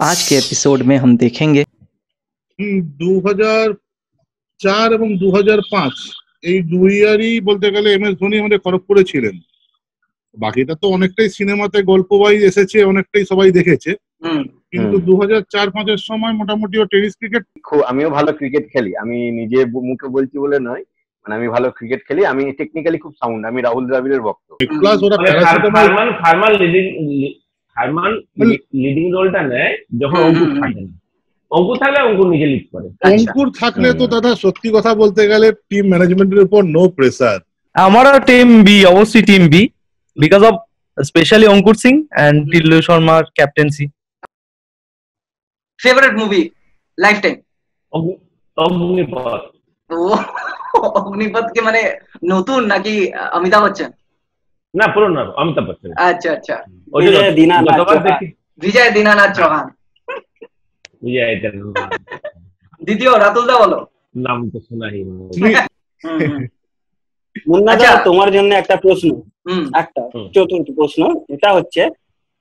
आज के एपिसोड में हम देखेंगे দু হাজার চার এবং দু হাজার পাঁচ এই দুই ইয়ারই বলতে গেলে এম এস ধোনি আমাদের খড়গপুরে ছিলেন বাকিটা তো অনেকটাই সিনেমাতে গল্প ওয়াইজ এসেছে অনেকটাই সবাই দেখেছে হুম কিন্তু হুম। দু হাজার চার পাঁচের সময় মোটামুটি ও টেনিস ক্রিকেট খুব আমিও ভালো ক্রিকেট খেলি আমি নিজে বু- মুখে বলছি বলে নয় মানে আমি ভালো ক্রিকেট খেলি আমি টেকনিক্যালি খুব সাউন্ড আমি রাহুল দ্রাবিড়ের ভক্ত প্লাস ওরা মানে প্যারাসিটামল হারমান লিডিং রোলটা নেয় যখন অঙ্কুর থাকে না। অঙ্কুর থাকলে অঙ্কুর নিজে লিড করে। আচ্ছা। অঙ্কুর থাকলে তো দাদা সত্যি কথা বলতে গেলে টিম ম্যানেজমেন্টের উপর নো প্রেসার আমারও টিম বি অবশ্যই team B because of specially Ankur Singh and Tillu শর্মার captaincy favourite movie life time Agni- Agnipath. Agnipath কি মানে নতুন নাকি অমিতাভ বচ্চন? না পুরনো অমিতাভ বচ্চন আচ্ছা আচ্ছা। বিজয় দীনানাথ গতবার চৌহান। দেখি বিজয় দীনানাথ চৌহান। বিজয় এটার দ্বিতীয় রাতুলদা বলো। নাম তো শোনাই হুম, হুম, মুন্না আচ্ছা। দা তোমার জন্য একটা প্রশ্ন একটা চতুর্থ প্রশ্ন এটা হচ্ছে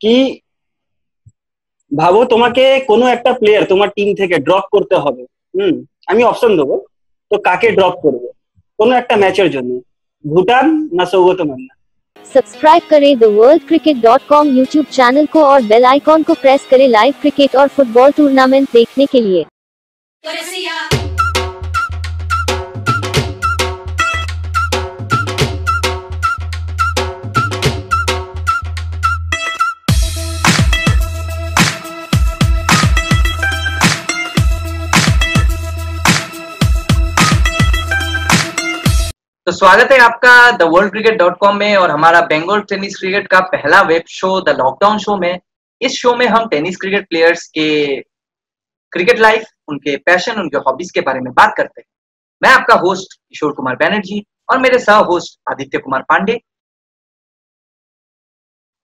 কি ভাবো তোমাকে কোনো একটা প্লেয়ার তোমার টিম থেকে ড্রপ করতে হবে। হুম আমি অপশন দেবো। তো কাকে ড্রপ করবে? কোনো একটা ম্যাচের জন্য। ভুটান না সৌগত মান্না? सब्सक्राइब करें the world cricket dot com YouTube channel को और बेल आइकॉन को प्रेस करें लाइव क्रिकेट और फुटबॉल टूर्नामेंट देखने के लिए। तो स्वागत है आपका the world cricket dot com में और हमारा बंगाल टेनिस क्रिकेट का पहला web show the lockdown show में। इस शो में हम टेनिस क्रिकेट प्लेयर्स के क्रिकेट लाइफ उनके पैशन उनके हॉबीज के बारे में बात करते हैं। मैं आपका होस्ट किशोर कुमार बैनर्जी और मेरे सह होस्ट आदित्य कुमार पांडे।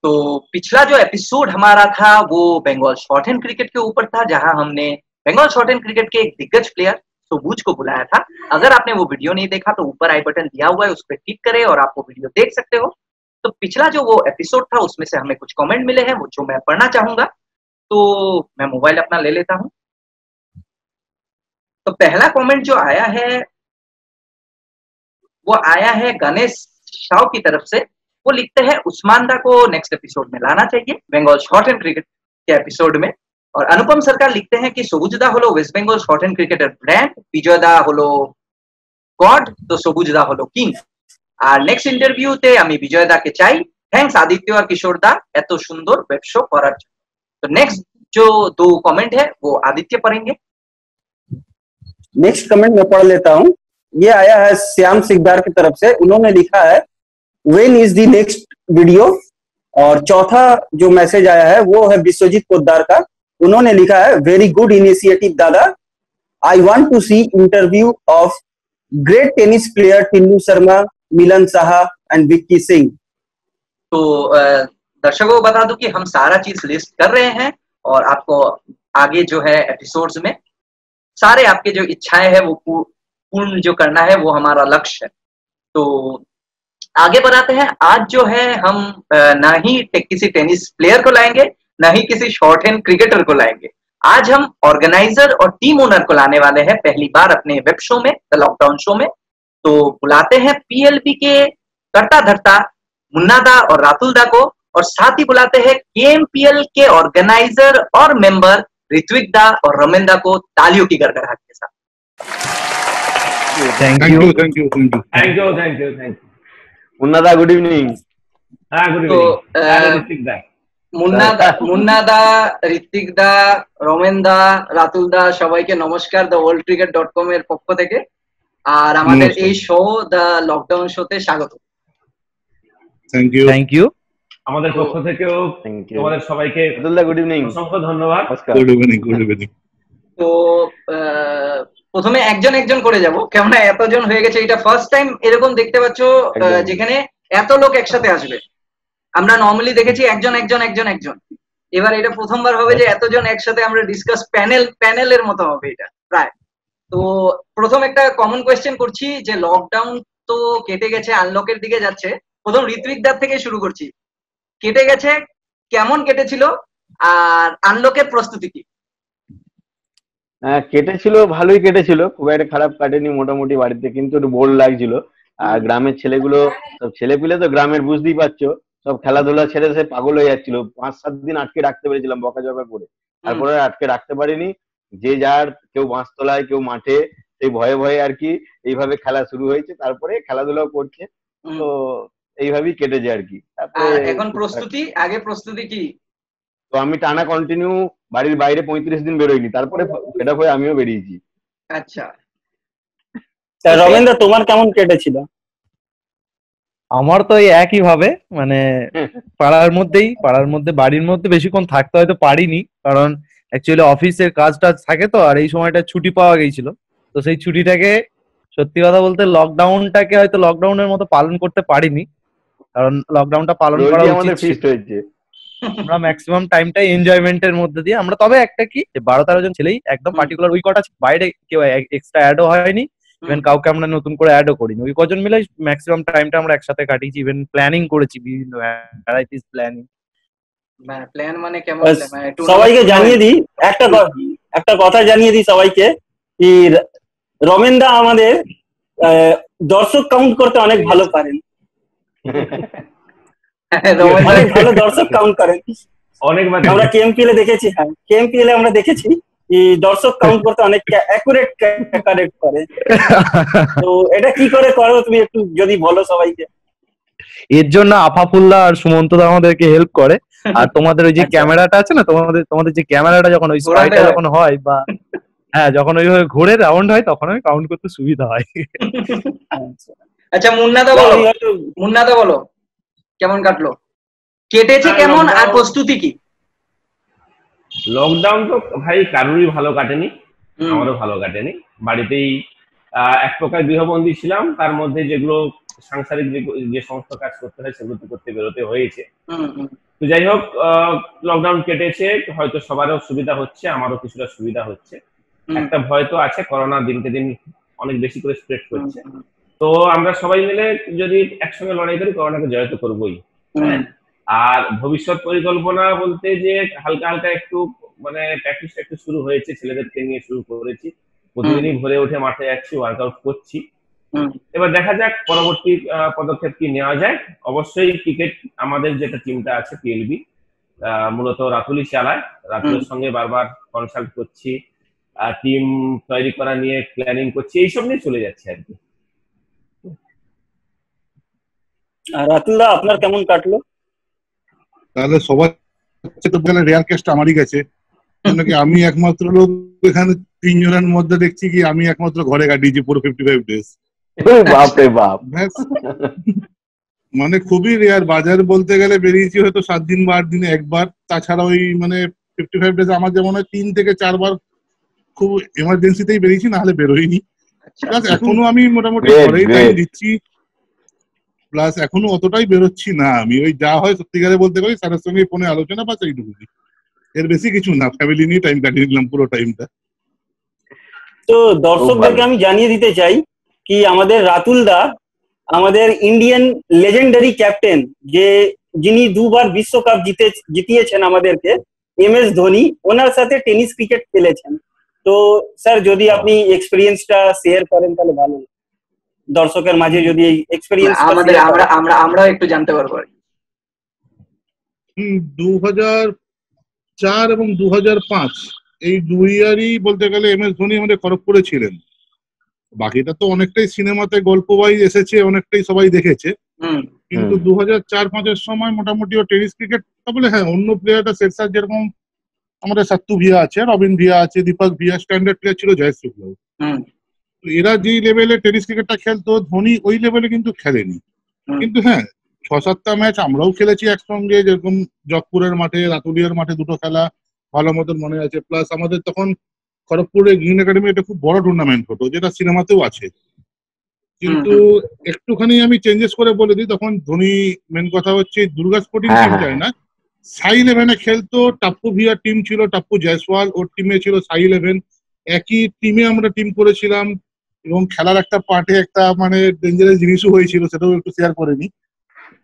तो पिछला जो एपिसोड हमारा था, वो बंगाल शॉर्ट हैंड क्रिकेट के ऊपर था, जहाँ हमने बंगाल शॉर्ट हैंड क्रिकेट के एक दिग्गज प्लेयर सोबूज को बुलाया था। अगर आपने वो वीडियो नहीं देखा तो ऊपर आई बटन दिया हुआ है, उस पर क्लिक करें और आप वो वीडियो देख सकते हो। तो पिछला जो वो एपिसोड था, उसमें से हमें कुछ कमेंट मिले हैं, वो जो मैं पढ़ना चाहूँगा। तो मैं मोबाइल अपना ले लेता हूँ। तो पहला कमेंट जो आया है, वो आया है गणेश शाह की तरफ़ से। वो लिखते हैं उस्मानदा को नेक्स्ट एपिसोड में लाना चाहिए बंगाल शॉर्ट एंड क्रिकेट के एपिसोड में। और अनुपम सरकार लिखते हैं कि সবুজদা হলো ওয়েস্ট বেঙ্গল শর্ট হ্যান্ড ক্রিকেটের ব্র্যান্ড বিজয়দা হলো গড তো সবুজদা হলো কিং আর নেক্সট ইন্টারভিউতে আমি বিজয়দাকে চাই থ্যাঙ্কস आदित्य और किशोर दा এত সুন্দর ওয়েব শো করার জন্য तो नेक्स्ट जो दो कमेंट है वो आदित्य पढ़ेंगे नेक्स्ट कमेंट मैं पढ़ लेता हूँ ये आया है श्याम सिकदार की तरफ से उन्होंने लिखा है when is the next video और चौथा जो मैसेज आया है वो है विश्वजीत पोद्दार का उन्होंने लिखा है वेरी गुड इनिशिएटिव दादा। I want to see interview of great tennis player Tillu Sharma, Milan Saha and Vicky Singh. तो दर्शकों को बता दूँ कि हम सारा चीज़ लिस्ट कर रहे हैं और आपको आगे जो है एपिसोड्स में सारे आपके जो इच्छाएँ हैं, वो पूर्ण जो करना है, वो हमारा लक्ष्य है। तो आगे बढ़ाते हैं। आज जो है हम ना ही किसी टेनिस प्लेयर को लाएँगे ना ही किसी शॉर्ट हैंड क्रिकेटर को लाएँगे। आज हम ऑर्गेनाइजर और टीम ओनर को लाने वाले हैं पहली बार अपने वेब शो में द लॉकडाउन शो में। तो बुलाते हैं पीएलबी के करता धरता मुन्नादा और रातुल दा को और साथ ही बुलाते हैं केएमपीएल के ऑर्गेनाइजर और मेंबर ऋत्विक दा और रमेन दा को तालियों की गड़गड़ाहट के साथ। Thank you thank you thank you thank you thank you मुन्नादा good evening good evening দা মুন্না দা মুন্না দা ঋত্বিক দা রমেন দা রাতুল দা সবাইকে নমস্কার the world cricket dot com এর পক্ষ থেকে। আর আমাদের এই শো দ্য লকডাউন শোতে স্বাগত। থ্যাংক ইউ থ্যাংক ইউ আমাদের পক্ষ থেকেও তোমাদের সবাইকে আব্দুল্লাহ গুড ইভিনিং অসংখ্য ধন্যবাদ। নমস্কার। গুড ইভিনিং গুড ইভিনিং তো আহ, প্রথমে একজন একজন করে যাব। কেননা এতজন হয়ে গেছে এটা ফার্স্ট টাইম এরকম দেখতে পাচ্ছ আহ, যেখানে এত লোক একসাথে আসবে। আমরা নর্মালি দেখেছি একজন একজন একজন একজন। এবার এটা প্রথমবার হবে যে এতজন একসাথে আমরা ডিসকাস প্যানেল প্যানেলের মতো হবে এটা, প্রায়। তো প্রথম একটা কমন কোয়েশ্চেন করছি যে লকডাউন তো কেটে গেছে আনলকের দিকে যাচ্ছে। প্রথম ঋত্বিক দার থেকে শুরু করছি। কেটে গেছে, কেমন কেটেছিল? আর আনলকের প্রস্তুতি কি? হ্যাঁ কেটেছিল, ভালোই কেটেছিল। খুব একটা খারাপ কাটেনি মোটামুটি বাড়িতে, কিন্তু একটু বোর লাগছিল। আর গ্রামের ছেলেগুলো সব ছেলেপিলে তো গ্রামের বুঝতেই পারছ। সব খেলাধুলা ছেড়ে সে পাগল হয়ে যাচ্ছিল। পাঁচ সাত দিন আটকে রাখতে পেরেছিলাম বকাঝকা করে তারপরে আটকে রাখতে পারিনি। যে যার কেউ বাঁশতলায় কেউ মাঠে সেই ভয়ে ভয়ে আর কি এইভাবে খেলা শুরু হয়েছে। তারপরে খেলাধুলাও করছে। তো এইভাবেই কেটেছে আর কি। এখন প্রস্তুতি? আগে প্রস্তুতি কি? তো আমি টানা কন্টিনিউ বাড়ির বাইরে পঁয়ত্রিশ দিন বেরোইনি। তারপরে ফেড হয়ে আমিও বেরিয়েছি। আচ্ছা। রবীন্দ্র তোমার কেমন কেটেছিল? আমার তো এই একই ভাবে মানে পাড়ার মধ্যেই পাড়ার মধ্যে বাড়ির মধ্যে বেশিক্ষণ থাকতে হয়তো পারিনি কারণ অ্যাকচুয়ালি অফিসের কাজ টাজ থাকে তো আর এই সময়টা ছুটি পাওয়া গেছিল। তো সেই ছুটিটাকে সত্যি কথা বলতে লকডাউনটাকে হয়তো লকডাউনের মতো পালন করতে পারিনি কারণ লকডাউনটা পালন করা উচিত আমরা ম্যাক্সিমাম টাইমটাই এনজয়মেন্টের মধ্যে দিয়ে আমরা তবে একটা কি বারো তেরো জন ছেলেই একদম। পার্টিকুলার ওই কটা বাইরে কেউ এক্সট্রা অ্যাডও হয়নি ইভেন কাউকে আমরা নতুন করে অ্যাডও করিনি। ওই কজন মিলে ম্যাক্সিমাম টাইমটা আমরা একসাথে কাটিয়েছি ইভেন প্ল্যানিং করেছি বিভিন্ন ভ্যারাইটিস প্ল্যানিং প্ল্যান মানে কেমন? মানে সবাইকে জানিয়ে দিই একটা একটা কথা জানিয়ে দিই সবাইকে। কি রমেনদা আমাদের আহ, দর্শক কাউন্ট করতে অনেক ভালো পারেন। অনেক ভালো দর্শক কাউন্ট করেন। অনেকবার আমরা কেএমপিএল এ দেখেছি হ্যাঁ কেএমপিএল এ আমরা দেখেছি। দর্শক কাউন্ট করতে অনেক অ্যাকুরেট কারেক্ট করে। তো এটা কি করে করো তুমি একটু যদি বলো সবাইকে। এর জন্য আফাফুল্লাহ আর সুমন্ত দা আমাদেরকে হেল্প করে। আর তোমাদের ওই যে আচ্ছা। ক্যামেরাটা আছে না তোমাদের তোমাদের যে ক্যামেরাটা যখন ওই স্পাইটা যখন হয় বা হ্যাঁ যখন ওইভাবে ঘুরে রাউন্ড হয় তখন আমি কাউন্ট করতে সুবিধা হয়। আচ্ছা। মুন্নাদা বলো আমি হয়তো- মুন্নাদা বলো। কেমন কাটলো? কেটেছে হ্যাঁ, কেমন আর প্রস্তুতি কি? লকডাউন তো ভাই কারোরই ভালো কাটেনি আমারও ভালো কাটেনি। বাড়িতেই আহ, এক প্রকার গৃহবন্দী ছিলাম তার মধ্যে যেগুলো সাংসারিক যে সমস্ত কাজ করতে হয় সেগুলো তো করতে বেরোতে হয়েছে। তো যাই হোক লকডাউন কেটেছে হয়তো সবারও সুবিধা হচ্ছে আমারও কিছুটা সুবিধা হচ্ছে। একটা ভয় তো আছে করোনা দিনকে দিন অনেক বেশি করে স্প্রেড করছে। তো আমরা সবাই মিলে যদি একসঙ্গে লড়াই করি করোনাকে জয় তো করবোই। আর ভবিষ্যৎ পরিকল্পনা বলতে যে হালকা হালকা একটু মানে প্র্যাকটিস একটু শুরু হয়েছে ছেলেদেরকে নিয়ে শুরু করেছি। প্রতিদিনই ভোরে উঠে মাঠে যাচ্ছি ওয়ার্কআউট করছি। এবার দেখা যাক পরবর্তী পদক্ষেপ কি নেওয়া যায়। অবশ্যই ক্রিকেট আমাদের যেটা টিমটা আছে পিএলবি মূলত রাতুলি চালায়। রাতুলের সঙ্গে বারবার কনসাল্ট করছি টিম তৈরি করা নিয়ে প্ল্যানিং করছি এইসব নিয়ে চলে যাচ্ছে আর কি। রাতুলদা আপনার কেমন কাটলো? তাহলে সবার রেয়ার কেসটা আমারই গেছে। কেন কি আমি একমাত্র লোক এখানে তিনজনের মধ্যে দেখছি কি আমি একমাত্র ঘরে কাটিয়েছি পুরো ফিফটি ফাইভ ডেজ বাপ। মানে খুবই রেয়ার বাজার বলতে গেলে বেরিয়েছি হয়তো সাত দিন বা আট দিনে একবার। তাছাড়া ওই মানে ফিফটি ফাইভ ডেজ আমার যেমন হয় তিন থেকে চারবার খুব এমার্জেন্সিতেই বেরিয়েছি না হলে বেরোইনি। আচ্ছা। এখনও আমি মোটামুটি ঘরেই টাইম দিচ্ছি। প্লাস এখনও অতটাই বেরোচ্ছি না আমি। ওই যা হয় সত্যিকারে বলতে পারি স্যারের সঙ্গে ফোনে আলোচনা বা সেইটুকুনি এর বেশি কিছু না। ফ্যামিলি নিয়ে টাইম কাটিয়ে নিলাম পুরো টাইমটা তো দর্শকদেরকে আমি জানিয়ে দিতে চাই কি আমাদের রাতুল দা, আমাদের ইন্ডিয়ান লেজেন্ডারি ক্যাপ্টেন যে যিনি দুবার বিশ্বকাপ জিতে জিতিয়েছেন আমাদেরকে এম এস ধোনি, ওনার সাথে টেনিস ক্রিকেট খেলেছেন। তো স্যার, যদি আপনি এক্সপিরিয়েন্সটা শেয়ার করেন তাহলে ভালো। দর্শকের মাঝে যদি এই এক্সপিরিয়েন্স আমাদের আমরা আমরা আমরাও একটু জানতে পারব আর দু হাজার চার এবং দু হাজার পাঁচ এই দুই ইয়ারই বলতে গেলে এম এস ধোনি আমাদের খড়গপুরে ছিলেন। বাকিটা তো অনেকটাই সিনেমাতে গল্প ওয়াইজ এসেছে অনেকটাই সবাই দেখেছে। কিন্তু। দু হাজার চার পাঁচের সময় মোটামুটি ও টেনিস ক্রিকেট বলে হ্যাঁ অন্য প্লেয়ারটা শেরশাহ যেরকম আমাদের সাত্তু ভিয়া আছে রবিন ভিয়া আছে দীপক ভিয়া স্ট্যান্ডার্ড প্লেয়ার ছিল জয় শুক্লা। হুম। তো এরা যেই লেভেলে টেনিস ক্রিকেটটা খেলতো ধোনি ওই লেভেলে কিন্তু খেলেনি। কিন্তু হ্যাঁ ছ সাতটা ম্যাচ আমরাও খেলেছি একসঙ্গে যেরকম জগপুরের মাঠে রাতুলিয়ার মাঠে দুটো খেলা ভালো মতন মনে আছে। প্লাস আমাদের তখন খড়গপুরে গ্রিন একাডেমি এটা খুব বড় টুর্নামেন্ট হতো যেটা সিনেমাতেও আছে। কিন্তু একটুখানি আমি চেঞ্জেস করে বলে দিই তখন ধোনি মেন কথা হচ্ছে দুর্গা স্পোর্টিং হ্যাঁ, টিম হ্যাঁ। চায় না। সাই ইলেভেনে খেলতো টাপ্পু ভিয়া টিম ছিল টাপ্পু জয়সওয়াল ওর টিমে ছিল সাই ইলেভেন একই টিমে আমরা টিম করেছিলাম। এবং খেলার একটা পার্টে একটা মানে ডেঞ্জারাস জিনিসও হয়েছিল, সেটাও একটু শেয়ার করেনি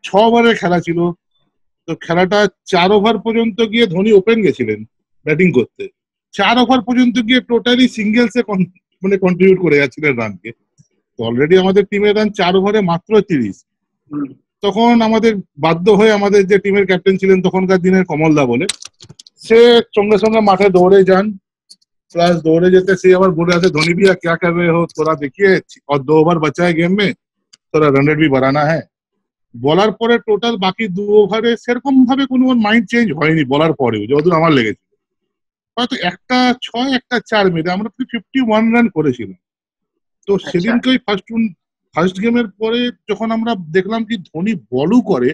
ছ ওভারের খেলা ছিল। তো খেলাটা চার ওভার পর্যন্ত গিয়ে ধোনি ওপেন গেছিলেন ব্যাটিং করতে। চার ওভার পর্যন্ত গিয়ে টোটালি সিঙ্গেলসে মানে কন্ট্রিবিউট করে যাচ্ছিলেন রানকে। তো অলরেডি আমাদের টিমের রান চার ওভারে মাত্র তিরিশ। তখন আমাদের বাধ্য হয়ে আমাদের যে টিমের ক্যাপ্টেন ছিলেন তখনকার দিনের কমলদা বলে, সে সঙ্গে সঙ্গে মাঠে দৌড়ে যান। प्लस दौड़े जेते से अगर बोले आते धोनी भैया क्या कर रहे हो थोड़ा देखिए और दो ओवर बचा है गेम में थोड़ा रन रेट भी बढ़ाना है বলার পরে টোটাল বাকি দু ওভারে সেরকম ভাবে কোনো মাইন্ড চেঞ্জ হয়নি বলার পরেও যতদূর আমার লেগেছে হয়তো একটা ছয় একটা চার মেরে আমরা ফিফটি ওয়ান রান করেছিলাম তো আচ্ছা। সেদিনকে ওই ফার্স্ট ফার্স্ট গেমের পরে যখন আমরা দেখলাম কি ধোনি বলও করে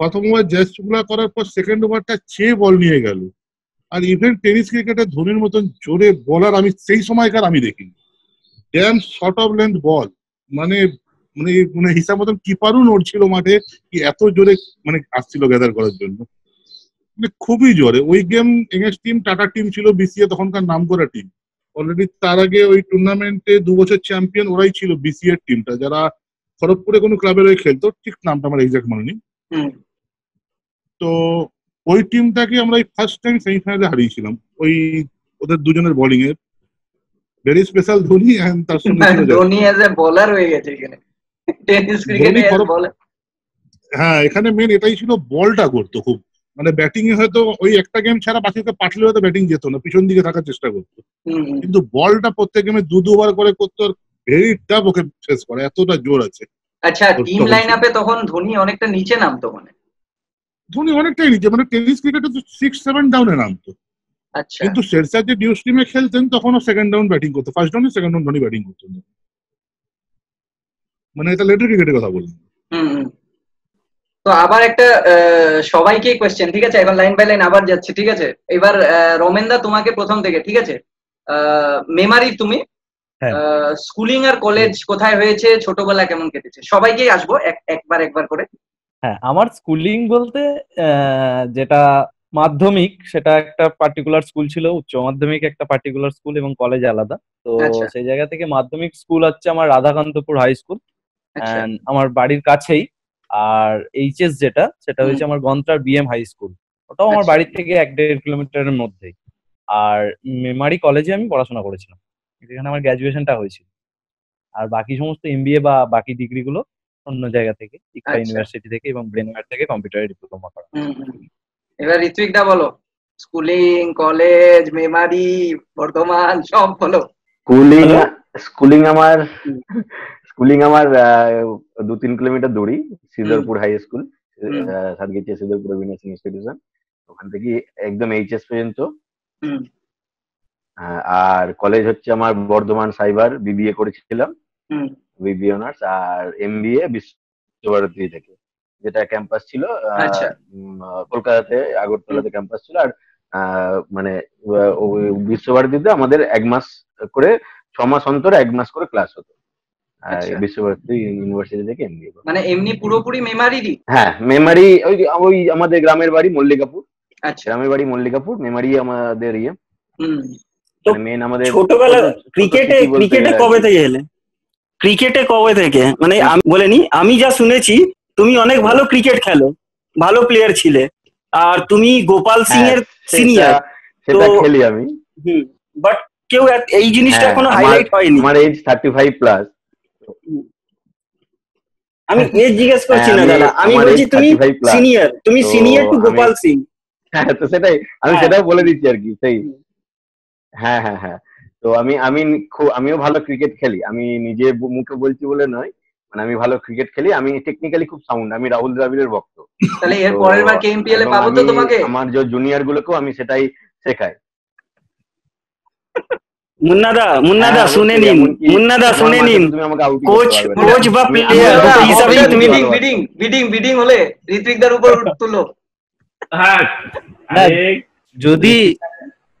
প্রথম ওভার জাস্ট গুলা করার পর সেকেন্ড ওভারটা চেয়ে বল নিয়ে গেল আর ইভেন টেনিস ক্রিকেটে ধোনির মতন জোরে বলার আমি সেই সময়কার আমি দেখিনি। Damn short of length ball মানে মানে মানে হিসাব মতন কিপারও নড়ছিল মাঠে কি এত জোরে মানে আসছিল গ্যাদার করার জন্য। মানে খুবই জোরে। ওই game against team Tata team ছিল বিসিএ তখনকার নাম করা টিম অলরেডি তার আগে ওই টুর্নামেন্টে দু বছর চ্যাম্পিয়ন ওরাই ছিল বিসিএর টিমটা যারা খড়গপুরে কোনো ক্লাবের হয়ে খেলতো ঠিক নামটা আমার এক্সাক্ট মনে নেই। তো ওই টিমটাকে আমরা এই ফার্স্ট টাইম সেমিফাইনালে হারিয়েছিলাম। ওই ওদের দুজনের বোলিং এর। ভেরি স্পেশাল ধোনি and তার সঙ্গে ধোনি এজ এ বোলার হয়ে গেছে এখানে। টেনিস ক্রিকেটে হ্যাঁ এখানে মেন এটাই ছিল বলটা করতো খুব। মানে ব্যাটিং এ হয়তো ওই একটা গেম ছাড়া বাকিকে পাঠলে হয়তো ব্যাটিং যেত না পিছন দিকে থাকার চেষ্টা করতো। কিন্তু বলটা প্রত্যেক গেমে দু দুবার করে করতো আর ভেরি টাফ ওকে শেষ করে এতটা জোর আছে। আচ্ছা টিম তখন লাইন আপে তখন ধোনি অনেকটা নিচে নামতো মানে? ধোনি অনেকটাই নিচে মানে টেনিস ক্রিকেটে তো সিক্স সেভেন ডাউনে নামতো। আচ্ছা। কিন্তু শেরশাহ যে ডিউস টিমে খেলতেন তখনও সেকেন্ড ডাউন ব্যাটিং করতো। ফার্স্ট ডাউনে সেকেন্ড ডাউন ধোনি ব্যাটিং করতেন মানে এটা লেটার ক্রিকেটের কথা বললাম। তো আবার একটা আহ, সবাইকেই কোয়েশ্চেন ঠিক আছে? এবার লাইন বাই লাইন আবার যাচ্ছে ঠিক আছে? এবার আহ, রমেনদা তোমাকে প্রথম থেকে ঠিক আছে? মেমারি তুমি? হ্যাঁ। স্কুলিং আর কলেজ কোথায় হয়েছে? ছোটবেলা কেমন কেটেছে? সবাইকেই আসব এক- একবার একবার করে। হ্যাঁ আমার স্কুলিং বলতে যেটা মাধ্যমিক সেটা একটা পার্টিকুলার স্কুল ছিল উচ্চ মাধ্যমিক একটা পার্টিকুলার স্কুল এবং কলেজ আলাদা। তো আচ্ছা। সেই জায়গা থেকে মাধ্যমিক স্কুল হচ্ছে আমার রাধাকান্তপুর হাই স্কুল আচ্ছা। আমার বাড়ির কাছেই। আর এইচএস যেটা সেটা হচ্ছে আমার গন্ত্রার বিএম হাই স্কুল ওটাও আমার আচ্ছা। বাড়ির থেকে এক দেড় কিলোমিটারের মধ্যেই। আর মেমারি কলেজে আমি পড়াশোনা করেছিলাম। এখানে আমার গ্র্যাজুয়েশনটা হয়েছিল। আর বাকি সমস্ত এমবিএ বা বাকি ডিগ্রি গুলো অন্য জায়গা থেকে ইকটা আচ্ছা। ইউনিভার্সিটি থেকে এবং ব্রেনওয়্যার থেকে কম্পিউটারে ডিপ্লোমা করা। এবার ঋত্বিক দা বলো স্কুলিং কলেজ মেমারি বর্ধমান সব বলো। স্কুলিং স্কুলিং আমার স্কুলিং আমার আহ, দু তিন kilometre দূরই Siddharpur high school. Satgichia Siddharpur Binas institution ওখান থেকে একদম এইচএস পর্যন্ত। আহ, আর কলেজ হচ্ছে আমার বর্ধমান সাইবার বিবিএ করেছিলাম। বিবিএ অনার্স আর এমবিএ বিশ্বভারতী থেকে যেটা ক্যাম্পাস ছিল আচ্ছা। কলকাতাতে আগরতলাতে ক্যাম্পাস ছিল। আর মানে বিশ্বভারতীতে আমাদের এক মাস করে ছ মাস অন্তর এক মাস করে ক্লাস হতো। আচ্ছা। বিশ্বভারতী ইউনিভার্সিটি থেকে এমবিএ মানে এমনি পুরোপুরি মেমারিরই হ্যাঁ মেমারি ওই ওই আমাদের গ্রামের বাড়ি মল্লিকাপুর। আচ্ছা। গ্রামের বাড়ি মল্লিকাপুর মেমারি আমাদের ইয়ে। হুম। মেন আমাদের ছোটবেলা ছোট- ছোট ক্রিকেটে ক্রিকেটে কবে থেকে এলে? ক্রিকেটে কবে থেকে? মানে আমি বলেনি আমি যা শুনেছি তুমি অনেক ভালো ক্রিকেট খেলো ভালো প্লেয়ার ছিলে। আর তুমি গোপাল সিং এর হ্যাঁ, সিনিয়র সেটা- খেলি আমি। বাট কেউ এই জিনিসটা হ্যাঁ, এখনও হাইলাইট হয়নি। আমার এজ থার্টি ফাইভ প্লাস আমি এজ জিজ্ঞেস করছি হ্যাঁ, না দাদা। আমি বলছি তুমি 35 সিনিয়র তুমি সিনিয়র টু গোপাল সিং। হ্যাঁ তো সেটাই আমি হ্যাঁ। সেটাও বলে দিচ্ছি আর কি সেই। হ্যাঁ হ্যাঁ হ্যাঁ। তো আমি আমি খুব আমিও ভালো ক্রিকেট খেলি। আমি নিজে মুখে বলছি বলে নয় মানে আমি ভালো ক্রিকেট খেলি। আমি টেকনিক্যালি খুব সাউন্ড আমি রাহুল দ্রাবিড়ের ভক্ত। তাহলে এর পরের বার কেএমপিএল এ পাবো তো তোমাকে? আমার যে জুনিয়র গুলোকেও আমি সেটাই শেখাই। মুন্নাদা মুন্নাদা হ্যাঁ, শুনে নিন মুন্নাদা শুনে নিন। তুমি আমাকে কোচ। কোচ বা প্লেয়ার হিসাবে তুমি বিডিং বিডিং বিডিং বিডিং হলে ঋত্বিক দার উপর তুলো। হ্যাঁ যদি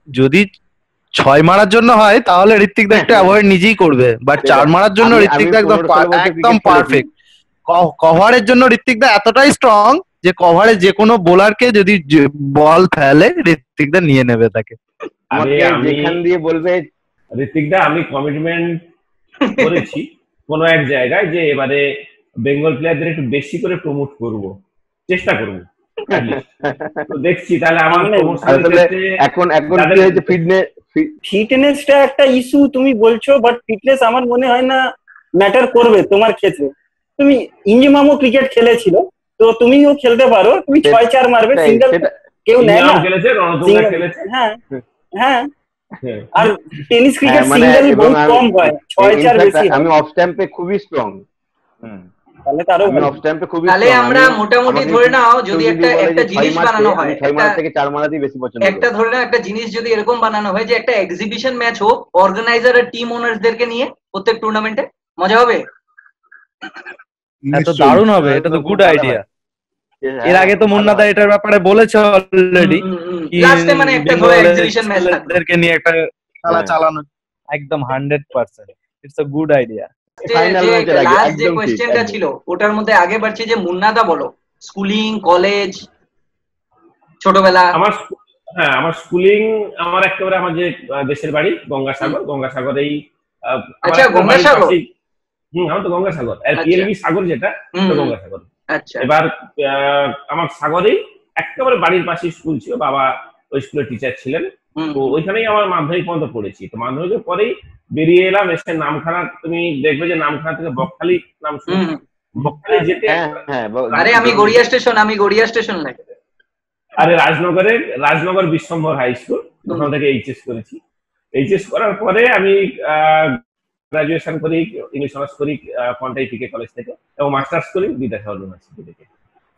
যদি ছয় মারার জন্য হয় তাহলে ঋত্বিক দা একটু অ্যাভয়েড নিজেই করবে। বাট চার মারার জন্য ঋত্বিক দা একদম 15 পা- বছর একদম পারফেক্ট কভারের জন্য ঋত্বিক দা এতটাই স্ট্রং যে কভারে যে কোনো বোলারকে যদি বল ফেলে ঋত্বিক দা নিয়ে নেবে তাকে। যেখান দিয়ে বলবে ঋত্বিক দা আমি কমিটমেন্ট করেছি কোনো এক জায়গায় যে এবারে বেঙ্গল প্লেয়ারদের একটু বেশি করে প্রমোট করব। চেষ্টা করব দেখছি তাহলে আমার এখন এখন কি হয়েছে? ফিটনেস ফিটনেসটা একটা ইস্যু তুমি বলছো বাট ফিটনেস আমার মনে হয় না ম্যাটার করবে তোমার ক্ষেত্রে। তুমি ইঞ্জিমামও ক্রিকেট খেলেছিল তো তুমিও খেলতে পারো তুমি ছয় চার মারবে সিঙ্গেল কেউ নেয় না। খেলেছে হ্যাঁ হ্যাঁ। হ্যাঁ। আর টেনিস ক্রিকেট হ্যাঁ, সিঙ্গেল বহুত কম হয় ছয় চার বেশি আমি অফ স্ট্যাম্পে খুবই স্ট্রং তাহলে তারও আমি অফ স্ট্যাম্পে খুবই তাহলে আমরা মোটামুটি ধরে নাও যদি একটা একটা জিনিস বানানো হয় ছয় মারা একটা- থেকে চার মারাতেই বেশি পছন্দ একটা ধরে নাও একটা জিনিস যদি এরকম বানানো হয় যে একটা এক্সিবিশন ম্যাচ হোক অর্গানাইজার আর টিম ওনার্সদেরকে নিয়ে প্রত্যেক টুর্নামেন্টে মজা হবে? এত। দারুণ হবে এটা তো গুড আইডিয়া এর আগে তো মুন্নাদা এটার ব্যাপারে বলেছে অলরেডি লাস্টে মানে একটা ধরো এক্সিবিশন ম্যাচ থাকবে নিয়ে একটা খেলা হ্যাঁ। চালানো। একদম hundred percent it's a good idea last যে কোয়েশ্চেনটা ছিল ওটার মধ্যে আগে বাড়ছে যে মুন্নাদা বলো স্কুলিং কলেজ ছোটবেলা। আমার হ্যাঁ আমার স্কুলিং আমার একেবারে আমার যে দেশের বাড়ি গঙ্গাসাগর। গঙ্গাসাগরেই আচ্ছা, গঙ্গাসাগর? হুম আমার তো গঙ্গাসাগর। আচ্ছা। পিএলবি সাগর যেটা গঙ্গাসাগর। আচ্ছা। এবার আহ, আমার সাগরেই একেবারে বাড়ির পাশে স্কুল ছিল। বাবা ওই স্কুলের টিচার ছিলেন। তো ওইখানেই আমার মাধ্যমিক পর্যন্ত পড়েছি। তো মাধ্যমিকের পরেই বেরিয়ে এলাম এসে নামখানা তুমি দেখবে যে নামখানা থেকে বকখালি নাম। বকখালি যেতে হ্যাঁ হ্যাঁ আরে আমি গড়িয়া স্টেশন আমি গড়িয়া স্টেশন লাগে। আরে রাজনগরের রাজনগর বিশ্বম্ভর হাই স্কুল ওখান থেকে এইচএস করেছি। এইচএস করার পরে আমি গ্রাজুয়েশন করি ইংলিশ অনার্স করি কন্টাই পিকে কলেজ থেকে এবং মাস্টার্স করি বিদ্যাসাগর ইউনিভার্সিটি থেকে।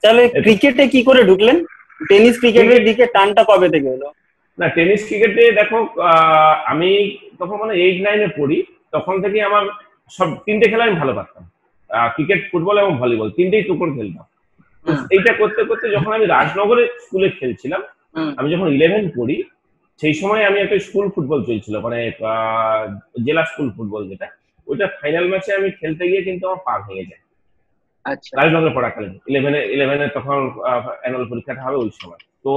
তাহলে ক্রিকেটে কি করে ঢুকলেন? টেনিস ক্রিকেটের দিকে টানটা কবে থেকে হলো না টেনিস ক্রিকেটে দেখো আমি তখন মানে এইট নাইনে পড়ি তখন থেকে আমার সব তিনটে খেলা আমি ভালো পারতাম। ক্রিকেট ফুটবল এবং ভলিবল তিনটেই টুকুর খেলতাম। এইটা করতে করতে যখন আমি রাজনগরে স্কুলে খেলছিলাম আমি যখন ইলেভেন পড়ি সেই সময় আমি একটা স্কুল ফুটবল চলছিল মানে জেলা স্কুল ফুটবল যেটা ওইটা ফাইনাল ম্যাচে আমি খেলতে গিয়ে কিন্তু আমার পা ভেঙে যায়। আচ্ছা। রাজনগরে পড়াকালীন ইলেভেনে ইলেভেনে তখন অ্যানুয়াল পরীক্ষাটা হবে ওই সময়। তো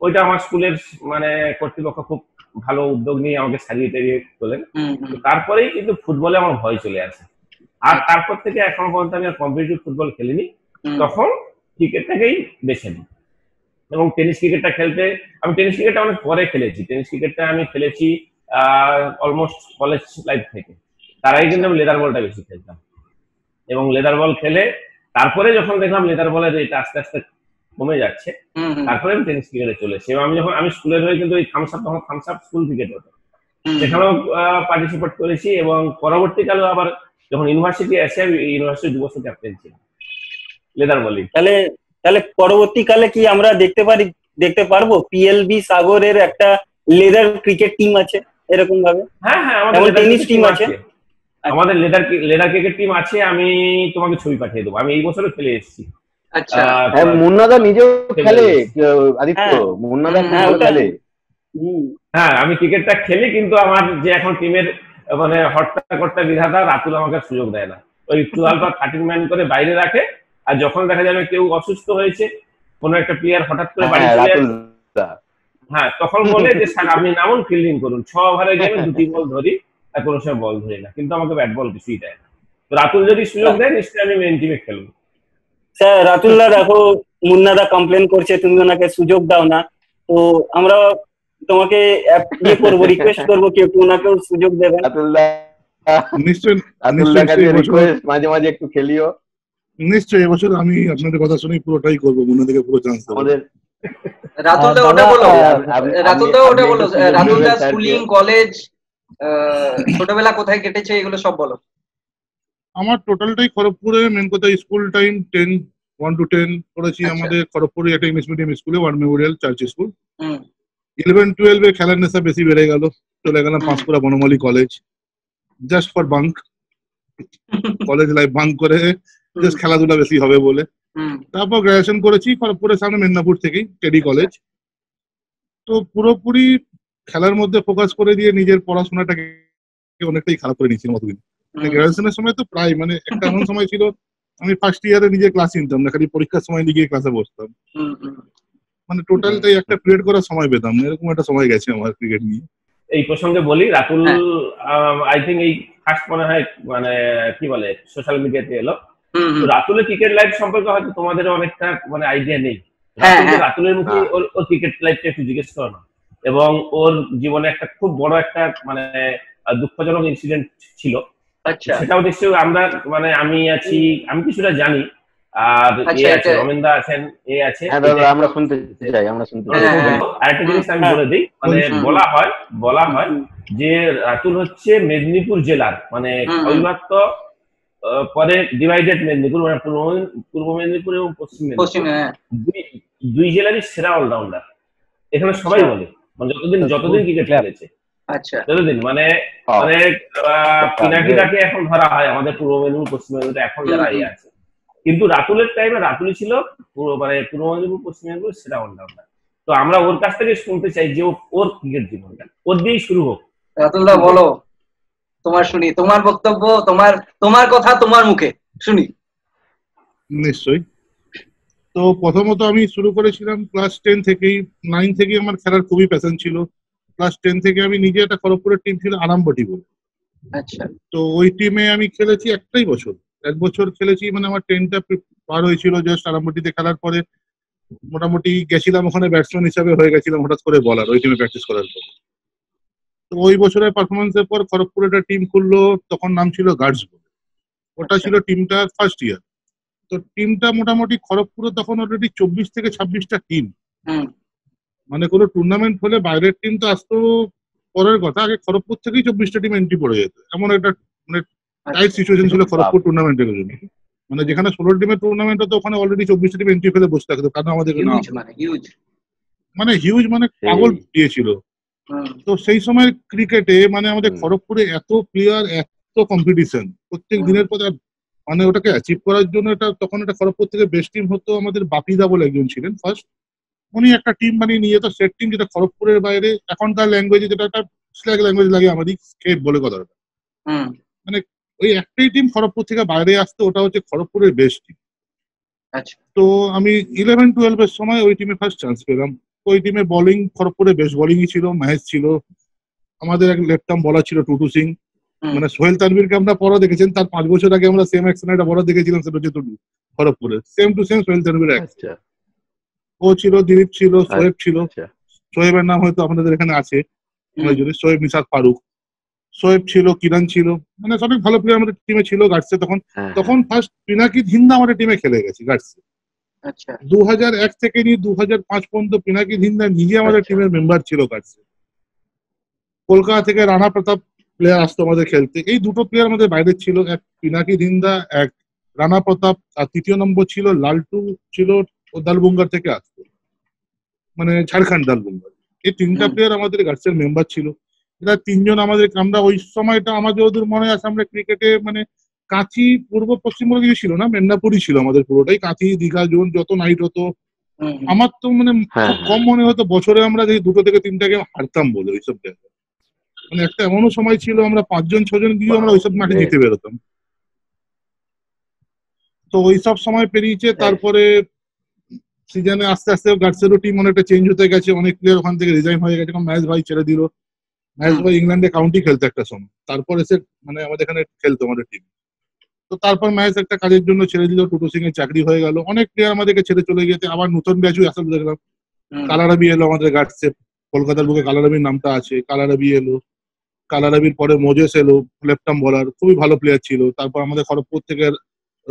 ওইটা আমার স্কুলের মানে কর্তৃপক্ষ খুব ভালো উদ্যোগ নিয়ে আমাকে সারিয়ে টারিয়ে তোলেন। তারপরেই কিন্তু ফুটবলে আমার ভয় চলে আসে। আর তারপর থেকে এখনও পর্যন্ত আমি আর কম্পিটিটিভ ফুটবল খেলিনি। তখন ক্রিকেটটাকেই বেছে নিই। এবং টেনিস ক্রিকেটটা খেলতে আমি টেনিস ক্রিকেটটা অনেক পরে খেলেছি। টেনিস ক্রিকেটটা আমি খেলেছি অলমোস্ট কলেজ লাইফ থেকে। তার আগে কিন্তু আমি লেদার বলটা বেশি খেলতাম। এবং লেদার বল খেলে তারপরে যখন দেখলাম লেদার বলের এটা আস্তে আস্তে কমে যাচ্ছে। তারপরে আমি টেনিস ক্রিকেটে চলে এসেছি। আমি যখন আমি স্কুলের হয়ে কিন্তু ওই থামস আপ তখন থামস আপ স্কুল ক্রিকেট হতো। সেখানেও পার্টিসিপেট করেছি এবং পরবর্তীকালে আবার যখন ইউনিভার্সিটি আসে আমি ইউনিভার্সিটি যুবশ্রী ক্যাপ্টেন ছিলাম। Leather bowling. তাহলে তাহলে পরবর্তীকালে কি আমরা দেখতে পারি দেখতে পারব? পিএলবি সাগরের একটা লেদার ক্রিকেট টিম আছে এরকম ভাবে? হ্যাঁ হ্যাঁ আমাদের টেনিস টিম আছে? আছে। আমাদের লেদার লেদার ক্রিকেট টিম আছে আমি তোমাকে ছবি পাঠিয়ে দেবো। আমি এই বছরও খেলে এসেছি। আচ্ছা। হ্যাঁ মুন্নাদা নিজেও খেলে আদিত্য। হ্যাঁ। মুন্নাদা হ্যাঁ, ওটা- খেলে। হ্যাঁ আমি ক্রিকেটটা খেলি কিন্তু আমার যে এখন টিমের মানে হট্টা কর্তা বিধাতা রাতুল আমাকে সুযোগ দেয় না। ওই টুয়েলভ বা থার্টিন ম্যান করে বাইরে রাখে আর যখন দেখা যাবে কেউ অসুস্থ হয়েছে কোনো একটা প্লেয়ার হঠাৎ করে বাড়ি হ্যাঁ চলে। হ্যাঁ তখন বলে যে স্যার আপনি নামুন ফিল্ডিং করুন। ছ ওভারে গেমে দুটি বল ধরি আর কোনো সময় বল ধরি না। কিন্তু আমাকে ব্যাট বল কিছুই দেয় না। তো রাতুল যদি সুযোগ দেয় নিশ্চয়ই আমি মেন টিমে খেলব। স্যার রাতুল্লাহ দেখো মুন্নাদা কমপ্লেন করছে তুমি ওনাকে সুযোগ দাও না। তো আমরা তোমাকে ইয়ে করব রিকোয়েস্ট করব কি একটু ওনাকেও সুযোগ দেবেন মাঝে মাঝে একটু খেলিও। নিশ্চয়ই এবছর আমি আপনাদের কথা শুনেই পুরোটাই করব মনে থেকে পুরো চান্স দেবো। আমাদের রাতুল দা দাদা, ওটা বলো। আহ, রাতুল দা ওটা বলো। স্কুলিং কলেজ ছোটবেলা কোথায় কেটেছে এগুলো সব বলো। আমার টোটালটাই খড়গপুরে মেন কথা school time ten one two ten পড়েছি আচ্ছা। আমাদের খড়গপুরে একটা ইংলিশ মিডিয়াম স্কুলে one memorial church school eleven টুয়েলভে খেলার নেশা বেশি বেড়ে গেল চলে গেলাম। Panskura Banamali college just for bunk college life bunk করে জাস্ট খেলাধুলা বেশি হবে বলে। তারপর গ্রাজুয়েশন করেছি খড়গপুরের সামনে মেদিনীপুর থেকেই টেডি কলেজ তো পুরোপুরি খেলার মধ্যে ফোকাস করে দিয়ে নিজের পড়াশোনাটাকে অনেকটাই খারাপ করে নিয়েছিলাম অতদিন হুম, গ্রাজুয়েশনের সময় তো প্রায় মানে একটা এমন সময় ছিল আমি ফার্স্ট ইয়ারে নিজে ক্লাস নিতাম না খালি পরীক্ষার সময় গিয়ে ক্লাসে বসতাম। মানে টোটালটাই একটা পিরিয়ড করার সময় পেতাম এরকম একটা সময় গেছে আমার ক্রিকেট নিয়ে এই প্রসঙ্গে বলি রাতুল হ্যাঁ। আই থিঙ্ক এই ফার্স্ট মনে হয় মানে কি বলে সোশ্যাল মিডিয়াতে এলো। রাতুলের ক্রিকেট লাইফ সম্পর্কে হয়তো তোমাদের অনেকটা মানে আইডিয়া নেই হ্যাঁ, হ্যাঁ। রাতুলের মুখে। ওর ওর ক্রিকেট লাইফটা একটু জিজ্ঞেস করো না এবং ওর জীবনে একটা খুব বড় একটা মানে দুঃখজনক ইনসিডেন্ট ছিল আচ্ছা। সেটাও নিশ্চয়ই আমরা মানে আমি আছি আমি কিছুটা জানি। আর এ আচ্ছা, আছে রমেন্দা আছেন এ আছে। হ্যাঁ আমরা শুনতে চাই আমরা শুনতে হ্যাঁ, হ্যাঁ। আরেকটা জিনিস আমি। বলে দিই মানে বলা হয় বলা হয় যে রাতুল হচ্ছে মেদিনীপুর জেলার মানে। অবিভক্ত পরে ডিভাইডেড মেদিনীপুর মানে পূর্ব পূর্ব মেদিনীপুর এবং পশ্চিম পশ্চিম মেদিনীপুর হ্যাঁ। দুই- দুই জেলারই সেরা অলরাউন্ডার এখানে সবাই বলে মানে যতদিন যতদিন ক্রিকেট খেলেছে। আচ্ছা। যতদিন মানে হ্যাঁ। মানে আহ, পিনাকিটাকে এখন ধরা হয় আমাদের পূর্ব মেদিনীপুর পশ্চিম মেদিনীপুর এখন যারা ইয়ে আছে। কিন্তু রাতুলের টাইমে রাতুলই ছিল পুরো মানে পূর্ব মেদিনীপুর পশ্চিম মেদিনীপুর সেরা অলরাউন্ডার তো আমরা ওর কাছ থেকে শুনতে চাই যে ওর ক্রিকেট জীবনটা। ওর দিয়েই শুরু হোক। রাতুলদা বলো। তোমার শুনি। তোমার বক্তব্য তোমার তোমার কথা তোমার মুখে। শুনি। নিশ্চয়ই। তো প্রথমত আমি শুরু করেছিলাম ক্লাস টেন থেকেই। নাইন থেকেই আমার খেলার খুবই প্যাশন ছিল। ক্লাস টেন থেকে আমি নিজে একটা খড়গপুরের টিম ছিল আরামবাটি বলে। আচ্ছা। তো ওই টিমে আমি খেলেছি একটাই বছর। এক বছর খেলেছি মানে আমার টেনটা পার হয়েছিল জাস্ট আরামবাটিতে খেলার পরে। মোটামুটি গেছিলাম ওখানে ব্যাটসম্যান হিসাবে হয়ে গেছিলাম হঠাৎ করে বলার ওই টিমে প্র্যাকটিস করার পর। তো ওই বছরের পারফরমেন্সের পর খড়গপুর একটা টিম খুললো তখন নাম ছিল গার্ডস বলে। ওটা ছিল টিমটা ফার্স্ট ইয়ার তো টিমটা মোটামুটি খড়গপুরে তখন অলরেডি চব্বিশ থেকে ছাব্বিশটা টিম মানে কোনো টুর্নামেন্ট হলে বাইরের টিম তো আসতো পরের কথা। আগে খড়গপুর থেকেই চব্বিশটা টিম এন্ট্রি পড়ে যেত। এমন একটা মানে টাইট সিচুয়েশন ছিল খড়গপুর টুর্নামেন্টের জন্য। মানে যেখানে ষোলো টিমের টুর্নামেন্ট হতো ওখানে অলরেডি চব্বিশটা টিম এন্ট্রি ফেলে বসে থাকতো। কারণ আমাদের হিউজ মানে হিউজ মানে মানে পাগল দিয়েছিল। তো সেই সময় ক্রিকেটে মানে আমাদের। খড়গপুরে এত প্লেয়ার এত কম্পিটিশন প্রত্যেক দিনের পর আর- মানে ওটাকে অ্যাচিভ করার জন্য এটা তখন এটা খড়গপুর থেকে বেস্ট টিম হতো আমাদের বাপিদা বলে একজন ছিলেন ফার্স্ট উনি একটা টিম বানিয়ে নিয়ে যেত সেট টিম যেটা খড়গপুরের বাইরে এখনকার ল্যাঙ্গুয়েজে যেটা একটা স্ল্যাগ ল্যাঙ্গুয়েজ লাগে আমাদের স্কেট বলে কথাটা। মানে ওই একটাই টিম খড়গপুর থেকে বাইরে আসতো ওটা হচ্ছে খড়গপুরের বেস্ট টিম আচ্ছা। তো আমি ইলেভেন টুয়েলভ এর সময় ওই টিমে ফার্স্ট চান্স পেলাম। ওই টিমে বোলিং খড়গপুরে বেস্ট বোলিংই ছিল মহেশ ছিল। আমাদের এক লেফট আর্ম বলার ছিল টুটু সিং। মানে সোহেল তানভীরকে আমরা পড়া দেখেছেন তার পাঁচ বছর আগে আমরা সেম অ্যাকশন একটা বড় দেখেছিলাম সেটা হচ্ছে টুটু খড়গপুরে। সেম টু সেম সোহেল এক। আচ্ছা। ও ছিল দিলীপ ছিল সোহেব ছিল। আচ্ছা। সোহেবের নাম হয়তো আপনাদের এখানে আছে। সোহেব নিসাদ ফারুক। সোহেব ছিল কিরণ ছিল। মানে অনেক ভালো প্লেয়ার আমাদের টিমে ছিল গার্ডসে তখন। হ্যাঁ, তখন ফার্স্ট পিনাকি ধিন্দা আমাদের টিমে খেলে গেছে গার্ডসে আচ্ছা। দু হাজার এক থেকে নিয়ে দু হাজার পাঁচ পর্যন্ত পিনাকি ধিন্দা নিজে আমাদের আচ্ছা। টিমের মেম্বার ছিল কাছে কলকাতা থেকে রানা প্রতাপ প্লেয়ার আসতো আমাদের খেলতে। এই দুটো প্লেয়ার আমাদের বাইরে ছিল। এক পিনাকি ধিন্দা এক রানা প্রতাপ। আর তৃতীয় নম্বর ছিল লালটু ছিল ও দালবুঙ্গার থেকে আসতো। মানে ঝাড়খণ্ড দালবুঙ্গার এই তিনটা প্লেয়ার আমাদের গার্ডসের মেম্বার ছিল। এরা তিনজন আমাদের আমরা ওই সময়টা আমাদের ওদের মনে আছে আমরা ক্রিকেটে মানে কাঁচি পূর্ব পশ্চিমবঙ্গ কিছু ছিল না মেদিনীপুরই ছিল আমাদের পুরোটাই। কাঁচি দীঘা জোন যত নাইট হতো। আমার তো মানে হ্যাঁ, খুব কম মনে হতো বছরে আমরা যে দুটো থেকে তিনটা গেম হারতাম বলে ওইসব জায়গায়। মানে একটা এমনও সময় ছিল আমরা পাঁচজন ছজন গিয়ে আমরা ওইসব মাঠে জিতে বেরোতাম। তো ওইসব সময় পেরিয়েছে তারপরে সিজনে আস্তে আস্তে গার্ডসেরও টিম অনেকটা চেঞ্জ হতে গেছে অনেক প্লেয়ার ওখান থেকে রিজাইন হয়ে গেছে ম্যাচ ভাই ছেড়ে দিল। ম্যাচ ভাই ইংল্যান্ডে কাউন্টি খেলতো একটা সময়। তারপর এসে মানে আমাদের এখানে খেলতো আমাদের টিম তো তারপর ম্যাচ একটা কাজের জন্য ছেড়ে দিল টুটু সিং এর চাকরি হয়ে গেল। অনেক প্লেয়ার আমাদেরকে ছেড়ে চলে গেছে আবার নতুন ব্যাচও আসলে দেখলাম। কালারাবি এলো আমাদের গার্ডসে কলকাতার বুকে কালারাবির নামটা আছে কালারাবি এলো কালারাবির পরে মোজেস এলো লেফটাম বলার খুবই ভালো প্লেয়ার ছিল। তারপর আমাদের খড়গপুর থেকে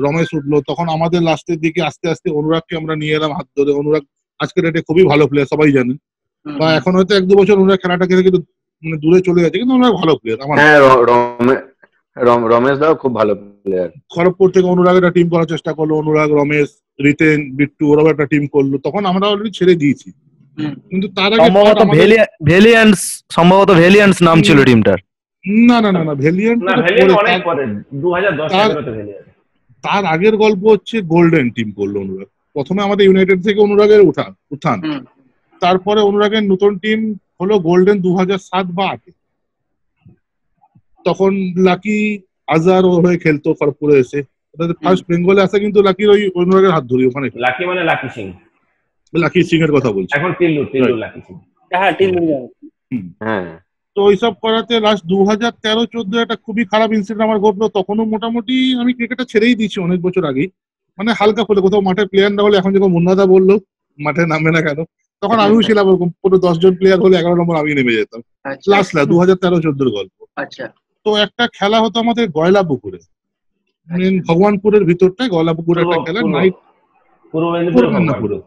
রমেশ উঠল। তখন আমাদের লাস্টের দিকে আস্তে আস্তে অনুরাগকে আমরা নিয়ে এলাম হাত ধরে। অনুরাগ আজকের ডেটে খুবই ভালো প্লেয়ার সবাই জানে। বা এখন হয়তো এক দু বছর অনুরাগ খেলাটা থেকে কিন্তু মানে দূরে চলে গেছে কিন্তু অনুরাগ ভালো প্লেয়ার আমার হ্যাঁ রমেশ দাও খুব ভালো প্লেয়ার খড়গপুর থেকে অনুরাগ একটা টিম করার চেষ্টা করল। অনুরাগ রমেশ রিতেন বিট্টু ওরাও একটা টিম করল। তখন আমরা অলরেডি ছেড়ে দিয়েছি। কিন্তু তার আগে সম্ভবত ভেলিয়ান্স সম্ভবত ভেলিয়ান্স নাম ছিল টিমটার না না না না ভেলিয়েন্ট অনেক পরে। দু হাজার দশ তার- আগের গল্প হচ্ছে গোল্ডেন টিম করল অনুরাগ। প্রথমে আমাদের ইউনাইটেড থেকে অনুরাগের উঠা উত্থান। তারপরে অনুরাগের নতুন টিম হলো গোল্ডেন দু হাজার সাত বা আটে। তখন লাকি আজার ও হয়ে খেলতো খড়গপুরে এসে। ফার্স্ট বেঙ্গলে আসা কিন্তু লাকির ওই অনুরাগের হাত ধরি ওখানে। লাকি মানে লাকি সিং লাকি সিং এর কথা বলছি। এখন টিল্লু টিল্লু লাকি সিং হ্যাঁ ইন্ডিয়া হ্যাঁ। তো ওইসব করাতে লাস্ট দু হাজার তেরো চোদ্দ একটা খুবই খারাপ ইনসিডেন্ট আমার ঘটলো। তখনও মোটামুটি আমি ক্রিকেটটা ছেড়েই দিয়েছি অনেক বছর আগেই। মানে হালকা ফুলে কোথাও মাঠের প্লেয়ার না হলে এখন যখন মুন্নাদা বলল মাঠে নামবে না কেন? তখন আমিও ছিলাম ওরকম পুরো দশজন প্লেয়ার হলে এগারো নম্বর আমি নেমে যেতাম। আচ্ছা। লাস্ট দু হাজার তেরো চোদ্দোর গল্প। আচ্ছা। তো একটা খেলা হতো আমাদের গয়লা পুকুরে মেন ভগবানপুরের ভিতরটায় গয়লা পুকুরে একটা খেলা নাইট মেদিনীপুরে।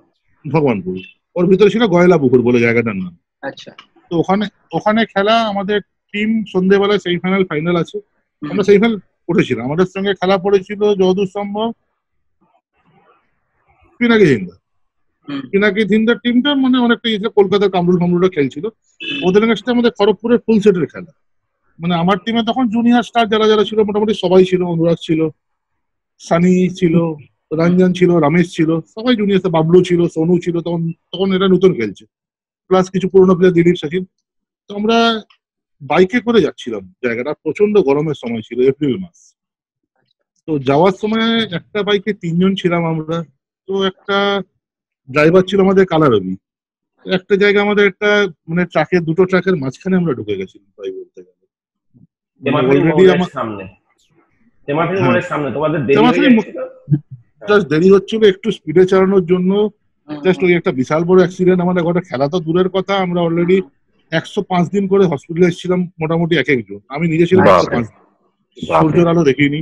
ভগবানপুর। ওর ভিতরে ছিল গয়লা পুকুর বলে জায়গাটার নাম। আচ্ছা। তো ওখানে ওখানে খেলা আমাদের টিম সন্ধ্যেবেলায় সেমিফাইনাল ফাইনাল আছে। আমরা সেমিফাইনাল উঠেছিলাম। আমাদের সঙ্গে খেলা পড়েছিল যদূর সম্ভব পিনাকি হিন্দা পিনাকি হিন্দার টিমটা মানে অনেকটা ইয়ে কলকাতার কামরুল ফামরুলরা খেলছিল। ওদের কাছে আমাদের খড়গপুরের ফুল সেটের খেলা। মানে আমার টিমে তখন জুনিয়র স্টার যারা যারা ছিল মোটামুটি সবাই ছিল অনুরাগ ছিল সানি ছিল রঞ্জন ছিল রমেশ ছিল সবাই জুনিয়র বাবলু ছিল সোনু ছিল তখন তখন এরা নতুন খেলছে। প্লাস কিছু পুরোনো প্লেয়ার দিলীপ সচিন। তো আমরা বাইকে করে যাচ্ছিলাম জায়গাটা প্রচণ্ড গরমের সময় ছিল এপ্রিল মাস। তো যাওয়ার সময় একটা বাইকে তিনজন ছিলাম আমরা। তো একটা ড্রাইভার ছিল আমাদের কালারবি একটা জায়গা আমাদের একটা মানে ট্রাকের দুটো ট্রাকের মাঝখানে আমরা ঢুকে গেছিলাম তাই বলতে গেলে। অলরেডি আমার সামনে। হ্যাঁ। সামনে তোমাদের দেরি হচ্ছিল একটু স্পিডে চালানোর জন্য। জাস্ট ওই একটা বিশাল বড় অ্যাক্সিডেন্ট আমাদের ঘটে খেলা তো দূরের কথা আমরা অলরেডি একশো পাঁচ দিন করে হসপিটালে এসেছিলাম মোটামুটি এক একজন। আমি নিজে ছিলাম একশো পাঁচ দিন। সূর্যের আলো দেখিনি।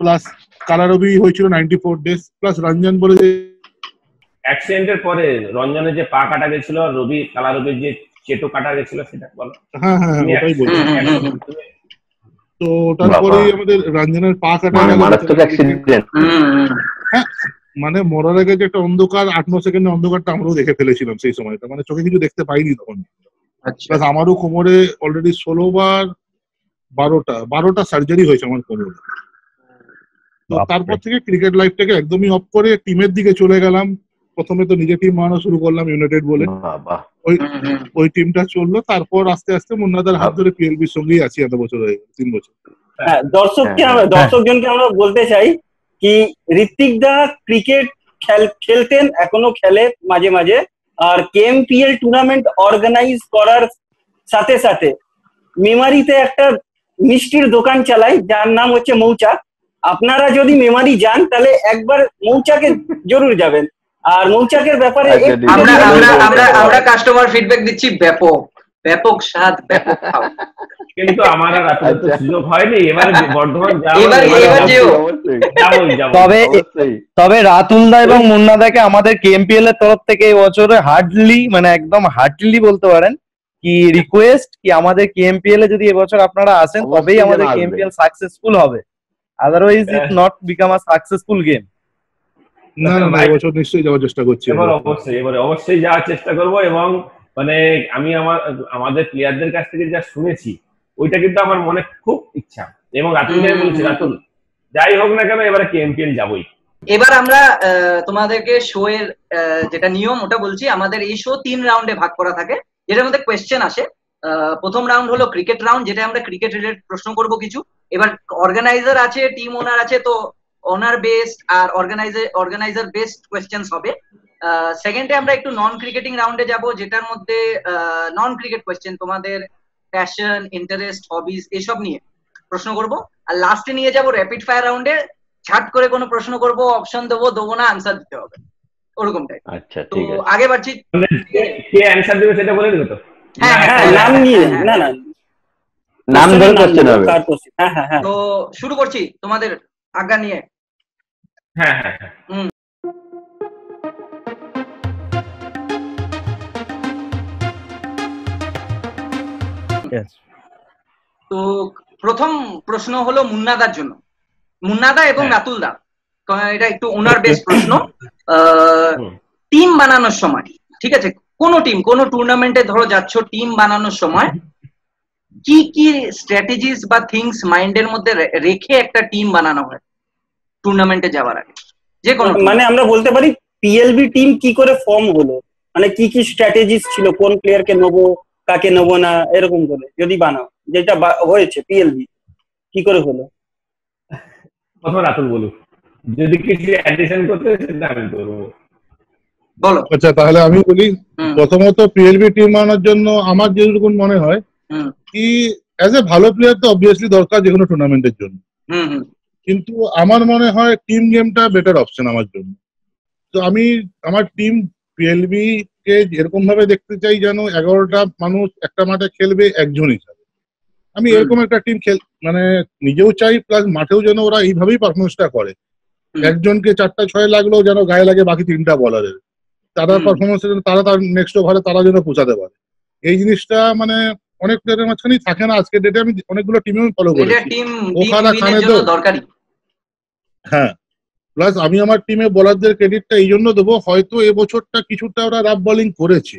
প্লাস কালারবি হয়েছিল ninety four days plus Ranjan বলে যে অ্যাক্সিডেন্টের পরে রঞ্জনের যে পা কাটা গেছিল আর রবি কালা রবির যে চেটো কাটা গেছিল সেটা বলো। হ্যাঁ হ্যাঁ হ্যাঁ, ওটাই বলছি তো তারপরেই আমাদের রঞ্জনের পা কাটা মানে মারাত্মক অ্যাক্সিডেন্ট মানে মরার আগে যে একটা অন্ধকার আট ন সেকেন্ডের অন্ধকারটা আমরাও দেখে ফেলেছিলাম সেই সময়টা। মানে চোখে কিছু দেখতে পাইনি তখন। আচ্ছা। প্লাস আমারও কোমরে অলরেডি ষোলো বার বারোটা বারোটা সার্জারি হয়েছে আমার কোমরে। তো। তারপর থেকে ক্রিকেট লাইফটাকে একদমই অফ করে টিমের দিকে চলে গেলাম। প্রথমে তো নিজে টিম বানানো শুরু করলাম ইউনাইটেড বলে। ওই ওই টিমটা চলল। তারপর আস্তে আস্তে মুন্নাদার হাত ধরে পিএলবির সঙ্গেই আছি এত বছর হয়ে গেল তিন বছর। হ্যাঁ দর্শককে হ্যাঁ, আমরা দর্শকজনকে আমরা বলতে চাই কি ঋত্বিক দা ক্রিকেট খেল খেলতেন এখনও খেলে মাঝে মাঝে। আর কেএমপিএল টুর্নামেন্ট অর্গানাইজ করার সাথে সাথে মেমারিতে একটা মিষ্টির দোকান চালায় যার নাম হচ্ছে মৌচাক আপনারা যদি মেমারি যান তাহলে একবার মৌচাকে জরুর যাবেন। আর মৌচাকের ব্যাপারে আচ্ছা, আমরা আমরা। আমরা কাস্টমার ফিডব্যাক দিচ্ছি ব্যাপক। ব্যাপক স্বাদ ব্যাপক খাও। কিন্তু আমার আর এত আচ্ছা। সুযোগ হয়নি। এবারে বর্ধমান তবে তবে রাতুল দা এবং মুন্না দাকে আমাদের কেএমপিএল এর তরফ থেকে এই বছরে হার্ডলি মানে একদম হার্ডলি বলতে পারেন কি রিকোয়েস্ট কি আমাদের কেএমপিএল এ যদি এবছর আপনারা আসেন তবেই আমাদের। কেএমপিএল সাকসেসফুল হবে। Otherwise it. Not become a successful game না না এবছর নিশ্চয়ই যাওয়ার চেষ্টা করছি। এবার অবশ্যই এবারে অবশ্যই যাওয়ার চেষ্টা করব এবং মানে আমি আমার আমাদের প্লেয়ারদের কাছ থেকে যা শুনেছি ওইটা কিন্তু আমার মনে খুব ইচ্ছা। এবং আমি বলেছি রাতুল যাই হোক না কেন এবারে কেএমপিএল যাবই। এবার আমরা তোমাদেরকে শো এর যেটা নিয়ম ওটা বলছি আমাদের এই শো তিন রাউন্ডে ভাগ করা থাকে যেটার মধ্যে কোয়েশ্চেন আসে। প্রথম রাউন্ড হলো ক্রিকেট রাউন্ড যেটা আমরা ক্রিকেট রিলেটেড প্রশ্ন করব কিছু। এবার অর্গানাইজার আছে টিম ওনার আছে তো ওনার বেসড আর অর্গানাইজার অর্গানাইজার বেসড কোয়েশ্চেন্স হবে। সেকেন্ডে আমরা একটু নন ক্রিকেটিং রাউন্ডে যাব যেটার মধ্যে নন ক্রিকেট কোয়েশ্চেন তোমাদের প্যাশন ইন্টারেস্ট হবিজ এসব নিয়ে প্রশ্ন করব। আর লাস্টে নিয়ে যাব র্যাপিড ফায়ার রাউন্ডে ঝাট করে কোনো প্রশ্ন করব অপশন দেবো দেবো না আনসার দিতে হবে। ওরকম টাইপ আচ্ছা তো ঠিক আছে। আগে বাড়ছি। কে অ্যান্সার দেবে সেটা বলে দেবে তো? হ্যাঁ, হ্যাঁ, হ্যাঁ নাম নিয়ে না না। নাম ধরে কোশ্চেন হবে। হ্যাঁ হ্যাঁ হ্যাঁ। তো শুরু করছি তোমাদের আজ্ঞা নিয়ে। হ্যাঁ হ্যাঁ হ্যাঁ। তো প্রথম প্রশ্ন হলো মুন্নাদার জন্য। মুন্নাদা এবং হ্যাঁ। রাতুলদা। কারণ এটা একটু ওনার বেস প্রশ্ন। টিম বানানোর সময়। ঠিক আছে? কোন টিম কোন টুর্নামেন্টে ধরো যাচ্ছ টিম বানানোর সময় কি কি স্ট্র্যাটেজিস বা থিংস মাইন্ডের মধ্যে রেখে একটা টিম বানানো হয় টুর্নামেন্টে যাওয়ার আগে? যে কোনো মানে আমরা বলতে পারি পিএলবি টিম কি করে ফর্ম হলো? মানে কি কি স্ট্র্যাটেজিস ছিল? কোন প্লেয়ারকে নেব? কাকে নেব না এরকম করে যদি বানাও। যেটা বা- হয়েছে পিএলবি কি করে হলো? প্রথম রাতুল বলুক। যদি কিছু অ্যাডিশন করতে সেটা আমি করব। বলো। আচ্ছা তাহলে আমি বলি প্রথমত পিএলবি টিম বানানোর জন্য আমার যেরকম মনে হয় কি অ্যাজ এ ভালো প্লেয়ার তো অবভিয়াসলি দরকার যে কোনো টুর্নামেন্টের জন্য। হুম, হুম, কিন্তু আমার মনে হয় টিম গেমটা বেটার অপশন আমার জন্য। তো আমি আমার টিম পিএলবি কে এরকম ভাবে দেখতে চাই যেন এগারোটা মানুষ একটা মাঠে খেলবে একজন হিসাবে। আমি এরকম একটা টিম খেল মানে নিজেও চাই প্লাস মাঠেও যেন ওরা এইভাবেই পারফরমেন্সটা করে। একজনকে চারটা ছয় লাগলেও যেন গায়ে লাগে বাকি তিনটা বলারের তারা। পারফরমেন্স তারা তার নেক্সট ওভারে তারা যেন পৌঁছাতে পারে। এই জিনিসটা মানে অনেক প্লেয়ারের মাঝখানেই থাকে না। আজকের ডেটে আমি অনেকগুলো টিমে ফলো এটা করেছি। টিম ও টিম খানা খানে উইনের তো। দরকারি। হ্যাঁ। প্লাস আমি আমার টিমে বোলারদের ক্রেডিটটা এই জন্য দেবো হয়তো এবছরটা কিছুটা ওরা রাফ বোলিং করেছে।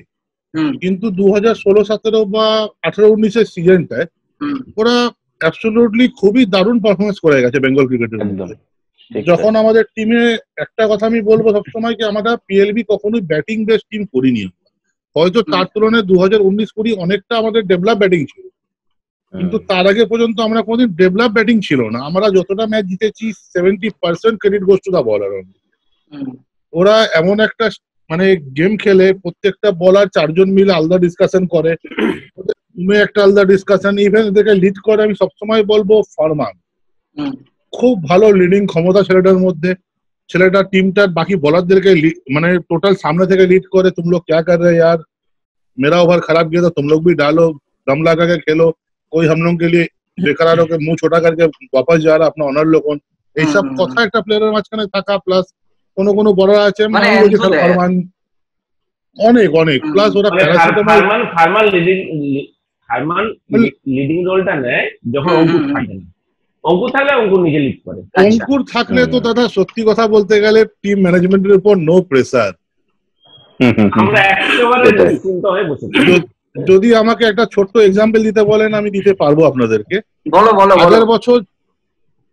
কিন্তু দু হাজার ষোলো সতেরো বা আঠারো উনিশের সিজনটায় ওরা অ্যাবসোলুটলি খুবই দারুণ পারফরমেন্স করে গেছে বেঙ্গল ক্রিকেটের মধ্যে। যখন আমাদের টিমে একটা কথা আমি বলব সবসময় কি আমরা পিএলবি কখনোই ব্যাটিং বেস টিম করিনি। হয়তো তার তুলনায় দু হাজার উনিশ কুড়ি অনেকটা আমাদের ডেভেলপ ব্যাটিং ছিল। কিন্তু তার আগে পর্যন্ত আমরা কোনোদিন ডেভেলপ ব্যাটিং ছিল না আমরা যতটা ম্যাচ জিতেছি seventy percent credit goes to the bowler হুম ওরা এমন একটা মানে গেম খেলে প্রত্যেকটা বলার চারজন মিলে আলাদা ডিসকাশন করে ওদের team-এ একটা আলাদা ডিসকাশন ইভেন এদেরকে লিড করে আমি সবসময় বলবো ফরমান হুম খুব ভালো লিডিং ক্ষমতা ছেলেটার মধ্যে ছেলেটা টিমটার বাকি বলারদেরকে lead- মানে টোটাল সামনে থেকে লিড করে तुम लोग क्या कर रहे हैं यार मेरा ओवर खराब किया तो तुम लोग भी डालो दम लगा के खेलो कोई हम लोग के लिए बेकरारों के मुंह छोटा करके वापस जा रहा अपना অনার লোকন এইসব হুম, হুম, কথা একটা প্লেয়ারের মাঝখানে থাকা প্লাস কোন কোন বড়রা আছে মানে আমি বলছি enthusiasm। ফরমান অনেক অনেক হুম, প্লাস ওরা মানে fur- paracetamol Farman Farman leading Farman মানে- লিডিং রোলটা নেয় যখন হুম, অঙ্কুর হুম, থাকে না অঙ্কুর থাকলে অঙ্কুর নিজে লিড করে আচ্ছা অঙ্কুর থাকলে তো হুম। দাদা সত্যি কথা বলতে গেলে টিম ম্যানেজমেন্টের উপর নো প্রেসার আমরা একেবারে সেটাই। নিশ্চিন্ত হয়ে বসে থাকি। যদি আমাকে একটা ছোট্ট এক্সাম্পল দিতে বলেন আমি দিতে পারব আপনাদেরকে। বলো বলো বলো। আগের বছর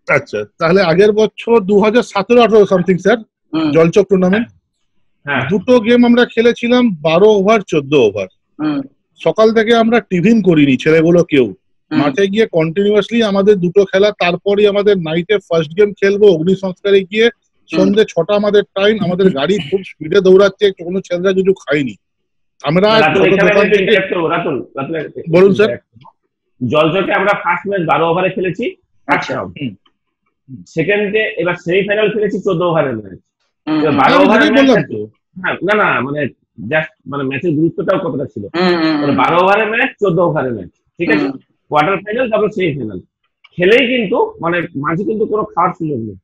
আচ্ছা তাহলে আগের বছর দু হাজার সতেরো আঠারো সামথিং স্যার জলচক টুর্নামেন্ট হ্যাঁ। দুটো গেম আমরা খেলেছিলাম বারো ওভার চোদ্দ ওভার সকাল থেকে আমরা টিফিন করিনি ছেলেগুলো কেউ। মাঠে গিয়ে কন্টিনিউয়াসলি আমাদের দুটো খেলা তারপরই আমাদের নাইটে ফার্স্ট গেম খেলব অগ্নি সংস্কারে গিয়ে সন্ধ্যে ছটা আমাদের টাইম আমাদের গাড়ি খুব স্পিডে দৌড়াচ্ছে কোনো ছেলেরা কিছু খাইনি আমরা বলুন, স্যার। জলচকে আমরা ফার্স্ট ম্যাচ বারো ওভারে খেলেছি আচ্ছা। সেকেন্ডে এবার সেমিফাইনাল খেলেছি চোদ্দ ওভারের ম্যাচ এবার বারো ওভারের ম্যাচ হ্যাঁ না না মানে জাস্ট মানে ম্যাচের গুরুত্বটাও কতটা ছিল? মানে বারো ওভারের ম্যাচ চোদ্দ ওভারের ম্যাচ ঠিক আছে? কোয়ার্টার ফাইনাল তারপর সেমিফাইনাল খেলেই কিন্তু মানে মাঝে কিন্তু কোনো খাওয়ার সুযোগ নেই।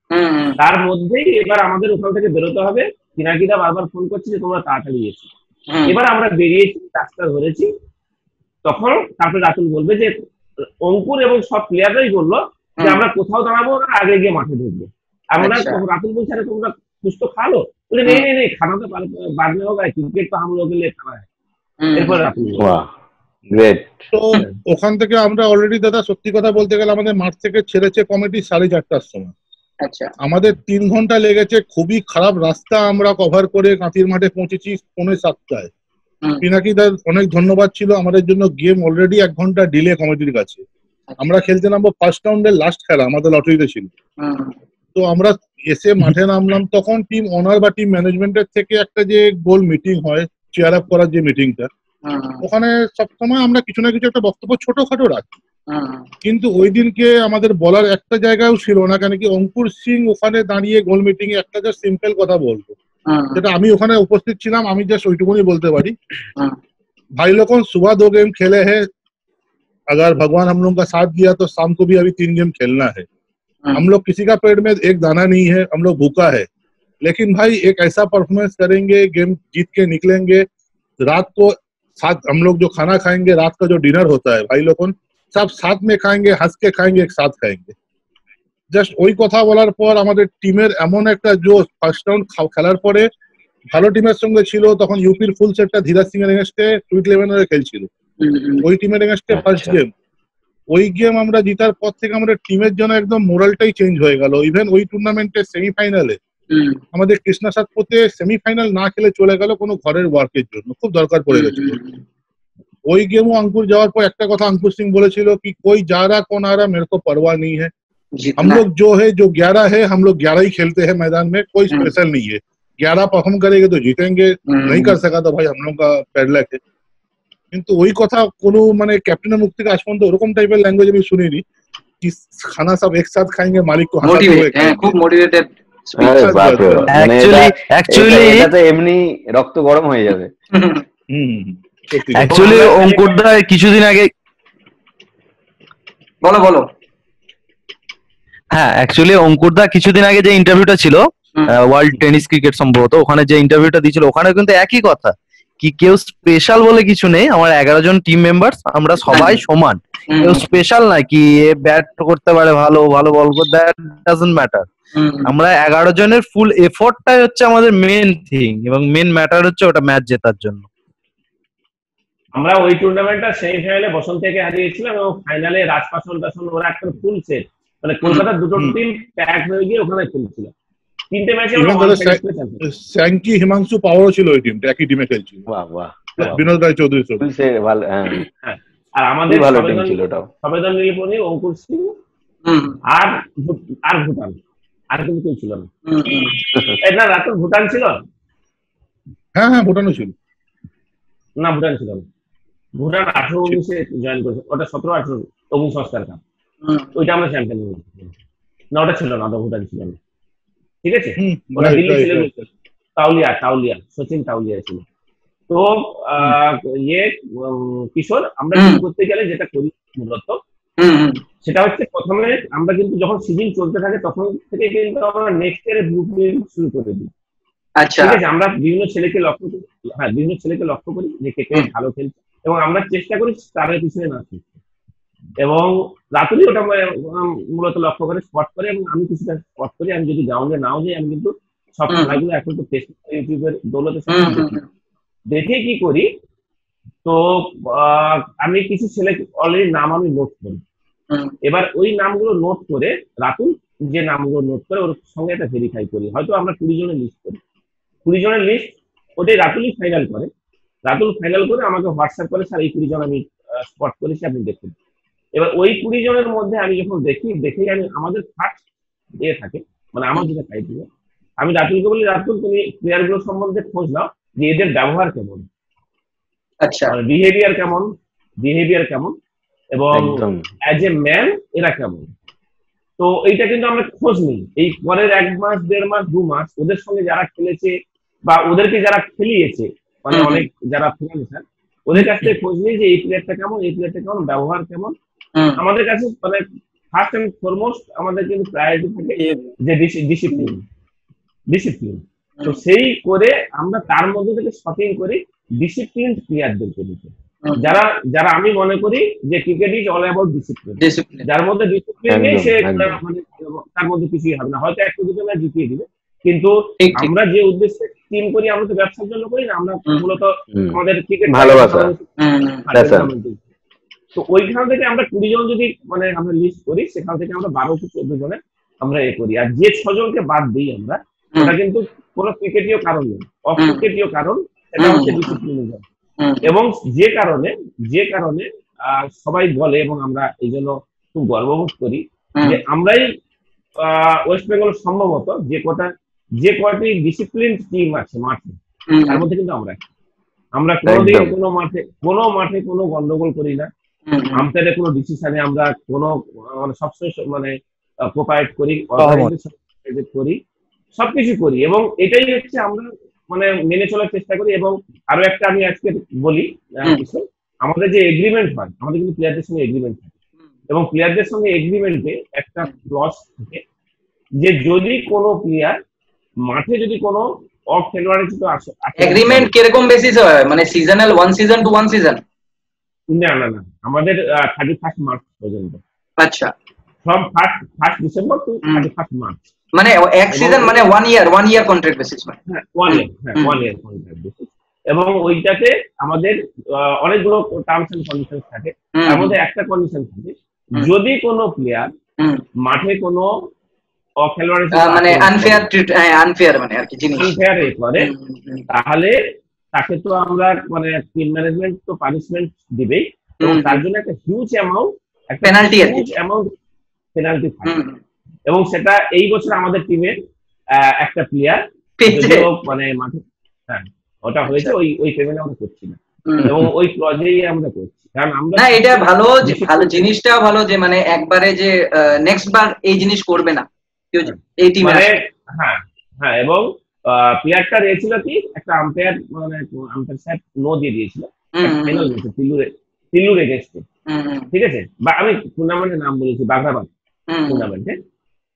তার মধ্যেই এবার আমাদের ওখান থেকে বেরোতে হবে। কিনাকিরা বারবার ফোন করছে যে তোমরা তাড়াতাড়ি এসো। এবার আমরা বেরিয়েছি রাস্তা ধরেছি। তখন তারপরে রাতুল বলবে যে অঙ্কুর এবং সব প্লেয়াররাই বলল যে আমরা কোথাও দাঁড়াবো না আগে গিয়ে মাঠে ঢুকবো। আমরা রাতুল বলছি আরে তোমরা সুস্থ খালো? বলে নেই নেই নেই খানা তো বাদ নেওয়া গায়ে ক্রিকেট তো আমরা ওকে লেট খাওয়া এরপর রাতুল তো ওখান থেকে আমরা অলরেডি দাদা সত্যি কথা বলতে গেলে আমাদের মাঠ থেকে ছেড়েছে কমিটি সাড়ে চারটার সময়। আচ্ছা। আমাদের তিন ঘণ্টা লেগেছে খুবই খারাপ রাস্তা আমরা কভার করে কাঁথির মাঠে পৌঁছেছি পৌনে সাতটায়। পিনাকি দার অনেক ধন্যবাদ ছিল আমাদের জন্য গেম অলরেডি এক ঘণ্টা ডিলে কমিটির কাছে। আমরা খেলতে নামবো ফার্স্ট রাউন্ডের লাস্ট খেলা আমাদের লটারিতে ছিল। তো আমরা এসে মাঠে নামলাম তখন টিম ওনার বা টিম ম্যানেজমেন্টের থেকে একটা যে গোল মিটিং হয় চেয়ার আপ করার যে মিটিংটা ওখানে সবসময় আমরা কিছু না কিছু একটা বক্তব্য ছোটখাটো রাখি। কিন্তু ওই দিনকে আমাদের বলার একটা জায়গাও ছিল না কেন কি অঙ্কুর সিং ওখানে দাঁড়িয়ে গোল মিটিং এ একটা জাস্ট সিম্পল কথা বলবো হুম, যেটা আমি ওখানে উপস্থিত ছিলাম আমি জাস্ট ওইটুকুনি বলতে পারি হুম, भाई लोगों सुबह दो गेम खेले हैं अगर भगवान हम लोग का साथ दिया तो शाम को भी अभी तीन गेम खेलना है हम्म। हम लोग किसी का पेट में एक दाना नहीं है हम लोग भूखा है लेकिन भाई एक ऐसा परफॉर्मेंस करेंगे गेम जीत के निकलेंगे रात को साथ हम लोग जो खाना खाएंगे रात का जो डिनर होता है भाई लोगों सब साथ में खाएंगे हंस के खाएंगे एक साथ खाएंगे জাস্ট ওই কথা বলার পর আমাদের টিমের এমন একটা জোশ ফার্স্ট রাউন্ড খেলার পরে ভালো টিমের সঙ্গে ছিল তখন ইউপির ফুল সেটটা ধীরাজ সিং এর এগেনস্টে টুইট ইলেভেনের খেলছিল হুম, হুম, ওই টিমের এগেনস্টে ফার্স্ট আচ্ছা। গেম ওই গেম আমরা জিতার পর থেকে আমাদের টিমের জন্য একদম মোরালটাই চেঞ্জ হয়ে গেল ইভেন ওই টুর্নামেন্টের সেমিফাইনালে হুম, আমাদের কৃষ্ণা সাতপথে সেমিফাইনাল না খেলে চলে গেল কোনো ঘরের ওয়ার্কের জন্য খুব দরকার পড়ে গেছিল হুম, ওই গেমও अंकुर যাওয়ার পর একটা কথা अंकुर सिंह বলেছিল कि कोई जा रहा कौन आ रहा मेरे को परवाह नहीं है हम जितना लोग जो है जो ग्यारह है हम लोग ग्यारह ही खेलते हैं मैदान में कोई हम्म। स्पेशल नहीं है ग्यारह परफॉर्म करेंगे तो जीतेंगे हम्म, नहीं कर सका तो भाई हम लोग का প্যাডলাক है কিন্তু ওই কথা কোনো মানে ক্যাপ্টেনের মুখ থেকে আজ পর্যন্ত ওরকম টাইপের ল্যাঙ্গুয়েজ আমি শুনিনি कि खाना सब एक साथ खाएंगे मालिक को हंसाते हुए मोटिवेट হ্যাঁ खाएंगे খুব মোটিভেটেড আরে বিখ্যাত বাপরে জায়গা। বাপ। মানে অ্যাকচুয়ালি এটা- অ্যাকচুয়ালি এটা- এটাতে এমনি রক্ত গরম হয়ে যাবে হুম অ্যাকচুয়ালি অঙ্কুরদা কিছুদিন আগে বলো বলো। হ্যাঁ অ্যাকচুয়ালি অঙ্কুরদা কিছুদিন আগে যে ইন্টারভিউটা ছিল। ওয়ার্ল্ড টেনিস ক্রিকেট সম্ভবত ওখানে যে ইন্টারভিউটা দিয়েছিল ওখানে কিন্তু একই কথা। কি কেউ স্পেশাল বলে কিছু নেই আমার এগারো জন টিম মেম্বার আমরা সবাই সমান। কেউ স্পেশাল না কি এ ব্যাট করতে পারে ভালো ভালো বল করতে দ্যাট ডাজন্ট ম্যাটার আমরা এগারো জনের ফুল এফোর্টটাই হচ্ছে আমাদের মেন থিং এবং মেন ম্যাটার হচ্ছে ওটা ম্যাচ জেতার জন্য। আমরা ওই টুর্নামেন্টটা সেমিফাইনালে বসন্তকে হারিয়েছিলাম এবং ফাইনালে রাজপাশন টাসন ওরা একটা ফুল সেট মানে কলকাতার দুটো টিম প্যাক হয়ে গিয়ে ওখানে খেলছিল। তিনটে ম্যাচে। স্যাঙ্কি হিমাংশু পাওয়ারও ছিল ওই টিমটা একই টিমে খেলছিল। বাহ বাহ বিনোদ রায় চৌধুরী সব ফুল সে ভালো হ্যাঁ। আর আমাদের ভালো টিম ছিল ওটাও। সবেদন নীলপনি অঙ্কুর সিং আর আর ভুটান। আর কিন্তু কেউ ছিল না। হুম। রাতুল ভুটান ছিল? হ্যাঁ হ্যাঁ ভুটানও ছিল। না ভুটান ছিল না। ভুটান আঠারো উনিশে জয়েন করেছে। ওটা সতেরো আঠারো অগ্নি সংস্কার কাপ ওইটা আমরা চ্যাম্পিয়ন না ওটা ছিল না ওটা ভুটান ছিল না। ঠিক আছে? ওটা দিল্লি ছিল। তাউলিয়া তাউলিয়া সচিন তাউলিয়া ছিল। তো ইয়ে কিশোর আমরা করতে গেলে যেটা করি মূলত। সেটা হচ্ছে প্রথমে আমরা কিন্তু যখন সিজন চলতে থাকে তখন থেকে কিন্তু আমরা নেক্সট ইয়ারে গ্রুপ শুরু করে দিই। আচ্ছা। ঠিক আছে? আমরা বিভিন্ন ছেলেকে লক্ষ্য করি। হ্যাঁ বিভিন্ন ছেলেকে লক্ষ্য করি যে কে কে ভালো খেলছে। এবং আমরা চেষ্টা করি তারের পিছনে না। এবং রাতুলি ওটা মূলত লক্ষ্য করে স্পট করে এবং আমি কিছুটা স্পট করি। আমি যদি গ্রাউন্ডে নাও যাই আমি কিন্তু সব। খেলাগুলো এখন তো ফেসবুক ইউটিউবের দৌলতে দেখি। কি করি? তো আমি কিছু ছেলে অলরেডি নাম আমি নোট করি। এবার ওই নামগুলো নোট করে রাতুল যে নামগুলো নোট করে ওর সঙ্গে একটা ভেরিফাই করি। হয়তো আমরা কুড়ি জনের লিস্ট করি। কুড়ি জনের লিস্ট ওটাই রাতুলই ফাইনাল করে। রাতুল ফাইনাল করে আমাকে হোয়াটসঅ্যাপ করে স্যার এই কুড়ি জন আমি স্পট করেছি আপনি দেখুন। এবার ওই কুড়ি জনের মধ্যে আমি যখন দেখি দেখেই আমি আমাদের ফার্স্ট ইয়ে থাকে মানে আমার যেটা ক্রাইটেরিয়া আমি রাতুলকে বলি রাতুল তুমি প্লেয়ারগুলো সম্বন্ধে খোঁজ নাও যে এদের ব্যবহার কেমন। আচ্ছা। বিহেভিয়ার কেমন বিহেভিয়ার কেমন এবং অ্যাজ এ ম্যান এরা কেমন? তো এইটা কিন্তু আমরা খোঁজ নিই। এই পরের এক মাস দেড় মাস দু মাস ওদের সঙ্গে যারা খেলেছে বা ওদেরকে যারা খেলিয়েছে মানে অনেক যারা ফিনান্সার ওদের কাছ থেকে খোঁজ নিই যে এই প্লেয়ারটা কেমন এই প্লেয়ারটা কেমন ব্যবহার কেমন। আমাদের কাছে মানে ফার্স্ট অ্যান্ড ফরমোস্ট আমাদের কিন্তু প্রায়োরিটি থাকে যে ডিসিপ্লিন ডিসিপ্লিন তো সেই করে আমরা তার মধ্যে থেকে শপিং করি ডিসিপ্লিন প্লেয়ারদেরকে দিতে। যারা যারা আমি মনে করি যে cricket is all about discipline discipline যার মধ্যে ডিসিপ্লিন নেই সে মানে তার মধ্যে কিছুই হবে না। হয়তো একটা দুটো ম্যাচ জিতিয়ে দিবে। কিন্তু আমরা যে উদ্দেশ্যে টিম করি আমরা তো ব্যবসার জন্য করি না আমরা মূলত আমাদের ক্রিকেট ভালোবাসা। পেশা। তো ওইখান থেকে আমরা কুড়ি জন যদি মানে আমরা লিস্ট করি সেখান থেকে আমরা বারো কি চোদ্দ জনে আমরা এ করি। আর যে ছজনকে বাদ দিই আমরা ওটা কিন্তু কোনো ক্রিকেটীয় কারণ নেই অক্রিকেটীয় কারণ সেটা হচ্ছে হুম, ডিসিপ্লিনিজম এবং যে কারণে যে কারণে আহ, সবাই বলে এবং আমরা এই জন্য খুব গর্ববোধ করি যে আমরাই ওয়েস্ট বেঙ্গল সম্ভবত যে কটা যে কয়টি ডিসিপ্লিন টিম আছে মাঠে তার মধ্যে কিন্তু আমরা আমরা কোনোদিন কোনো মাঠে কোনো মাঠে কোনো গন্ডগোল করি না। আম্পায়ারের কোনো ডিসিশনে আমরা কোনো মানে সবসময় মানে কোপারেট করি করি সবকিছু করি। এবং এটাই হচ্ছে আমরা মানে মেনে চলার চেষ্টা করি। এবং আরও একটা আমি আজকে বলি আমাদের যে এগ্রিমেন্ট হয় আমাদের কিন্তু প্লেয়ারদের সঙ্গে এগ্রিমেন্ট থাকে। এবং প্লেয়ারদের সঙ্গে এগ্রিমেন্টে একটা ক্লস থাকে যে যদি কোনো প্লেয়ার মাঠে যদি কোনো অফ খেলোয়াড়ের তো আসে এগ্রিমেন্ট কীরকম বেসিসে হয়? মানে seasonal one season to one season না না না। আমাদের থার্টি ফার্স্ট মার্চ পর্যন্ত। আচ্ছা। From first first December to thirty first March মানে এক সিজন মানে one year one year contract basis মানে। হ্যাঁ ওয়ান ইয়ার হ্যাঁ ওয়ান ইয়ার কন্ট্রাক্ট বেসিস এবং ওইটাতে আমাদের অনেকগুলো টার্মস এন্ড কন্ডিশন থাকে। তার মধ্যে একটা কন্ডিশন থাকে। যদি কোনো প্লেয়ার মাঠে কোনো খেলোয়াড়ের মানে আনফেয়ার হ্যাঁ আনফেয়ার মানে আর কি জিনিস। আনফেয়ার করে। তাহলে তাকে তো আমরা মানে টিম ম্যানেজমেন্ট তো পানিশমেন্ট দিবেই। এবং তার জন্য একটা হিউজ অ্যামাউন্ট একটা Penalty আর কি। অ্যামাউন্ট পেনাল্টি থাকে। এবং সেটা এই বছর আমাদের টিমের একটা প্লেয়ার মানে মাঠে হ্যাঁ ওটা হয়েছে ওই ওই পেমেন্ট আমরা করছি না। এবং ওই ক্লজেই আমরা করছি। কারণ আমরা না এটা ভালো ভালো জিনিসটাও ভালো যে মানে একবারে যে নেক্সট বার এই জিনিস করবে না। এই টিমে মানে হ্যাঁ হ্যাঁ এবং প্লেয়ারটা দিয়েছিল কি একটা আম্পায়ার মানে আম্পায়ার সাহেব নো দিয়ে দিয়েছিল। এগেস্টে ঠিক আছে? বা আমি টুর্নামেন্টের নাম বলেছি বাঘাবাদ টুর্নামেন্টে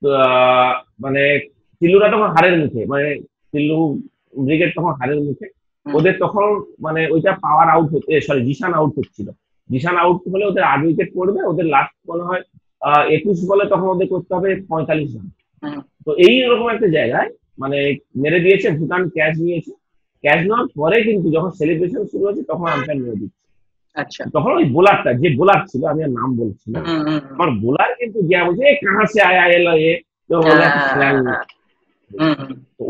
আহ, মানে তিল্লুরা তখন হারের মুখে মানে তিল্লু ব্রিগেড তখন হারের মুখে। ওদের তখন মানে ওইটা পাওয়ার আউট হচ্ছে সরি জিশান আউট হচ্ছিল। জিশান আউট হলে ওদের আট উইকেট পড়বে ওদের লাস্ট মনে হয় আহ, একুশ বলে তখন ওদের করতে হবে পঁয়তাল্লিশ রান। তো এই রকম একটা জায়গায় মানে মেরে দিয়েছে ভুটান ক্যাচ নিয়েছে। ক্যাচ নেওয়ার পরে কিন্তু যখন সেলিব্রেশন শুরু হয়েছে তখন আম্পায়ার মেরে দিচ্ছে। আচ্ছা। তখন ওই বোলারটা যে বোলার ছিল আমি আর নাম বলছি না। আমার বোলার কিন্তু গিয়া বলছে কাহা সে আয়া এলো এ? তো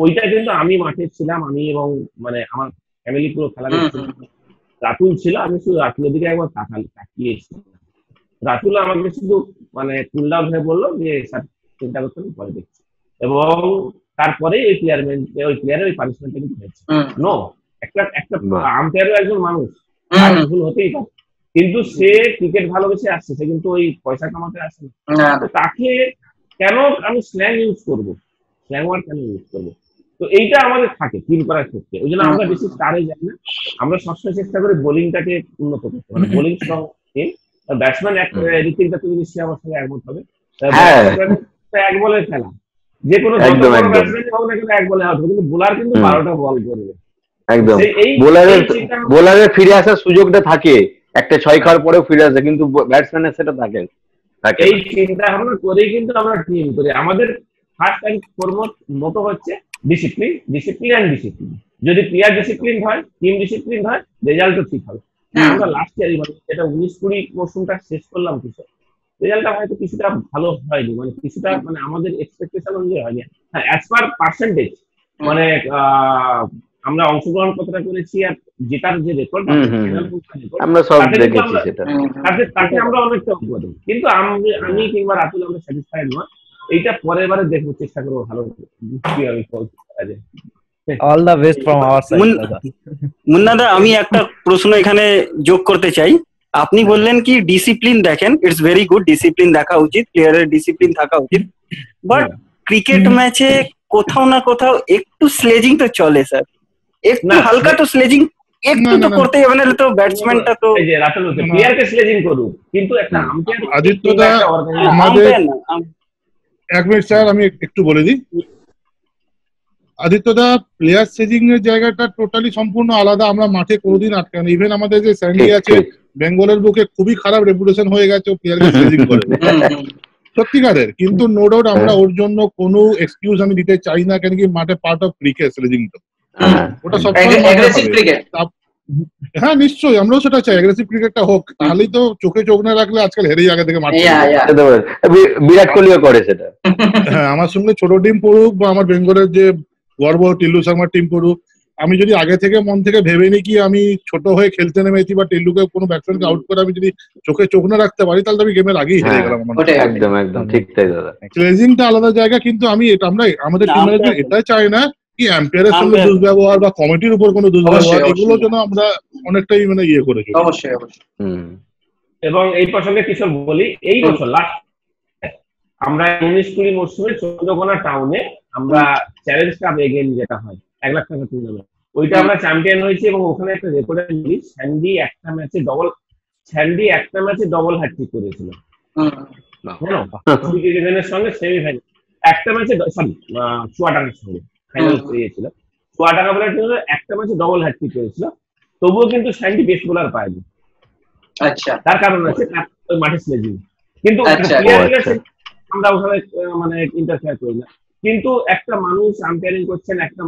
ওইটা কিন্তু আমি মাঠে ছিলাম আমি এবং মানে আমার ফ্যামিলি পুরো খেলা রাতুল ছিল আমি শুধু রাতুলের দিকে একবার তাকাল তাকিয়েছি রাতুল আমাকে শুধু মানে কুল ডাউন হয়ে বলল যে স্যার চিন্তা করতে হবে, পরে দেখছি। এবং তারপরে ওই প্লেয়ার ওই প্লেয়ারের ওই পানিশমেন্টটা কিন্তু হয়েছে। নো একটা একটা আম্পায়ারও একজন মানুষ। ভুল হতেই পারে। কিন্তু সে ক্রিকেট ভালোবেসে আসছে সে কিন্তু ওই পয়সা কামাতে আসে না। তাকে কেন আমি স্ল্যাং ইউজ করব? স্ল্যাং ওয়ার্ড কেন ইউজ করব? তো এইটা আমাদের থাকে টিম করার ক্ষেত্রে। ওই জন্য আমরা বেশি স্টারে যাই না। আমরা সবসময় চেষ্টা করি বোলিংটাকে উন্নত করতে। মানে বোলিং স্ট্রং টিম ব্যাটসম্যান এক ঋতিক দা তুমি নিশ্চয়ই আমার সঙ্গে একমত হবে এক বলে খেলা। যে কোনো এক বলে আউট কিন্তু বোলার কিন্তু বারোটা বল করবে। একদম। বোলারের বোলারের ফিরে আসার সুযোগটা থাকে। একটা ছয় খাওয়ার পরেও ফিরে আসে কিন্তু ব্যাটসম্যানের সেটা থাকে। এই চিন্তা ভাবনা করেই কিন্তু আমরা টিম করি। আমাদের ফার্স্ট টাইম ফরমোট মোটো হচ্ছে ডিসিপ্লিন ডিসিপ্লিন অ্যান্ড ডিসিপ্লিন যদি প্লেয়ার ডিসিপ্লিন হয় টিম ডিসিপ্লিন হয় রেজাল্টও ঠিক হবে। হ্যাঁ, আমরা লাস্ট ইয়ারই মানে যেটা উনিশ কুড়ি মৌসুমটা শেষ করলাম কিছু রেজাল্টটা হয়তো কিছুটা ভালো হয়নি মানে কিছুটা মানে আমাদের এক্সপেকটেশন অনুযায়ী হয়নি। হ্যাঁ অ্যাজ পার পার্সেন্টেজ মানে আহ, আমরা অংশগ্রহণ কতটা করেছি আর জেতার যে রেকর্ড হুম। আমরা সব দেখেছি সেটা। তাতে তাতে আমরা অনেকটা উপরে কিন্তু আমি আমি কিংবা রাতুল আমরা স্যাটিসফাইড নয়। এইটা পরের বারে দেখব চেষ্টা করব ভালো কীভাবে করা যায় all the best from our side moon- মুন্নাদা আমি একটা প্রশ্ন এখানে যোগ করতে চাই। আপনি বললেন কি ডিসিপ্লিন দেখেন ইটস ভেরি গুড ডিসিপ্লিন দেখা উচিত প্লেয়ারের ডিসিপ্লিন থাকা উচিত। বাট ক্রিকেট ম্যাচে কোথাও না কোথাও একটু স্লেজিং তো চলে স্যার একটু হালকা তো স্লেজিং একটু না, না, তো না। করতেই হবে নাহলে তো ব্যাটসম্যানটা তো না। প্লেয়ারকে স্লেজিং করুক কিন্তু একটা আদিত্যদা, হ্যাঁ, আমাদের- না, এক মিনিট স্যার আমি একটু বলে দিই। আদিত্যদা প্লেয়ার সেজিং এর জায়গাটা টোটালি সম্পূর্ণ আলাদা। আমরা মাঠে কোনোদিন আটকান ইভেন আমাদের যে স্যান্ডি আছে বেঙ্গলের বুকে খুবই খারাপ রেপুটেশন হয়ে গেছে ও প্লেয়ারকে সেজিং করে। সত্যিকারের। কিন্তু নো ডাউট আমরা ওর জন্য কোনো এক্সকিউজ আমি দিতে চাই না কেন কি মাঠে পার্ট অফ ক্রিকেট স্লেজিং তো। হ্যাঁ। ওটা সব aggressive হ্যাঁ নিশ্চয়ই আমরাও সেটা চাই। অ্যাগ্রেসিভ ক্রিকেটটা হোক। তাহলেই তো চোখে চোখ না রাখলে আজকাল হেরেই আগে থেকে মাঠে বিরাট কোহলিও করে সেটা। হ্যাঁ আমার সঙ্গে ছোট ডিম পড়ুক বা আমার বেঙ্গলের যে গর্ব টিল্লু শর্মার টিম পড়ুক আমি যদি আগে থেকে মন থেকে ভেবে নিই কি আমি ছোট হয়ে খেলতে নেমেছি বা টিল্লুকে কোনো ব্যাটসম্যানকে আউট করে আমি যদি চোখে চোখ না রাখতে পারি তাহলে আমি গেমের আগেই হেরে হ্যাঁ, গেলাম একদম একদম ঠিক তাই দাদা। ক্লেজিংটা আলাদা জায়গা কিন্তু আমি এটা আমরা আমাদের না, টিম আমরা- ম্যানেজমেন্ট এটা চাই না কি এম্পায়ারের সঙ্গে দুর্ব্যবহার বা কমিটির উপর কোনো দুর্ব্যবহার এগুলো। যেন আমরা অনেকটাই মানে ইয়ে করে চলি। অবশ্যই অবশ্যই। হুম। এবং এই প্রসঙ্গে কিশোর বলি এই বছর লাস্ট আমরা উনিশ কুড়ি মরশুমে চন্দ্রকোনা টাউনে আমরা চ্যালেঞ্জ কাপ এগেন যেটা হয় এক লাখ টাকা টুর্নামেন্ট ওইটা আমরা চ্যাম্পিয়ন হয়েছি এবং ওখানে একটা রেকর্ডের জিনিস স্যান্ডি একটা ম্যাচে ডবল স্যান্ডি একটা ম্যাচে ডবল হ্যাট্রিক করেছিল। ইলেভেনের সঙ্গে সেমিফাইনাল একটা ম্যাচে সরি চুয়াডাঙ্গার সঙ্গে ফাইনাল হুম। পেয়েছিল চুয়াডাঙ্গা বলার একটা ম্যাচে ডবল হ্যাট্রিক করেছিল। তবুও কিন্তু স্যান্ডি বেস্ট বোলার পায়নি। আচ্ছা। তার কারণ আছে ওই মাঠে স্লেজিং কিন্তু আচ্ছা। আচ্ছা। আমরা ওখানে মানে ইন্টারফেয়ার করি না। কিন্তু একটা মানুষ আম্পায়ারিং করছেন একটা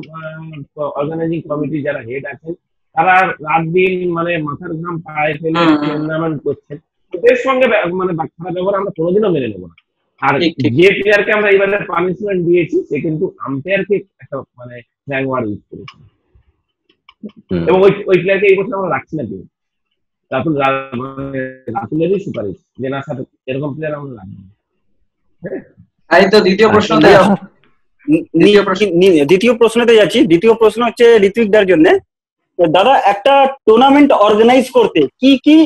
অর্গানাইজিং কমিটি যারা হেড আছেন তারা রাত দিন মানে মাথার ঘাম পায়ে ফেলে। টুর্নামেন্ট করছেন। ওদের সঙ্গে মানে খারাপ ব্যবহার আমরা কোনোদিনও মেনে নেব না। আর। যে প্লেয়ারকে আমরা এইবারে পানিশমেন্ট দিয়েছি সে কিন্তু আম্পায়ারকে একটা মানে স্ল্যাং ইউজ করেছে। এবং ওই ওই প্লেয়ারকে এই বছর আমরা রাখছি না কিন্তু রাতুল মানে রাতুলেরই সুপারিশ যে না সাথে এরকম প্লেয়ার আমরা রাখব। না। এই তো দ্বিতীয় প্রশ্ন দ্বিতীয় প্রশ্নতে যাচ্ছি। দ্বিতীয় প্রশ্ন হচ্ছে ঋত্বিকদার জন্য। দাদা একটা টুর্নামেন্ট অর্গানাইজ করতে কি কি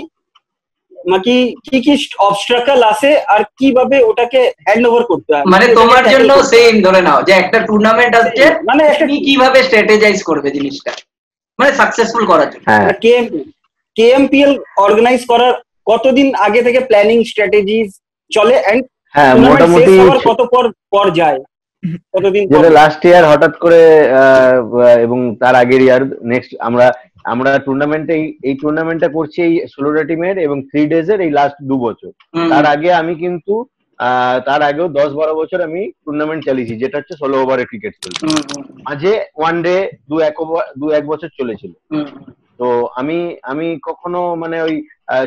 নাকি কি কি অবস্ট্রাকল আছে আর কীভাবে ওটাকে হ্যান্ড ওভার করতে হয়? মানে তোমার জন্য সেম ধরে নাও যে একটা টুর্নামেন্ট আসছে মানে একটা তুমি কীভাবে স্ট্র্যাটেজাইজ করবে জিনিসটা? মানে সাকসেসফুল করার জন্য। হ্যাঁ। কেএমপিএল অর্গানাইজ করার কতদিন আগে থেকে প্ল্যানিং স্ট্র্যাটেজিজ চলে? এন্ড হ্যাঁ মোটামুটি কত পর পর যায়? কতদিন যেটা লাস্ট ইয়ার হঠাৎ করে এবং তার আগের ইয়ার নেক্সট আমরা আমরা টুর্নামেন্টে এই টুর্নামেন্টটা করছি এই ষোলোটা টিমের এবং থ্রি ডেজ এর এই লাস্ট দু বছর। তার আগে আমি কিন্তু তার আগেও দশ বারো বছর আমি টুর্নামেন্ট চালিয়েছি যেটা হচ্ছে ষোলো ওভারের ক্রিকেট চলছে মাঝে ওয়ান ডে দু এক over- দু এক বছর চলেছিল। তো আমি আমি কখনো মানে ওই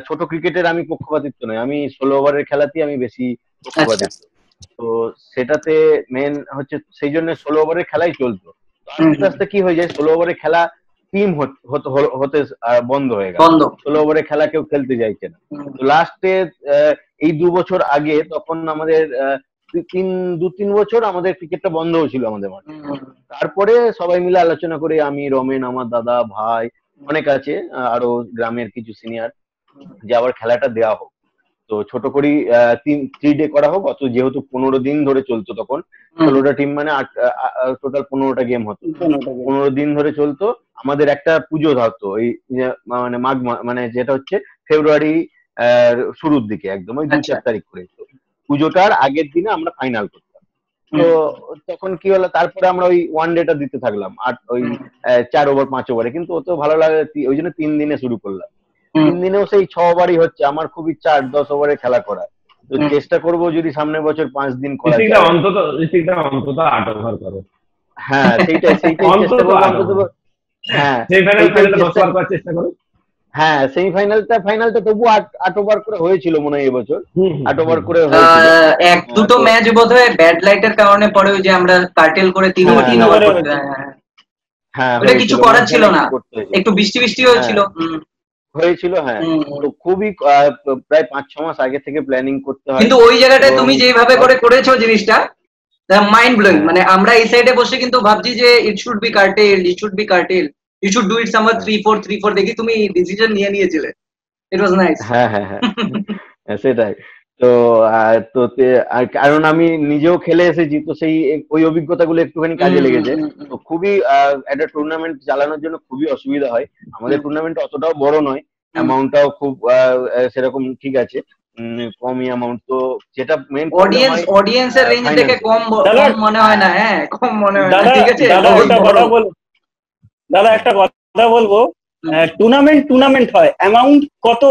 ছোট ক্রিকেটের আমি পক্ষপাতিত্ব নই। আমি ষোলো ওভারের খেলাতেই আমি বেশি পক্ষপাতিত্ব। তো সেটাতে মেন হচ্ছে সেই জন্য ষোলো ওভারের খেলাই চলতো। আস্তে আস্তে কি হয়ে যায় ষোলো ওভারের খেলা টিম হতে বন্ধ হয়ে গেল। ষোলো ওভারের খেলা কেউ খেলতে চাইছে না। তো লাস্টে এই দু বছর আগে তখন আমাদের আহ, তিন দু তিন বছর আমাদের ক্রিকেটটা বন্ধ হয়েছিল আমাদের মাঠে। তারপরে সবাই মিলে আলোচনা করে আমি রমেন আমার দাদা ভাই অনেক আছে আরও গ্রামের কিছু সিনিয়র যে আবার খেলাটা দেওয়া হোক। তো ছোট করেই তিন থ্রি ডে করা হোক অত যেহেতু পনেরো দিন ধরে চলতো তখন ষোলোটা টিম মানে টোটাল পনেরোটা গেম হতো। পনেরো দিন ধরে চলতো। আমাদের একটা পুজো থাকতো এই মানে মাঘ মানে যেটা হচ্ছে ফেব্রুয়ারি আহ, শুরুর দিকে একদম ওই দু আচ্ছা। চার তারিখ করে পুজোটার আগের দিনে আমরা ফাইনাল করতাম। তো তখন কি হলো তারপরে আমরা ওই ওয়ান ডেটা দিতে থাকলাম আট ওই চার ওভার পাঁচ ওভারে কিন্তু অত ভালো লাগে ওই জন্য তিন দিনে শুরু করলাম। তিন দিনেও সেই ছ ওভারই হচ্ছে। আমার খুব ইচ্ছা আট দশ ওভারে খেলা করার। তো চেষ্টা করব যদি সামনের বছর পাঁচ দিন করা যায়। অন্তত অন্তত আট ওভার করো। হ্যাঁ সেইটাই সেইটাই চেষ্টা করব অন্তত হ্যাঁ চেষ্টা- করো হ্যাঁ সেমিফাইনালটা ফাইনালটা তবু আট আট ওভার করে হয়েছিল মনে হয় এবছর। আট ওভার করে হয়েছিল। এক দুটো ম্যাচ বোধ হয় ব্যাড লাইটের কারণে পরে ওই যে আমরা কার্টেল করে তিন হ্যাঁ, তিন ওভার হ্যাঁ, হ্যাঁ, হ্যাঁ। ওটা কিছু করার ছিল না। করতে একটু বৃষ্টি বৃষ্টি হয়েছিল। হয়েছিল হ্যাঁ। তো খুবই প্রায় পাঁচ ছ মাস আগে থেকে প্ল্যানিং করতে হয়। কিন্তু ওই জায়গাটায় তুমি যেভাবে করে করেছ জিনিসটা মাইন্ড ব্লোয়িং হ্যাঁ। মানে আমরা এই সাইডে বসে কিন্তু ভাবছি যে it should be cartel it should be cartel you should do it summer three four three four দেখি তুমি ডিসিশন নিয়ে নিয়েছিলে। ইট ওয়াজ নাইস হ্যাঁ হ্যাঁ হ্যাঁ। হ্যাঁ, সেটাই। তো তো কারণ আমি নিজেও খেলে এসেছি তো সেই ওই অভিজ্ঞতাগুলো একটুখানি কাজে লেগেছে। খুবই আহ, একটা টুর্নামেন্ট চালানোর জন্য খুবই অসুবিধা হয়। আমাদের টুর্নামেন্ট অতটাও বড় নয়। অ্যামাউন্টটাও খুব সেরকম ঠিক আছে। কমই অ্যামাউন্ট তো যেটা মেন অডিয়েন্স অডিয়েন্সের রেঞ্জ দেখে কম দাদা- মনে হয় না হ্যাঁ কম মনে হয় না ঠিক আছে? দাদা একটা কথা বল দাদা একটা কথা বলব। টুর্নামেন্ট টুর্নামেন্ট হয়। অ্যামাউন্ট কত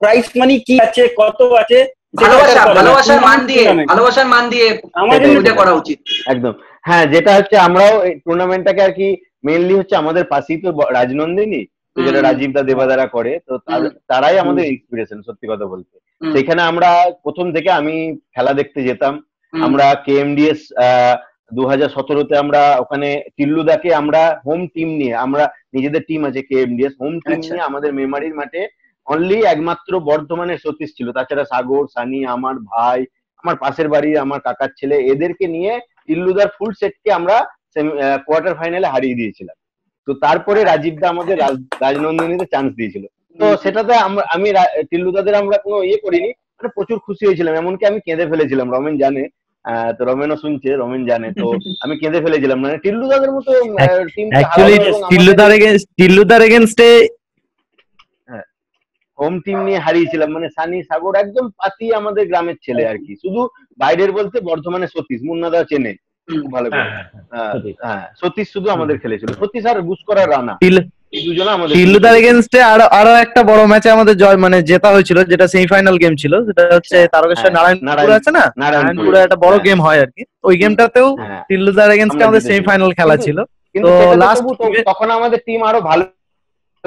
প্রাইস মানি কি আছে কত আছে ভালোবাসা। ভালোবাসার মান দিয়ে ভালোবাসার মান দিয়ে আমাদের করা উচিত। একদম। হ্যাঁ যেটা হচ্ছে আমরাও এই টুর্নামেন্টটাকে আর কি মেইনলি হচ্ছে আমাদের পাশেই তো রাজনন্দিনী তো যেটা রাজীব দা দেবাদারা করে তো তারাই আমাদের ইন্সপিরেশন সত্যি কথা বলতে। সেখানে আমরা প্রথম থেকে আমি খেলা দেখতে যেতাম। আমরা কেএমডিএস দু হাজার সতেরোতে আমরা ওখানে টিল্লুদাকে আমরা হোম টিম নিয়ে আমরা নিজেদের টিম আছে কেএমডিএস হোম টিম। নিয়ে আমাদের মেমারির মাঠে অনলি একমাত্র বর্ধমানের সতীশ ছিল। তাছাড়া সাগর সানি আমার ভাই আমার পাশের বাড়ির আমার কাকার ছেলে এদেরকে নিয়ে টিল্লুদার ফুল সেটকে আমরা কোয়ার্টার ফাইনালে হারিয়ে দিয়েছিলাম। তো তারপরে রাজীব দা আমাদের রাজ- রাজনন্দিনীতে চান্স দিয়েছিল। তো সেটাতে আমরা- আমি টিল্লুদাদের আমরা কোনো ইয়ে করিনি মানে প্রচুর খুশি হয়েছিলাম। এমনকি আমি কেঁদে ফেলেছিলাম রমেন জানে আহ, তো রমেনও শুনছে রমেন জানে তো আমি কেঁদে ফেলেছিলাম। মানে টিল্লুদাদের মতো টিম অ্যাকচুয়ালি টিল্লুদার এগেনস্ট টিল্লুদার এগেনস্টে হোম টিম নিয়ে হারিয়েছিলাম। মানে সানি সাগর একদম পাতি আমাদের গ্রামের ছেলে আর কি। শুধু বাইরের বলতে বর্ধমানে সতীশ মুন্নাদা চেনে। খুব ভালো করে। হ্যাঁ, হ্যাঁ, হ্যাঁ, হ্যাঁ, সতীশ। শুধু আমাদের খেলেছিল সতীশ আর গুসকরা রানা। এই দুজনে আমাদের টিল্লুদার এগেনস্টে আরও আরও একটা বড় ম্যাচে আমাদের জয় মানে জেতা হয়েছিল যেটা সেমিফাইনাল গেম ছিল। সেটা হচ্ছে তারকেশ্বর নারায়ণপুর আছে না? নারায়ণপুরে। একটা বড়। গেম হয় আর কি। ওই গেমটাতেও এগেনস্টে আমাদের সেমিফাইনাল খেলা ছিল। তো game- তখন আমাদের টিম আরও ভালো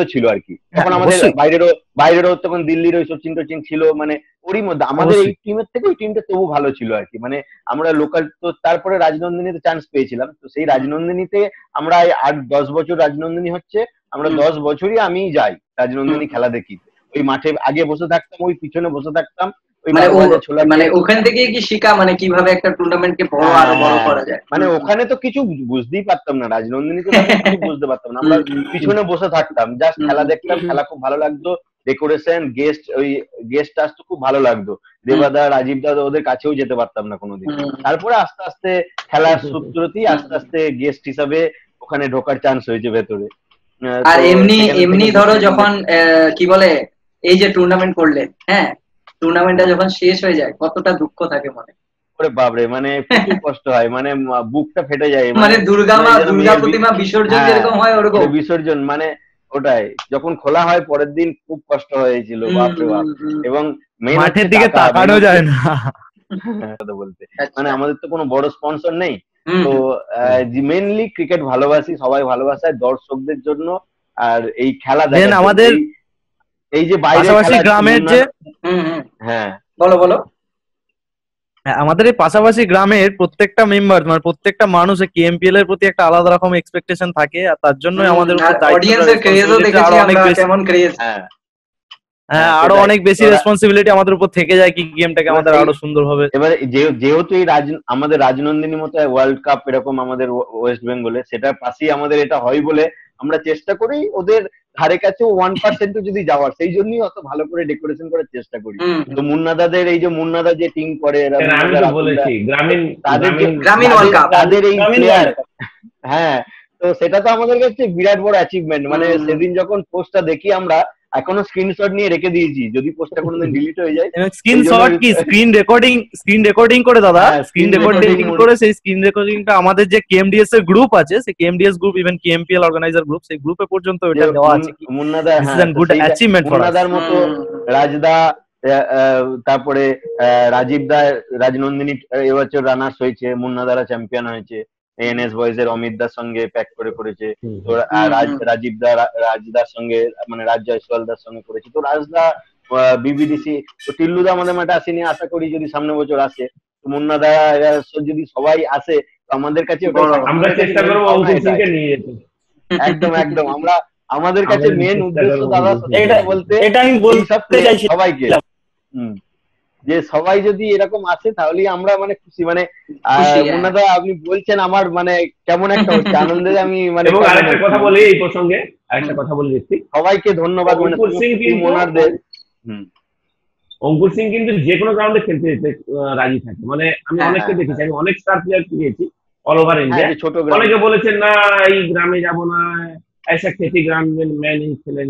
ছিল আর কি। তখন হ্যাঁ, আমাদের বাইরেরও বাইরেরও তখন দিল্লির ওই সচিন টচিন ছিল মানে ওরই মধ্যে। আমাদের এই টিমের থেকে ওই টিমটা তবু ভালো ছিল আর কি। মানে আমরা লোকাল তো তারপরে রাজনন্দিনীতে চান্স পেয়েছিলাম। তো সেই রাজনন্দিনীতে আমরা আট দশ বছর রাজনন্দিনী হচ্ছে। আমরা দশ বছরই আমি যাই রাজনন্দিনী। খেলা দেখি। ওই মাঠে আগে বসে থাকতাম ওই পিছনে বসে থাকতাম। মানে মানে ওখান থেকে কি শিখা? মানে কীভাবে একটা টুর্নামেন্টকে বড় আরও বড় হ্যাঁ, করা যায়? মানে ওখানে তো কিছু বুঝতেই পারতাম না রাজনন্দিনীতে তো বুঝতে পারতাম না। আমরা পিছনে বসে থাকতাম জাস্ট খেলা দেখতাম খেলা খুব ভালো লাগতো। ডেকোরেশন গেস্ট ওই গেস্ট আসতো খুব ভালো লাগতো। দেবাদা রাজীব দা ওদের কাছেও যেতে পারতাম না কোনোদিন। তারপরে আস্তে আস্তে খেলার সূত্রতেই আস্তে আস্তে গেস্ট হিসাবে ওখানে ঢোকার চান্স হয়েছে ভেতরে। আর এমনি এমনি ধরো যখন আহ, কি বলে এই যে টুর্নামেন্ট করলে হ্যাঁ? টুর্নামেন্টটা যখন শেষ হয়ে যায় কতটা দুঃখ থাকে মনে। করে বাপরে মানে প্রচুর কষ্ট হয় মানে বুকটা ফেটে যায় মানে দুর্গা মা দুর্গা প্রতিমা বিসর্জন হ্যাঁ, যেরকম হয় ওরকম। বিসর্জন মানে ওটাই। যখন খোলা হয় পরের দিন খুব কষ্ট হয়েছিল বাপরে বাপ। এবং মাঠের দিকে তাকানো যায় না। হ্যাঁ, কথা বলতে। আচ্ছা, মানে আমাদের তো কোনো বড় স্পন্সর নেই। তো মেনলি ক্রিকেট ভালোবাসি সবাই ভালোবাসায় দর্শকদের জন্য আর এই খেলা জন্য। আমাদের এই- যে পাশাপাশি গ্রামের যে। হ্যাঁ। বলো বলো। হ্যাঁ, আমাদের এই পাশাপাশি গ্রামের প্রত্যেকটা মেম্বার মানে প্রত্যেকটা মানুষের কেএমপিএল এর প্রতি একটা আলাদা রকম এক্সপেকটেশন থাকে? আর তার জন্যই আমাদের অডিয়েন্সের ক্রেজও দেখেছি আরও অনেক আমরা বেশি। কেমন ক্রেজ হ্যাঁ। হ্যাঁ হ্যাঁ, আরও অনেক বেশি রেসপন্সিবিলিটি আমাদের উপর থেকে যায় কি গেমটাকে আমাদের আরও সুন্দরভাবে এবারে যে- যেহেতু এই রাজ আমাদের রাজনন্দিনী মতো ওয়ার্ল্ড কাপ এরকম আমাদের ওয়েস্ট বেঙ্গলে সেটার পাশেই আমাদের এটা হয় বলে আমরা চেষ্টা করি ওদের ধারে কাছে ওয়ান পার্সেন্ট যদি যাওয়ার সেই জন্যই অত ভালো করে ডেকোরেশন করার চেষ্টা করি। তো মুন্নাদাদের এই যে মুন্নাদা যে টিম করে গ্রামীণ তাদের এই প্লেয়ার হ্যাঁ তো সেটা তো আমাদের কাছে বিরাট বড় অ্যাচিভমেন্ট মানে সেদিন যখন পোস্টটা দেখি আমরা এখনও স্ক্রিনশট নিয়ে রেখে দিয়েছি যদি পোস্টটা কোনোদিন ডিলিট হয়ে যায় স্ক্রিন শট কি? স্ক্রিন রেকর্ডিং স্ক্রিন রেকর্ডিং করে দাদা হ্যাঁ, স্ক্রিন রেকর্ডিং করে সেই স্ক্রিন রেকর্ডিংটা আমাদের যে কেএমডিএস এর গ্রুপ আছে সেই KMDS group even KMPL organiser group সেই গ্রুপে পর্যন্ত এটা দেওয়া আছে কি? মুন- মুন্নাদা হ্যাঁ good সেইটা- achievement মুন্নাদার মতো রাজদা তারপরে আহ, রাজীব দা রাজনন্দিনী এবছর রানার্স হয়েছে মুন্নাদারা চ্যাম্পিয়ন হয়েছে। এনএস বয়েজ এর অমিত দার সঙ্গে প্যাক করে করেছে। তো। রাজীব দা রাজদার সঙ্গে মানে রাজ জয়সওয়াল দার সঙ্গে করেছে। তো রাজদা বিবিডিসি তো টিল্লুদা আমাদের মাঠে আসেনি আশা করি যদি সামনে বছর আসে। মুন্না সব যদি সবাই আসে তো আমাদের কাছে। আমরা চেষ্টা করব অঙ্কুর সিংকে নিয়ে যেতে। একদম একদম। আমরা আমাদের কাছে মেন উদ্দেশ্য দাদা এটা- বলতে এটা আমি বলতে চাইছি সবাইকে। হুম। যে সবাই যদি এরকম আসে তাহলেই আমরা মানে খুশি। মানে হ্যাঁ। আপনি বলছেন আমার মানে কেমন একটা হচ্ছে আনন্দে আমি মানে এবং আরেকটা কথা বলি এই প্রসঙ্গে আরেকটা কথা বলে দিচ্ছি। সবাইকে ধন্যবাদ মানে মোনারদের অঙ্কুর সিং কিন্তু যে কোনো কারণে খেলতে যেতে রাজি থাকে। মানে আমি হ্যাঁ, অনেককে হ্যাঁ, দেখেছি আমি অনেক স্টার প্লেয়ার পেয়েছি অল ওভার ইন্ডিয়া ছোট অনেকে বলেছেন না এই গ্রামে যাব না। ऐसा খেতে গ্রাম में খেলেন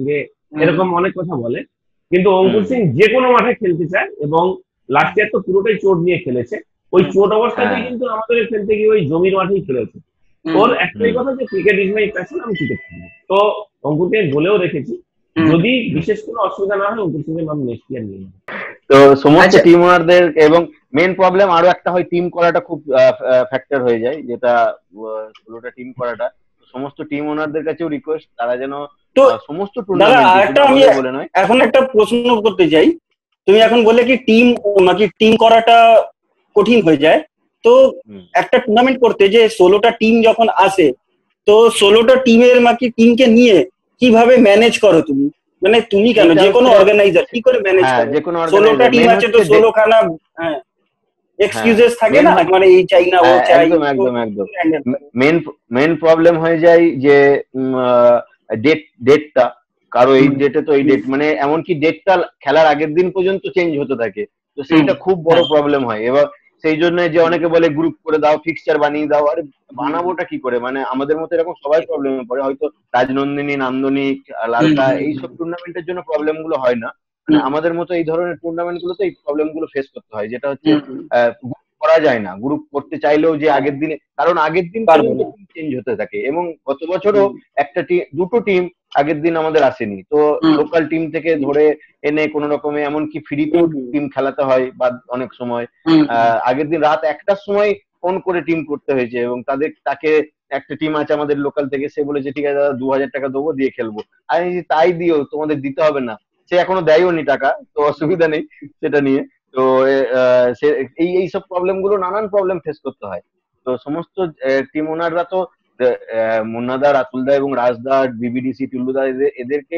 এরকম অনেক কথা বলে। কিন্তু অঙ্কুর সিং যে কোনো মাঠে খেলতে চায় এবং লাস্ট ইয়ার তো পুরোটাই চোট নিয়ে খেলেছে। ওই চোট অবস্থাতেই হ্যাঁ। কিন্তু আমাদের খেলতে গিয়ে ওই জমির মাঠেই খেলেছে। ওর একটাই কথা যে ক্রিকেট ইজ মাই প্যাশন আমি ক্রিকেট খেলি তো অঙ্কুরকে আমি বলেও রেখেছি যদি বিশেষ কোনো অসুবিধা না হয় অঙ্কুর সিংয়ের নাম নেক্সট ইয়ার নিয়ে নেব। তো সমস্ত আচ্ছা। টিম ওনারদের এবং মেন প্রবলেম আরও একটা হয় টিম করাটা খুব ফ্যাক্টর হয়ে যায় যেটা ষোলোটা টিম করাটা। সমস্ত টিম ওনারদের কাছেও রিকোয়েস্ট তারা যেন তো সমস্ত বলে এখন একটা প্রশ্ন করতে চাই। তুমি এখন বললে কি টিম নাকি টিম করাটা কঠিন হয়ে যায়? তো একটা টুর্নামেন্ট করতে যে ষোলোটা টিম যখন আসে তো ষোলোটা টিমের নাকি টিমকে নিয়ে কীভাবে ম্যানেজ করো তুমি? মানে তুমি কেন? যে কোনো অর্গানাইজার কি করে ম্যানেজ করো? যে কোনো ষোলোটা টিম আছে তো ষোলো খানা এক্সকিউজেস থাকে না? মানে এই চাই না ও হ্যাঁ, চাই একদম একদম একদম। মেন মেন প্রবলেম হয়ে যায় যে ডেট ডেটটা কারও এই ডেটে তো এই ডেট মানে এমনকি ডেটটা খেলার আগের দিন পর্যন্ত চেঞ্জ হতে থাকে। তো সেইটা খুব বড় প্রবলেম হয়। এবার সেই জন্য যে অনেকে বলে গ্রুপ করে দাও ফিক্সচার বানিয়ে দাও আরে বানাবোটা কি করে? মানে আমাদের মতো এরকম সবাই প্রবলেমে পড়ে। হয়তো রাজনন্দিনী নান্দনিক হুম, এইসব টুর্নামেন্টের জন্য প্রবলেমগুলো হয় না। মানে আমাদের মতো এই ধরনের টুর্নামেন্ট গুলোতে এই প্রবলেমগুলো ফেস করতে হয়। যেটা হচ্ছে করা যায় না। গ্রুপ করতে চাইলেও যে আগের দিনে কারণ আগের দিন। চেঞ্জ হতে থাকে এবং গত বছরও একটা টিম দুটো টিম আগের দিন আমাদের আসেনি। তো লোকাল টিম থেকে ধরে এনে কোনো রকমে এমনকি ফ্রিতেও টিম খেলাতে হয় বা অনেক সময়। আগের দিন রাত একটার সময় ফোন করে টিম করতে হয়েছে এবং তাদের তাকে একটা টিম আছে আমাদের লোকাল থেকে সে বলেছে ঠিক আছে দাদা দু হাজার টাকা দেবো দিয়ে খেলব। আমি তাই দিও তোমাদের দিতে হবে না। সে এখনও দেয়ও নি টাকা তো অসুবিধা নেই সেটা নিয়ে। তো এই এই সব প্রবলেমগুলো নানান প্রবলেম ফেস করতে হয়। তো সমস্ত টিম ওনাররা তো মুন্নাদা রাতুলদা এবং রাজদা বিবিডিসি টুল্লুদা এদের এদেরকে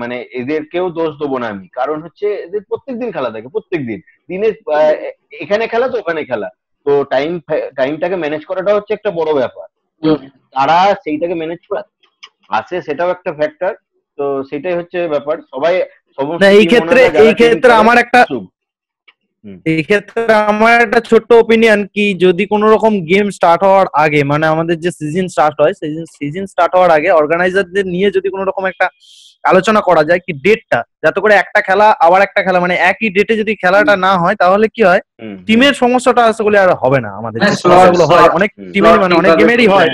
মানে এদেরকেও দোষ দেবো না আমি। কারণ হচ্ছে এদের প্রত্যেক দিন খেলা থাকে প্রত্যেক দিন এখানে খেলা তো ওখানে খেলা। তো টাইম টাইমটাকে ম্যানেজ করাটা হচ্ছে একটা বড় ব্যাপার। তারা সেইটাকে ম্যানেজ করা আসে সেটাও একটা ফ্যাক্টর তো সেটাই হচ্ছে ব্যাপার। সবাই এই ক্ষেত্রে এই ক্ষেত্রে আমার একটা আসুক। এই ক্ষেত্রে আমার একটা ছোট্ট ওপিনিয়ন কি যদি কোনো রকম গেম স্টার্ট হওয়ার আগে মানে আমাদের যে সিজন স্টার্ট হয় সিজন সিজন স্টার্ট হওয়ার আগে অর্গানাইজারদের নিয়ে যদি কোনো রকম একটা আলোচনা করা যায় কি ডেটটা যাতে করে একটা খেলা আবার একটা খেলা মানে একই ডেটে যদি খেলাটা না হয় তাহলে কি হয়? টিমের সমস্যাটা আসলে আর হবে না আমাদের। হ্যাঁ, সমস্যাগুলো হয়। অনেক টিমের মানে অনেক গেমেরই হয়।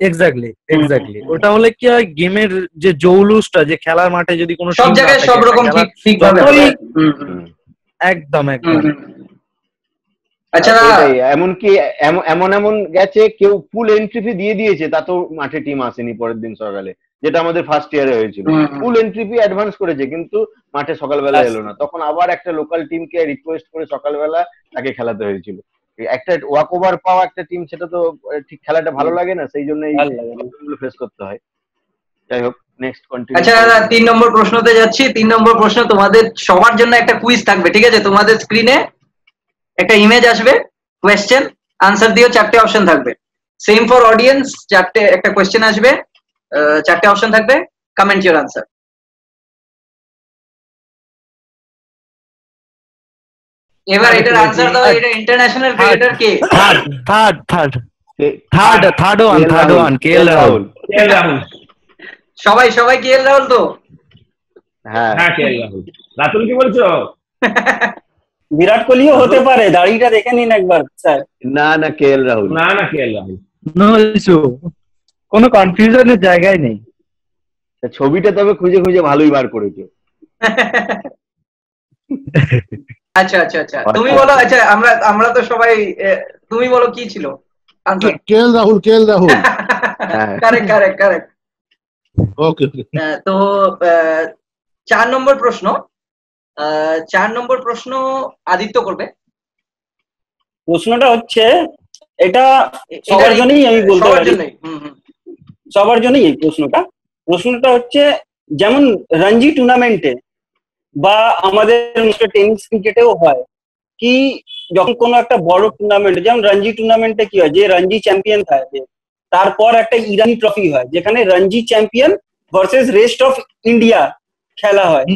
এক্স্যাক্টলি এক্স্যাক্টলি ওটা হলে কি হয়? গেমের যে জৌলুসটা যে খেলার মাঠে যদি কোনো সব জায়গায় সব রকম ঠিক ঠিক একদম একদম। আচ্ছা এটাই, এমনকি এম- এমন এমন গেছে কেউ ফুল এন্ট্রি ফি দিয়ে দিয়েছে তাতেও মাঠে টিম আসেনি পরের দিন সকালে যেটা আমাদের ফার্স্ট ইয়ারে হয়েছিল। ফুল এন্ট্রি ফি অ্যাডভান্স করেছে কিন্তু মাঠে সকালবেলা এলো না। তখন আবার একটা লোকাল টিমকে রিকোয়েস্ট করে সকালবেলা তাকে খেলাতে হয়েছিল। একটা ওয়াক ওভার পাওয়া একটা টিম সেটা তো ঠিক খেলাটা ভালো লাগে না সেই জন্য লাগে ফেস করতে হয়। যাই হোক। নেক্সট কন্টিনিউ আচ্ছা দাদা তিন নম্বর প্রশ্নতে যাচ্ছি। তিন নম্বর প্রশ্ন তোমাদের সবার জন্য একটা কুইজ থাকবে ঠিক আছে? তোমাদের স্ক্রিনে একটা ইমেজ আসবে কোয়েশ্চেন আনসার দিও চারটে অপশন থাকবে। সেম ফর অডিয়েন্স চারটে একটা কোয়েশ্চেন আসবে আহ, চারটে অপশন থাকবে কমেন্ট ইউর আনসার এবার এটার আনসার দাও এটা ইন্টারন্যাশনাল ক্রিকেটার কে? Third third third third third one third one K L Rahul K L Rahul সবাই সবাই কে এল রাহুল তো? হ্যাঁ। হ্যাঁ কে এল রাহুল। রাতুল কি বলছো? বিরাট কোহলিও হতে পারে দাড়িটা দেখে নিন একবার স্যার। না না কে এল রাহুল। না না K L Rahul. No issue কোনো কনফিউশনের জায়গায় নেই। ছবিটা তবে খুঁজে খুঁজে ভালোই বার করেছে। আচ্ছা আচ্ছা আচ্ছা। তুমি বলো আচ্ছা আমরা আমরা তো সবাই তুমি বলো কি ছিল? Answer K L Rahul K L Rahul. Correct correct correct okay তো আহ, চার নম্বর প্রশ্ন আহ, চার নম্বর প্রশ্ন আদিত্য করবে। প্রশ্নটা হচ্ছে এটা সবার জন্যই আমি বলতে পারি। হুম হুম। সবার জন্যই এই প্রশ্নটা। প্রশ্নটা হচ্ছে যেমন রঞ্জি টুর্নামেন্টে বা আমাদের টেনিস ক্রিকেটেও হয় কি যখন কোনো একটা বড় টুর্নামেন্ট যেমন রঞ্জি টুর্নামেন্টে কি হয় যে রঞ্জি চ্যাম্পিয়ন থাকে তারপর একটা ইরানি ট্রফি হয় যেখানে Ranji champion versus rest of India খেলা হয়।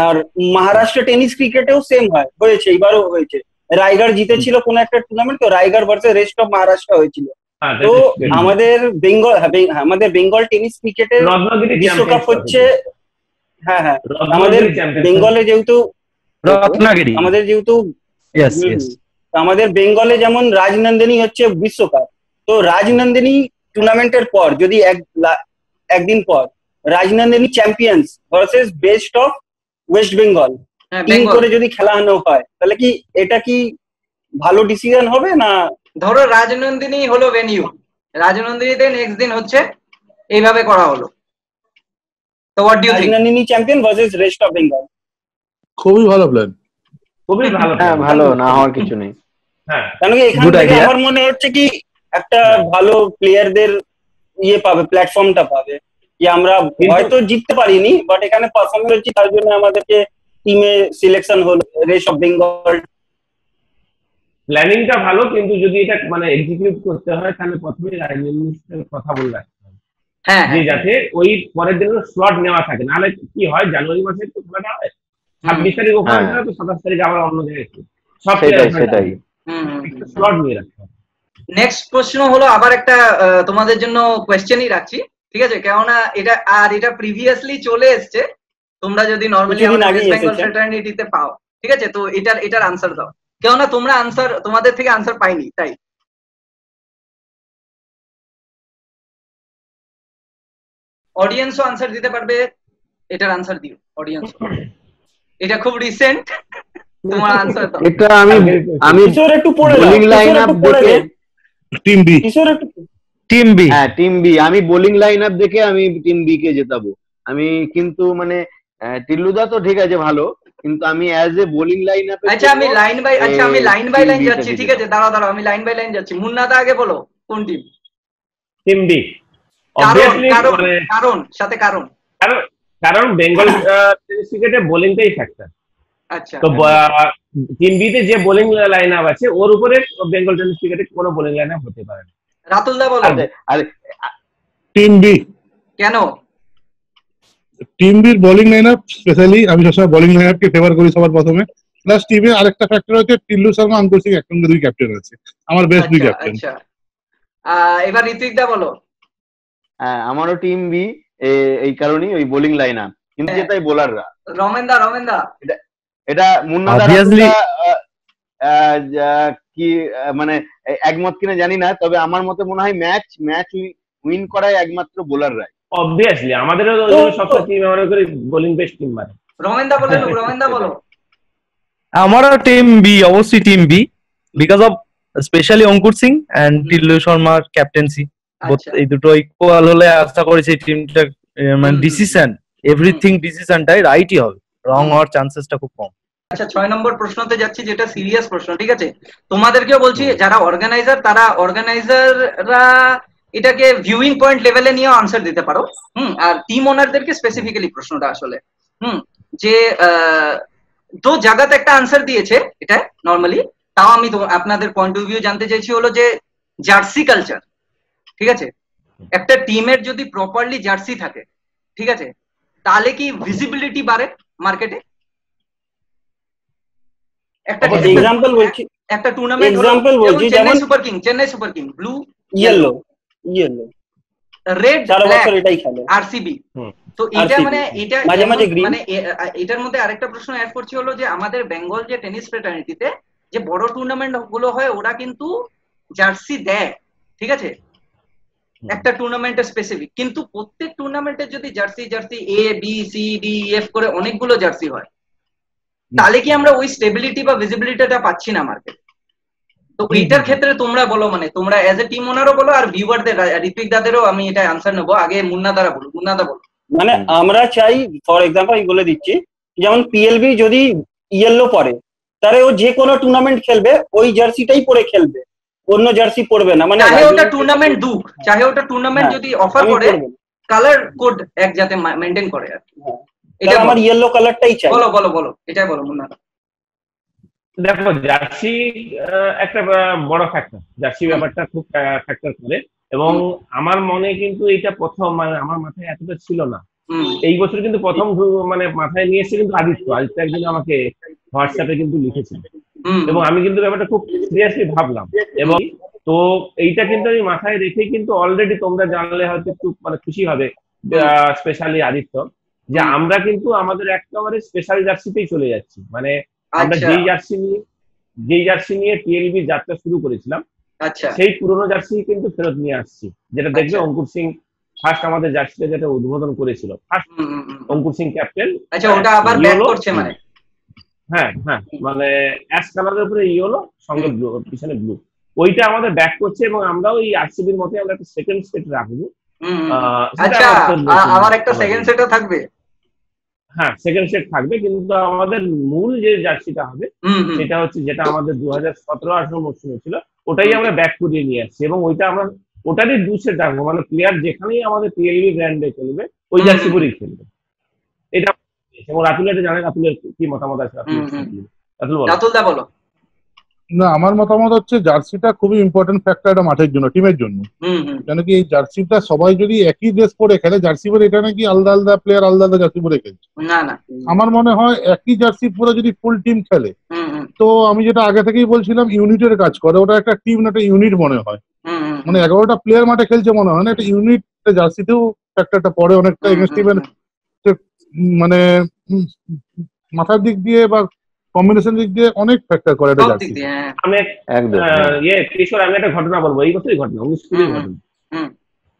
আর মহারাষ্ট্র টেনিস ক্রিকেটেও সেম হয় হয়েছে এবারও হয়েছে। রায়গড় জিতেছিল কোন একটা টুর্নামেন্ট তো Raigad versus rest of Maharashtra হয়েছিল। হ্যাঁ, তো. আমাদের বেঙ্গল হ্যাঁ, হ্যাঁ, আমাদের বেঙ্গল টেনিস ক্রিকেটের বিশ্বকাপ হচ্ছে হ্যাঁ হ্যাঁ আমাদের বেঙ্গলে যেহেতু রত্নাগিরি। আমাদের যেহেতু ইয়েস হুম, ইয়েস হুম। তো আমাদের বেঙ্গলে যেমন রাজনন্দিনী হচ্ছে বিশ্বকাপ তো রাজনন্দিনী টুর্নামেন্টের পর যদি এক একদিন পর Rajnandini champions versus best of West Bengal হ্যাঁ টিম করে যদি খেলানো হয় তাহলে কি এটা কি ভালো ডিসিশন হবে না? ধরো রাজনন্দিনী হলো ভেনিউ রাজনন্দিনীতে নেক্সট দিন হচ্ছে এইভাবে করা হলো। তো what do Rajnandini champion versus rest of Bengal খুবই ভালো প্ল্যান খুবই ভালো। হ্যাঁ ভালো না হওয়ার কিছু নেই। হ্যাঁ কারণ কি এখান থেকে আমার মনে হচ্ছে কি একটা ভালো প্লেয়ারদের ইয়ে পাবে প্ল্যাটফর্মটা পাবে। যে আমরা হয়তো জিততে পারিনি বাট এখানে পারফর্ম করেছি তার জন্য আমাদেরকে টিমে সিলেকশন হলো রেস অফ বেঙ্গল প্ল্যানিংটা ভালো কিন্তু যদি এটা মানে এক্সিকিউট করতে হয় তাহলে প্রথমে রাজনীতির কথা বলে রাখতে হবে। হ্যাঁ যে যাতে ওই পরের দিনের স্লট নেওয়া থাকে। নাহলে কি হয় জানুয়ারি মাসে তো খেলাটা হয়। ছাব্বিশ তারিখ ওখানে হ্যাঁ। তো সাতাশ তারিখ আবার অন্য জায়গায়। সব সেটাই সেটাই। স্লট নিয়ে রাখতে হবে। নেক্সট প্রশ্ন হলো আবার একটা আহ, তোমাদের জন্য কোয়েশ্চেনই রাখছি ঠিক আছে? কেননা এটা আর এটা প্রিভিয়াসলি চলে এসছে তোমরা যদি নর্মালি বেঙ্গল এসেছে। পাও ঠিক আছে? তো এটার এটার আনসার দাও। কেননা তোমরা আনসার তোমাদের থেকে আনসার পাইনি তাই। অডিয়েন্সও আনসার দিতে পারবে এটার আনসার দিও অডিয়েন্স এটা খুব রিসেন্ট তোমার আনসার দাও। এটা আমি আমি একটু পড়ে লাইন আপ দেখে টিম বি কিশোর একটু টিম বি হ্যাঁ টিম বি আমি বোলিং লাইন আপ দেখে আমি টিম বি কে জেতাবো। আমি কিন্তু মানে টিল্লুদা তো ঠিক আছে ভালো কিন্তু আমি as a bowling line up আচ্ছা আমি লাইন বাই আচ্ছা আমি লাইন বাই লাইন যাচ্ছি ঠিক আছে দাঁড়াও দাঁড়াও আমি লাইন বাই লাইন যাচ্ছি। মুন্নাদা আগে বলো কোন টিম টিম ডি কারণ অবভিয়াসলি কারণ কারণ সাথে কারণ। কারণ কারণ বেঙ্গল ক্রিকেটে বোলিংটাই ফ্যাক্টর আচ্ছা। তো টিম বি তে যে বোলিং লাইন আপ আছে ওর উপরে বেঙ্গল টেনিস ক্রিকেটে কোনো বোলিং লাইন আপ হতে পারে না। রাতুলদা বলো আরে আরে টিম বি কেন? টিম বির বোলিং লাইন আপ স্পেশালি আমি সবসময় বোলিং লাইন আপকে ফেভার করি সবার প্রথমে। প্লাস টিমে আরেকটা ফ্যাক্টর হচ্ছে টিল্লু শর্মা অঙ্কুর সিং একসঙ্গে দুই ক্যাপ্টেন আছে আমার বেস্ট দুই আচ্ছা ক্যাপ্টেন আচ্ছা। আহ, এবার ঋত্বিক দা বলো। হ্যাঁ আমারও টিম বি এই কারণেই ওই বোলিং লাইন আপ কিন্তু হ্যাঁ। যেটাই বোলাররা রমেন দা রমেন দা এটা মুন্না কি আহ, মানে একমত কিনা জানি না তবে আমার মতে মনে হয় ম্যাচ ম্যাচ উইন করায় একমাত্র বোলাররাই। অবভিয়াসলি আমাদেরও জন্য সবসময় টিম আমরা করি বোলিং বেস্ট টিম মানে। রমেন দা বলে রমেন দা বলো। আমারও টিম বি অবশ্যই team B because of specially Ankur Singh and Tillu শর্মার ক্যাপ্টেন্সি আচ্ছা। এই দুটো ইকুয়াল হলে আশা করি সেই টিমটা মানে ডিসিশন এভরিথিং ডিসিশনটাই রাইটই হবে। রং হওয়ার চান্সেসটা খুব কম। আচ্ছা ছয় নম্বর প্রশ্নতে যাচ্ছি যেটা সিরিয়াস প্রশ্ন ঠিক আছে? তোমাদেরকেও বলছি যারা অর্গানাইজার তারা অর্গানাইজাররা এটাকে ভিউইং পয়েন্ট লেভেলে নিয়ে আনসার দিতে পারো। হুম আর টিম ওনারদেরকে স্পেসিফিক্যালি প্রশ্নটা আসলে। হুম যে দো জায়গাতে একটা আনসার দিয়েছে এটা নর্মালি তাও আমি আপনাদের পয়েন্ট অফ ভিউ জানতে চাইছি হলো যে জার্সি কালচার ঠিক আছে? একটা টিমের যদি প্রপারলি জার্সি থাকে ঠিক আছে? তাহলে কি ভিজিবিলিটি বাড়ে? মার্কেটে? একটা বলছি। টুর্নামেন্ট বলছি, যেমন- super king Chennai super king blue yellow yellow red সারা বছর এটাই খেলে। আরসিবি তো এটা মানে এটা মাঝে মাঝে এমন- মানে এটার মধ্যে আরেকটা প্রশ্ন অ্যাড করছি হলো যে আমাদের বেঙ্গল যে টেনিস ফ্রেটার্নিটিতে যে বড় টুর্নামেন্টগুলো হয় ওরা কিন্তু জার্সি দেয় ঠিক আছে? একটা টুর্নামেন্টে স্পেসিফিক কিন্তু প্রত্যেক টুর্নামেন্টে যদি jersey jersey A B C D F করে অনেকগুলো জার্সি হয় তাহলে কি আমরা ওই স্টেবিলিটি বা ভিজিবিলিটিটা পাচ্ছি না মার্কেট তো এইটার ক্ষেত্রে তোমরা বলো মানে তোমরা এজ এ টিম ওনারও বলো আর ভিউয়ারদের ঋত্বিক দাদেরও আমি এটা আনসার নেব। আগে মুন্না দ্বারা বলো মুন্না দা বলো মানে আমরা চাই ফর এক্সাম্পল আমি বলে দিচ্ছি যেমন পিএলবি যদি ইয়েলো পরে তাহলে ও যে কোনো টুর্নামেন্ট খেলবে ওই জার্সিটাই পরে খেলবে। অন্য জার্সি পরবে না মানে চাহে ওটা টুর্নামেন্ট দুক চাহে ওটা টুর্নামেন্ট হ্যাঁ, যদি অফার করে কালার কোড এক যাতে মেনটেন করে আর হ্যাঁ। এটা আমার ইয়েলো কালারটাই চাই। বলো বলো বলো এটাই বলো মুন্না। দেখো জার্সি আহ, একটা বড় ফ্যাক্টর জার্সি ব্যাপারটা খুব ফ্যাক্টর করে। এবং আমার মনে কিন্তু এটা প্রথম মানে আমার মাথায় এতটা ছিল না। এই বছর কিন্তু প্রথম মানে মাথায় নিয়ে এসেছে কিন্তু আদিত্য। আদিত্য একদিন আমাকে হোয়াটসঅ্যাপে কিন্তু লিখেছিল এবং আমি কিন্তু ব্যাপারটা খুব সিরিয়াসলি ভাবলাম। এবং তো এইটা কিন্তু আমি মাথায় রেখে কিন্তু অলরেডি তোমরা জানলে হয়তো একটু মানে খুশি হবে স্পেশালি আদিত্য যে আমরা কিন্তু আমাদের একেবারে স্পেশাল জার্সিতেই চলে যাচ্ছি। মানে আমরা আচ্ছা। যেই জার্সি নিয়ে যেই জার্সি নিয়ে টিএলবি যাত্রা শুরু করেছিলাম আচ্ছা। সেই পুরনো জার্সি কিন্তু ফেরত নিয়ে আসছি। যেটা দেখবে আচ্ছা। অঙ্কুর সিং ফার্স্ট আমাদের জার্সিটা যেটা উদ্বোধন করেছিল। ফার্স্ট। অঙ্কুর সিং ক্যাপ্টেন আচ্ছা ওটা আবার ব্যাক করছে মানে? হ্যাঁ হ্যাঁ মানে অ্যাশ কালারের উপরে ইয়েলো সঙ্গে ব্লু পিছনে ব্লু ওইটা আমাদের ব্যাক করছে এবং আমরাও এই আরসিবির মতে আমরা একটা সেকেন্ড সেট রাখব। আচ্ছা আমাদের নতুন আ- আবার একটা সেকেন্ড সেটও থাকবে। হ্যাঁ সেকেন্ড সেট থাকবে কিন্তু আমাদের মূল যে জার্সিটা হবে সেটা হচ্ছে যেটা আমাদের দু হাজার সতেরো আঠারো মৌসুমে ছিল ওটাই আমরা ব্যাক করিয়ে নিয়ে আসছি এবং ওইটা আমরা ওটারই দু সেট রাখব মানে প্লেয়ার যেখানেই আমাদের পিএলবি ব্র্যান্ডে খেলবে ওই জার্সি। পরেই খেলবে। এটা এবং রাতুল এটা জানে রাতুলের কি মতামত আছে? রাতুল। রাতুল বলো। রাতুল দা বলো। না আমার মতামত হচ্ছে জার্সিটা খুবই ইম্পর্টেন্ট ফ্যাক্টর এটা মাঠের জন্য টিমের জন্য। কেন কি এই জার্সিটা সবাই যদি একই ড্রেস পরে খেলে জার্সি পরে এটা নাকি আলাদা আলাদা প্লেয়ার আলাদা আলাদা জার্সি পরে খেলছে। না না। আমার মনে হয় একই জার্সি পরে যদি ফুল টিম খেলে তো আমি যেটা আগে থেকেই বলছিলাম ইউনিটের কাজ করে। ওটা একটা টিম না একটা ইউনিট মনে হয়। মানে এগারোটা প্লেয়ার মাঠে খেলছে মনে হয় না একটা ইউনিট জার্সিতেও ফ্যাক্টরটা পড়ে অনেকটা। মানে মাথার দিক দিয়ে বা কম্বিনেশন দিক দিয়ে অনেক ফ্যাক্টর করে এটা হ্যাঁ। আমি এক- একদম ইয়ে কিশোর আমি একটা ঘটনা বলব। এই বছরই ঘটনা উনিশ হুম, ঘটনা।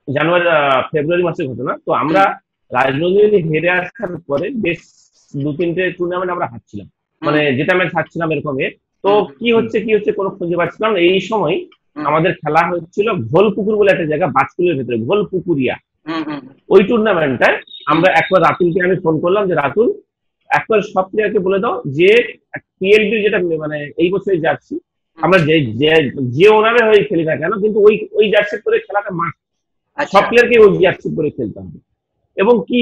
জানুয়ারি ফেব্রুয়ারি মাসের ঘটনা। তো আমরা রাজনৈতিক হেরে আসার পরে বেশ দু তিনটে টুর্নামেন্ট আমরা হারছিলাম। মানে যেটা ম্যাচ হারছিলাম এরকম তো কি হচ্ছে কি হচ্ছে কোনো খুঁজে পাচ্ছিলাম এই সময় আমাদের খেলা হচ্ছিল ঘোল পুকুর বলে একটা জায়গা বাজকুলের ভেতরে ঘোলপুকুরিয়া। হুম হুম। ওই টুর্নামেন্টটায় আমরা একবার রাতুলকে আমি ফোন করলাম যে রাতুল একবার সব প্লেয়ারকে বলে দাও যে পিএলবি যেটা মানে এই বছরের যাচ্ছি আমরা যে যে- ওনারে হয়ে খেলি না কেন কিন্তু ওই ওই জার্সি করে খেলাটা মাস আচ্ছা। সব প্লেয়ারকে ওই জার্সি পরে খেলতে হবে। এবং কি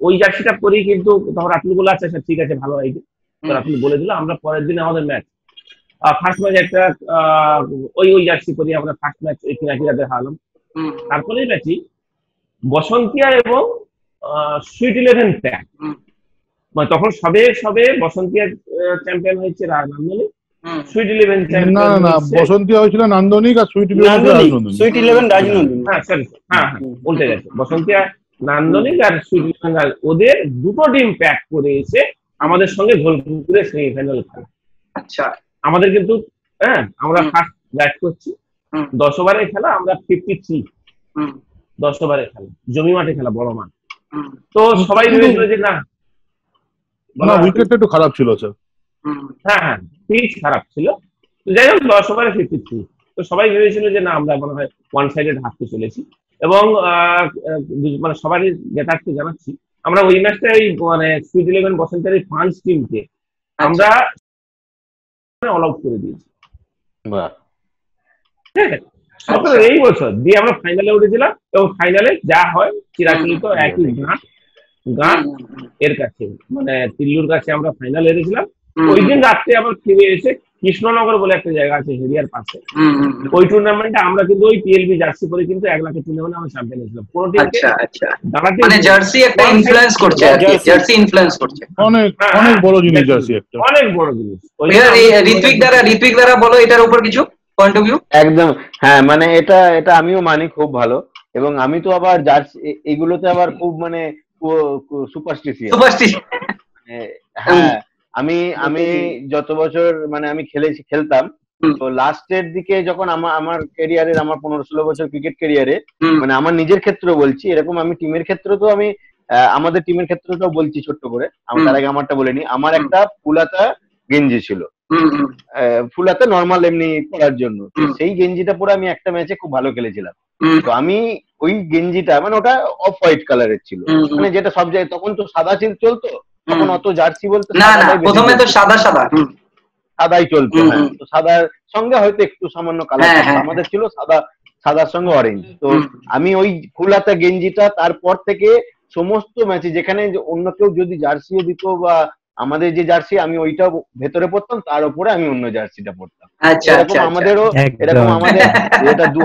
ওই জার্সিটা পরেই কিন্তু তখন রাতুল বলে আচ্ছা আচ্ছা ঠিক আছে ভালো আইডিয়া তো রাতুল বলে দিল আমরা পরের দিন আমাদের ম্যাচ ফার্স্ট ম্যাচ একটা ওই ওই জার্সি পরে আমরা ফার্স্ট ম্যাচ এই পিনাকিরাদের হারালাম। তারপরেই ম্যাচই বসন্তিয়া এবং সুইট ইলেভেন প্যাক মানে তখন সবে সবে বসন্তিয়া চ্যাম্পিয়ন হয়েছে নান্দনিক। সুইট ইলেভেন হয়েছিল বসন্তিয়া নান্দনিক আর হ্যাঁ, হ্যাঁ, হ্যাঁ, সুইট ওদের দুটো টিম প্যাক করে এসে আমাদের সঙ্গে ঘোলপুরে সেমিফাইনাল আচ্ছা। আমাদের কিন্তু হ্যাঁ আমরা ফার্স্ট ব্যাট করছি। দশ ওভারে খেলা আমরা ফিফটি থ্রি দশ ওভারে খেলা। জমি মাঠে খেলা বড় মাঠ। তো সবাই ভেবেছিল যে না। না উইকেটটা একটু খারাপ ছিল স্যার হ্যাঁ হ্যাঁ পিচ খারাপ ছিল। যাই হোক দশ ওভারে ফিফটি থ্রি তো সবাই ভেবেছিল যে না আমরা মনে হয় ওয়ান সাইডেড হারতে চলেছি। এবং মানে সবারই জ্ঞাতার্থে জানাচ্ছি। আমরা ওই ম্যাচটাই মানে সুইট ইলেভেন বসন্তের এই পাঁচ টিমকে আমরা অল আউট করে দিয়েছি। বাহ। এই বছর দিয়ে আমরা ফাইনালে উঠেছিলাম এবং ফাইনালে যা হয় চিরাচরিত একই গান। গান এর কাছে মানে তিল্লুর কাছে আমরা ফাইনাল হেরেছিলাম ওই দিন রাত্রে আবার ফিরে এসে কৃষ্ণনগর বলে একটা জায়গা আছে হেরিয়ার পাশে। ওই টুর্নামেন্টে আমরা কিন্তু ওই পিএলবি জার্সি করে কিন্তু এক লাখের টুর্নামেন্টে আমরা চ্যাম্পিয়ন হয়েছিলাম। পুরো টিমকে আচ্ছা আচ্ছা। দাঁড়াতে মানে জার্সি একটা ইনফ্লুয়েন্স করছে। জার্সি। ইনফ্লুয়েন্স করছে। অনেক হ্যাঁ, অনেক বড় জিনিস জার্সি একটা। অনেক বড় জিনিস। ঋত্বিক দ্বারা ঋত্বিক দ্বারা বলো এটার উপর কিছু? পয়েন্ট অফ ভিউ একদম হ্যাঁ মানে এটা এটা আমিও মানি খুব ভালো। এবং আমি তো আবার জার্সি এগুলোতে আবার খুব মানে সুপারস্টিশিয়াস সুপারস্টিশন হ্যাঁ আমি আমি যত বছর মানে আমি খেলেছি খেলতাম। তো লাস্টের দিকে যখন আমার আমার ক্যারিয়ারের আমার পনেরো ষোলো বছর ক্রিকেট ক্যারিয়ারে। মানে আমার নিজের ক্ষেত্রে বলছি এরকম আমি টিমের ক্ষেত্রে তো আমি আমাদের টিমের ক্ষেত্রেটাও বলছি ছোট্ট করে আমি তার আগে আমারটা বলিনি। আমার। একটা ফুলাতা গেঞ্জি ছিল। আহ, ফুলাতা নর্মাল এমনি পরার জন্য। সেই গেঞ্জিটা পরে আমি একটা ম্যাচে খুব ভালো খেলেছিলাম। তো আমি ওই গেঞ্জিটা মানে ওটা অফ হোয়াইট কালারের ছিল। মানে যেটা সব জায়গায় তখন তো সাদা ছিল চলতো? তখন অত জার্সি বলতে না না প্রথমে তো সাদা সাদা। সাদাই চলতো হ্যাঁ। তো সাদার সঙ্গে হয়তো একটু সামান্য কালার হ্যাঁ, হ্যাঁ, আমাদের ছিল সাদা সাদার সঙ্গে অরেঞ্জ তো আমি ওই ফুলাতা গেঞ্জিটা তারপর থেকে সমস্ত ম্যাচে যেখানে অন্য কেউ যদি জার্সিও দিত বা আমাদের যে জার্সি আমি ওইটা ভেতরে পড়তাম তার উপরে আমি অন্য জার্সিটা পড়তাম আচ্ছা এরকম আচ্ছা আচ্ছা। আমাদেরও এরকম আমাদের যেটা দু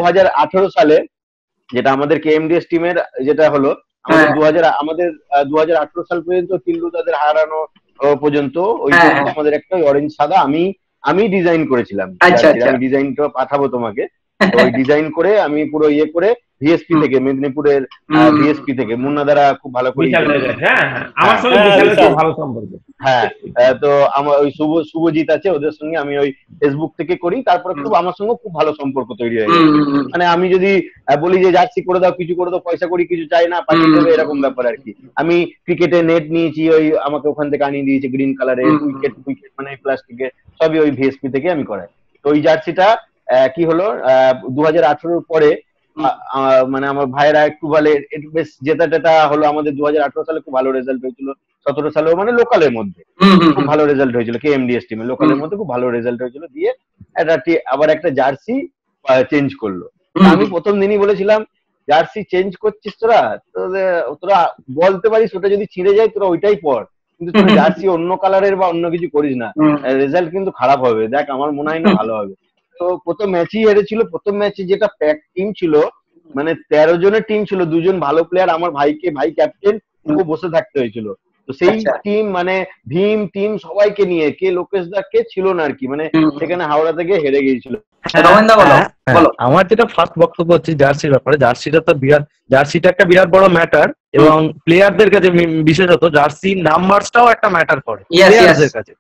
সালে যেটা আমাদের কেএমডিএস টিমের যেটা হলো আমাদের হ্যাঁ। দু আমাদের দু হাজার আঠারো সাল পর্যন্ত টিল্লু তাদের হারানো পর্যন্ত ওই হ্যাঁ, হ্যাঁ। আমাদের একটা অরেঞ্জ সাদা আমি আমি ডিজাইন করেছিলাম। আমি ডিজাইনটা পাঠাবো তোমাকে ওই ডিজাইন করে আমি পুরো ইয়ে করে ভিএসপি থেকে মেদিনীপুরের। ভিএসপি থেকে মুন্না দ্বারা খুব ভালো করে বিশাল হয়ে হ্যাঁ আমার সঙ্গে হ্যাঁ, বিশাল। ভালো সম্পর্ক। হ্যাঁ তো আমার ওই শুভ শুভজিৎ আছে ওদের সঙ্গে আমি ওই ফেসবুক থেকে করি তারপরে খুব আমার সঙ্গে খুব ভালো সম্পর্ক তৈরি হয়ে গেছে। মানে আমি যদি বলি যে জার্সি করে দাও কিছু করে দাও পয়সা করি কিছু চাই না পাঠিয়ে দেবে এরকম ব্যাপার আর কি। আমি ক্রিকেটে নেট নিয়েছি ওই আমাকে ওখান থেকে আনিয়ে দিয়েছে গ্রিন কালারের। উইকেট উইকেট মানে প্লাস্টিকের সবই ওই ভিএসপি থেকে আমি করাই। তো ওই জার্সিটা আহ, কি হলো দু হাজার আঠারোর পরে মানে আমার ভাইরা একটু ভালো একটু বেশ জেতা টেতা হলো আমাদের দু হাজার আঠারো সালে খুব ভালো রেজাল্ট হয়েছিল সতেরো সালে মানে লোকালের মধ্যে। খুব ভালো রেজাল্ট হয়েছিল কে এমডিএস টিমে লোকালের মধ্যে খুব ভালো রেজাল্ট হয়েছিল দিয়ে একটা আবার একটা জার্সি চেঞ্জ করল। আমি প্রথম দিনই বলেছিলাম জার্সি চেঞ্জ করছিস তোরা তোরা বলতে পারিস ওটা যদি ছিঁড়ে যায় তোরা ওইটাই পর। কিন্তু তোরা জার্সি অন্য কালারের বা অন্য কিছু করিস না। রেজাল্ট কিন্তু খারাপ হবে। দেখ আমার মনে হয় না ভালো হবে। তো প্রথম ম্যাচই হেরেছিল প্রথম ম্যাচে যেটা প্যাক টিম ছিল মানে তেরো জনের টিম ছিল, দুজন ভালো প্লেয়ার আমার ভাইকে, ভাই ক্যাপ্টেন ওকে বসে থাকতে হয়েছিল। তো সেই আচ্ছা। টিম মানে ভীম টিম সবাইকে নিয়ে কে লোকেশ দা কে ছিল না আর কি মানে সেখানে হাওড়া থেকে হেরে গিয়েছিল। বলো হ্যাঁ, হ্যাঁ। বলো। আমার যেটা ফার্স্ট বক্তব্য হচ্ছে জার্সির ব্যাপারে। জার্সিটা তো বিরাট জার্সিটা একটা বিরাট বড় ম্যাটার এবং প্লেয়ারদের কাছে বিশেষত জার্সি নাম্বারসটাও একটা ম্যাটার করে প্লেয়ারদের কাছে।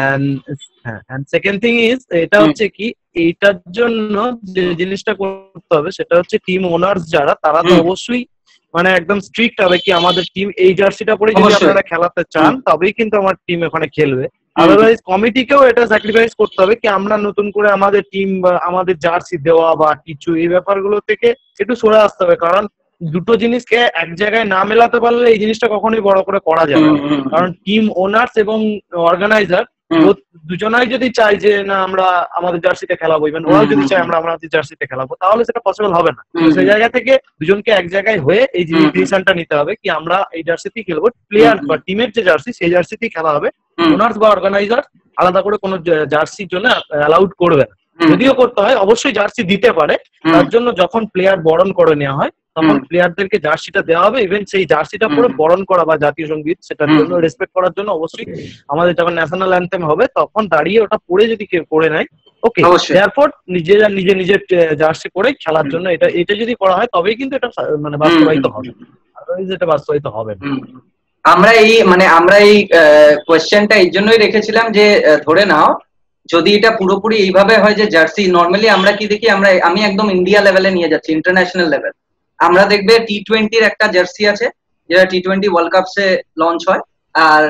এন্ড সেকেন্ড থিং ইজ এটা হচ্ছে কি এইটার জন্য যে জিনিসটা করতে হবে সেটা হচ্ছে টিম ওনার্স যারা তারা তো অবশ্যই মানে একদম স্ট্রিক্ট হবে কি আমাদের টিম এই জার্সিটা পরে যদি আপনারা খেলাতে চান তবেই কিন্তু আমার টিম ওখানে খেলবে। আদারওয়াইজ কমিটিকেও এটা স্যাক্রিফাইস করতে হবে কি আমরা নতুন করে আমাদের টিম বা আমাদের জার্সি দেওয়া বা কিছু এই ব্যাপারগুলো থেকে একটু সরে আসতে হবে। কারণ দুটো জিনিসকে এক জায়গায় না মেলাতে পারলে এই জিনিসটা কখনোই বড় করে করা যাবে না। কারণ টিম ওনার্স এবং অর্গানাইজার। দুজনাই যদি চাই যে না আমরা আমাদের জার্সিতে খেলাবো ইভেন ওরাও যদি চায় আমরা আমাদের জার্সিতে খেলাবো তাহলে সেটা পসিবল হবে না। সেই জায়গা থেকে দুজনকে এক জায়গায় হয়ে এই। ডিসিশনটা নিতে হবে কি আমরা এই জার্সিতেই খেলব। প্লেয়ার বা টিমের যে জার্সি সেই জার্সিতেই খেলা হবে। ওনার্স বা অর্গানাইজার আলাদা করে কোনো জার্সির জন্য অ্যালাউড করবে না। যদিও করতে হয় অবশ্যই জার্সি দিতে পারে। তার জন্য যখন প্লেয়ার বরণ করে নেওয়া হয় তখন। প্লেয়ারদেরকে জার্সিটা দেওয়া হবে ইভেন সেই জার্সিটা পরে বরণ করা বা জাতীয় সংগীত সেটার জন্য রেসপেক্ট করার জন্য অবশ্যই আমাদের যখন ন্যাশনাল অ্যান্থেম হবে তখন দাঁড়িয়ে ওটা পরে যদি কেউ করে নেয় ওকে। এয়ারপোর্ট নিজেরা নিজে নিজের জার্সি পরে খেলার জন্য এটা এটা যদি করা হয় তবেই কিন্তু এটা মানে বাস্তবায়িত হবে। আদারওয়াইজ এটা বাস্তবায়িত হবে না। আমরা এই মানে আমরা এই কোয়েশ্চেনটা এই জন্যই রেখেছিলাম যে ধরে নাও যদি এটা পুরোপুরি এইভাবে হয় যে জার্সি নর্মালি আমরা কি দেখি আমরা আমি একদম ইন্ডিয়া লেভেলে নিয়ে যাচ্ছি ইন্টারন্যাশনাল লেভেল আমরা দেখবে টি টোয়েন্টির একটা জার্সি আছে যেটা টি টোয়েন্টি ওয়ার্ল্ড কাপসে লঞ্চ হয় আর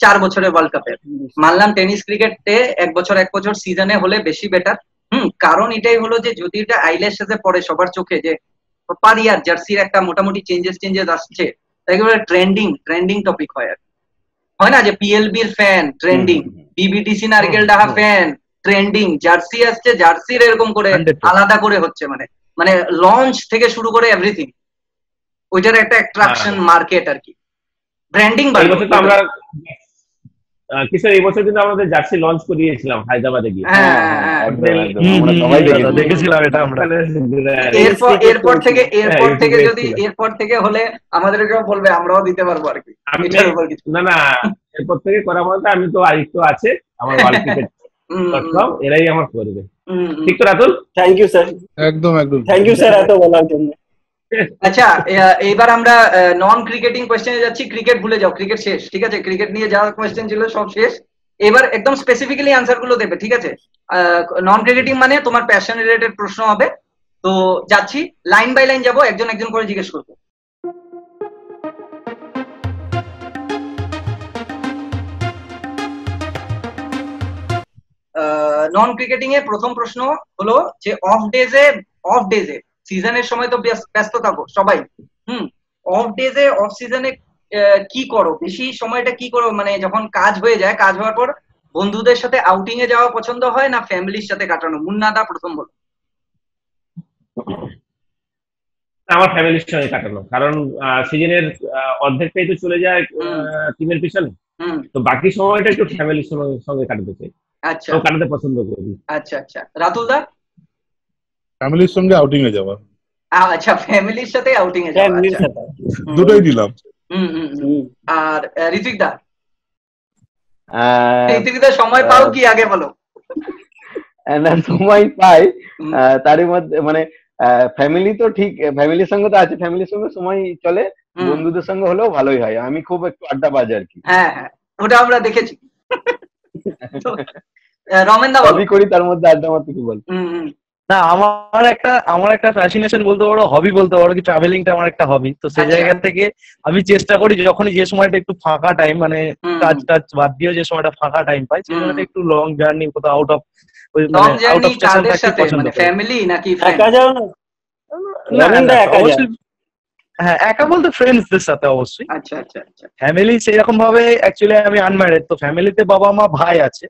চার বছরের ওয়ার্ল্ড কাপের মানলাম টেনিস ক্রিকেটে এক বছর এক বছর সিজনে হলে বেশি বেটার হুম কারণ এটাই হলো যে যদি এটা আইল্যাশেসে পড়ে সবার চোখে যে পার ইয়ার জার্সির একটা মোটামুটি চেঞ্জেস চেঞ্জেস আসছে একেবারে ট্রেন্ডিং ট্রেন্ডিং টপিক হয় আর হয় না যে পিএলবির ফ্যান ট্রেন্ডিং বিবিটিসি নারকেল ডাহা ফ্যান ট্রেন্ডিং জার্সি আসছে জার্সির এরকম করে আলাদা করে হচ্ছে মানে। মানে লঞ্চ থেকে শুরু করে এভরিথিং ওইটার একটা অ্যাট্রাকশন মার্কেট আর কি। ব্র্যান্ডিং তো আমরা কিশোর এই বছর কিন্তু আমাদের জার্সি লঞ্চ করিয়েছিলাম হায়দ্রাবাদে গিয়ে। হ্যাঁ হ্যাঁ, হ্যাঁ। দেখেছিলাম। এটা আমরা। এরপর এরপর থেকে এরপর থেকে যদি এরপর থেকে হলে আমাদেরকেও বলবে আমরাও দিতে পারব আর কি। না না এরপর থেকে করা বলতে আমি তো আদিত্য আছে আমার ওয়ার্ল্ড ক্রিকেট হুম, এরাই আমার করবে। ঠিক তো রাতুল? থ্যাংক ইউ স্যার একদম একদম। থ্যাংক ইউ স্যার এত বলার জন্য। আচ্ছা এইবার আমরা নন ক্রিকেটিং কোয়েশ্চেনে যাচ্ছি। ক্রিকেট ভুলে যাও ক্রিকেট শেষ ঠিক আছে? ক্রিকেট নিয়ে যা কোয়েশ্চেন ছিল সব শেষ। এবার একদম স্পেসিফিক্যালি আনসারগুলো দেবে ঠিক আছে? নন ক্রিকেটিং মানে তোমার প্যাশন রিলেটেড প্রশ্ন হবে। তো যাচ্ছি লাইন বাই লাইন যাব একজন একজন করে জিজ্ঞেস করব। নন ক্রিকেটিং এ প্রথম প্রশ্ন হলো যে অফ ডেজে অফ ডেজে সিজনের সময় তো ব্যস্ত থাকো সবাই। হুম অফ ডেজে অফ সিজনে কি করো? বেশি সময়টা কি করো? মানে যখন কাজ হয়ে যায় কাজ হওয়ার পর বন্ধুদের সাথে আউটিং এ যাওয়া পছন্দ হয় না ফ্যামিলির সাথে কাটানো? মুন্নাদা প্রথম বলো। আমার ফ্যামিলির সঙ্গে কাটানো। কারণ সিজনের অর্ধেকটাই তো চলে যায় টিমের পিছনে। তো বাকি সময়টা একটু ফ্যামিলির সঙ্গে সঙ্গে কাটাতে চাই। আচ্ছা। তো কাটাতে পছন্দ করি। আচ্ছা আচ্ছা। রাতুল দা? ফ্যামিলির সঙ্গে আউটিং এ যাওয়া। আচ্ছা ফ্যামিলির সাথে আউটিং এ যাওয়া ফ্যামিলির আচ্ছা। সাথে। দুটোই দিলাম। হুম হুম হুম। হুম। আর আহ, ঋত্বিক দা? আহ, ঋত্বিক দা সময় পাও কি? আগে বলো। না সময় পাই। তারই মধ্যে মানে ফ্যামিলি তো ঠিক ফ্যামিলির সঙ্গে তো আছে ফ্যামিলির সঙ্গে সময় চলে বন্ধুদের সঙ্গে হলেও ভালোই হয় আমি খুব একটু আড্ডা বাজ আর কি। হ্যাঁ হ্যাঁ ওটা আমরা দেখেছি। রমেন দা বলো। করি তার মধ্যে আড্ডা মারতে কি বল? না আমার একটা আমার একটা ফ্যাসিনেশন বলতে পারো হবি বলতে পারো কি ট্রাভেলিংটা আমার একটা হবি তো সেই আচ্ছা। জায়গা থেকে আমি চেষ্টা করি যখনই যে সময়টা একটু ফাঁকা টাইম মানে কাজ টাজ বাদ দিয়ে যে সময়টা ফাঁকা টাইম পাই সেই সময়টা একটু লং জার্নি কোথাও আউট অফ লং জার্নি কাদের সাথে? মানে ফ্যামিলি নাকি একা যাও না। না, রবীন না, দা একা যায় হ্যাঁ একা বলতে ফ্রেন্ডসদের সাথে অবশ্যই। আচ্ছা আচ্ছা আচ্ছা। ফ্যামিলি সেরকম ভাবে অ্যাকচুয়ালি আমি আনম্যারিড তো ফ্যামিলিতে বাবা মা ভাই আছে।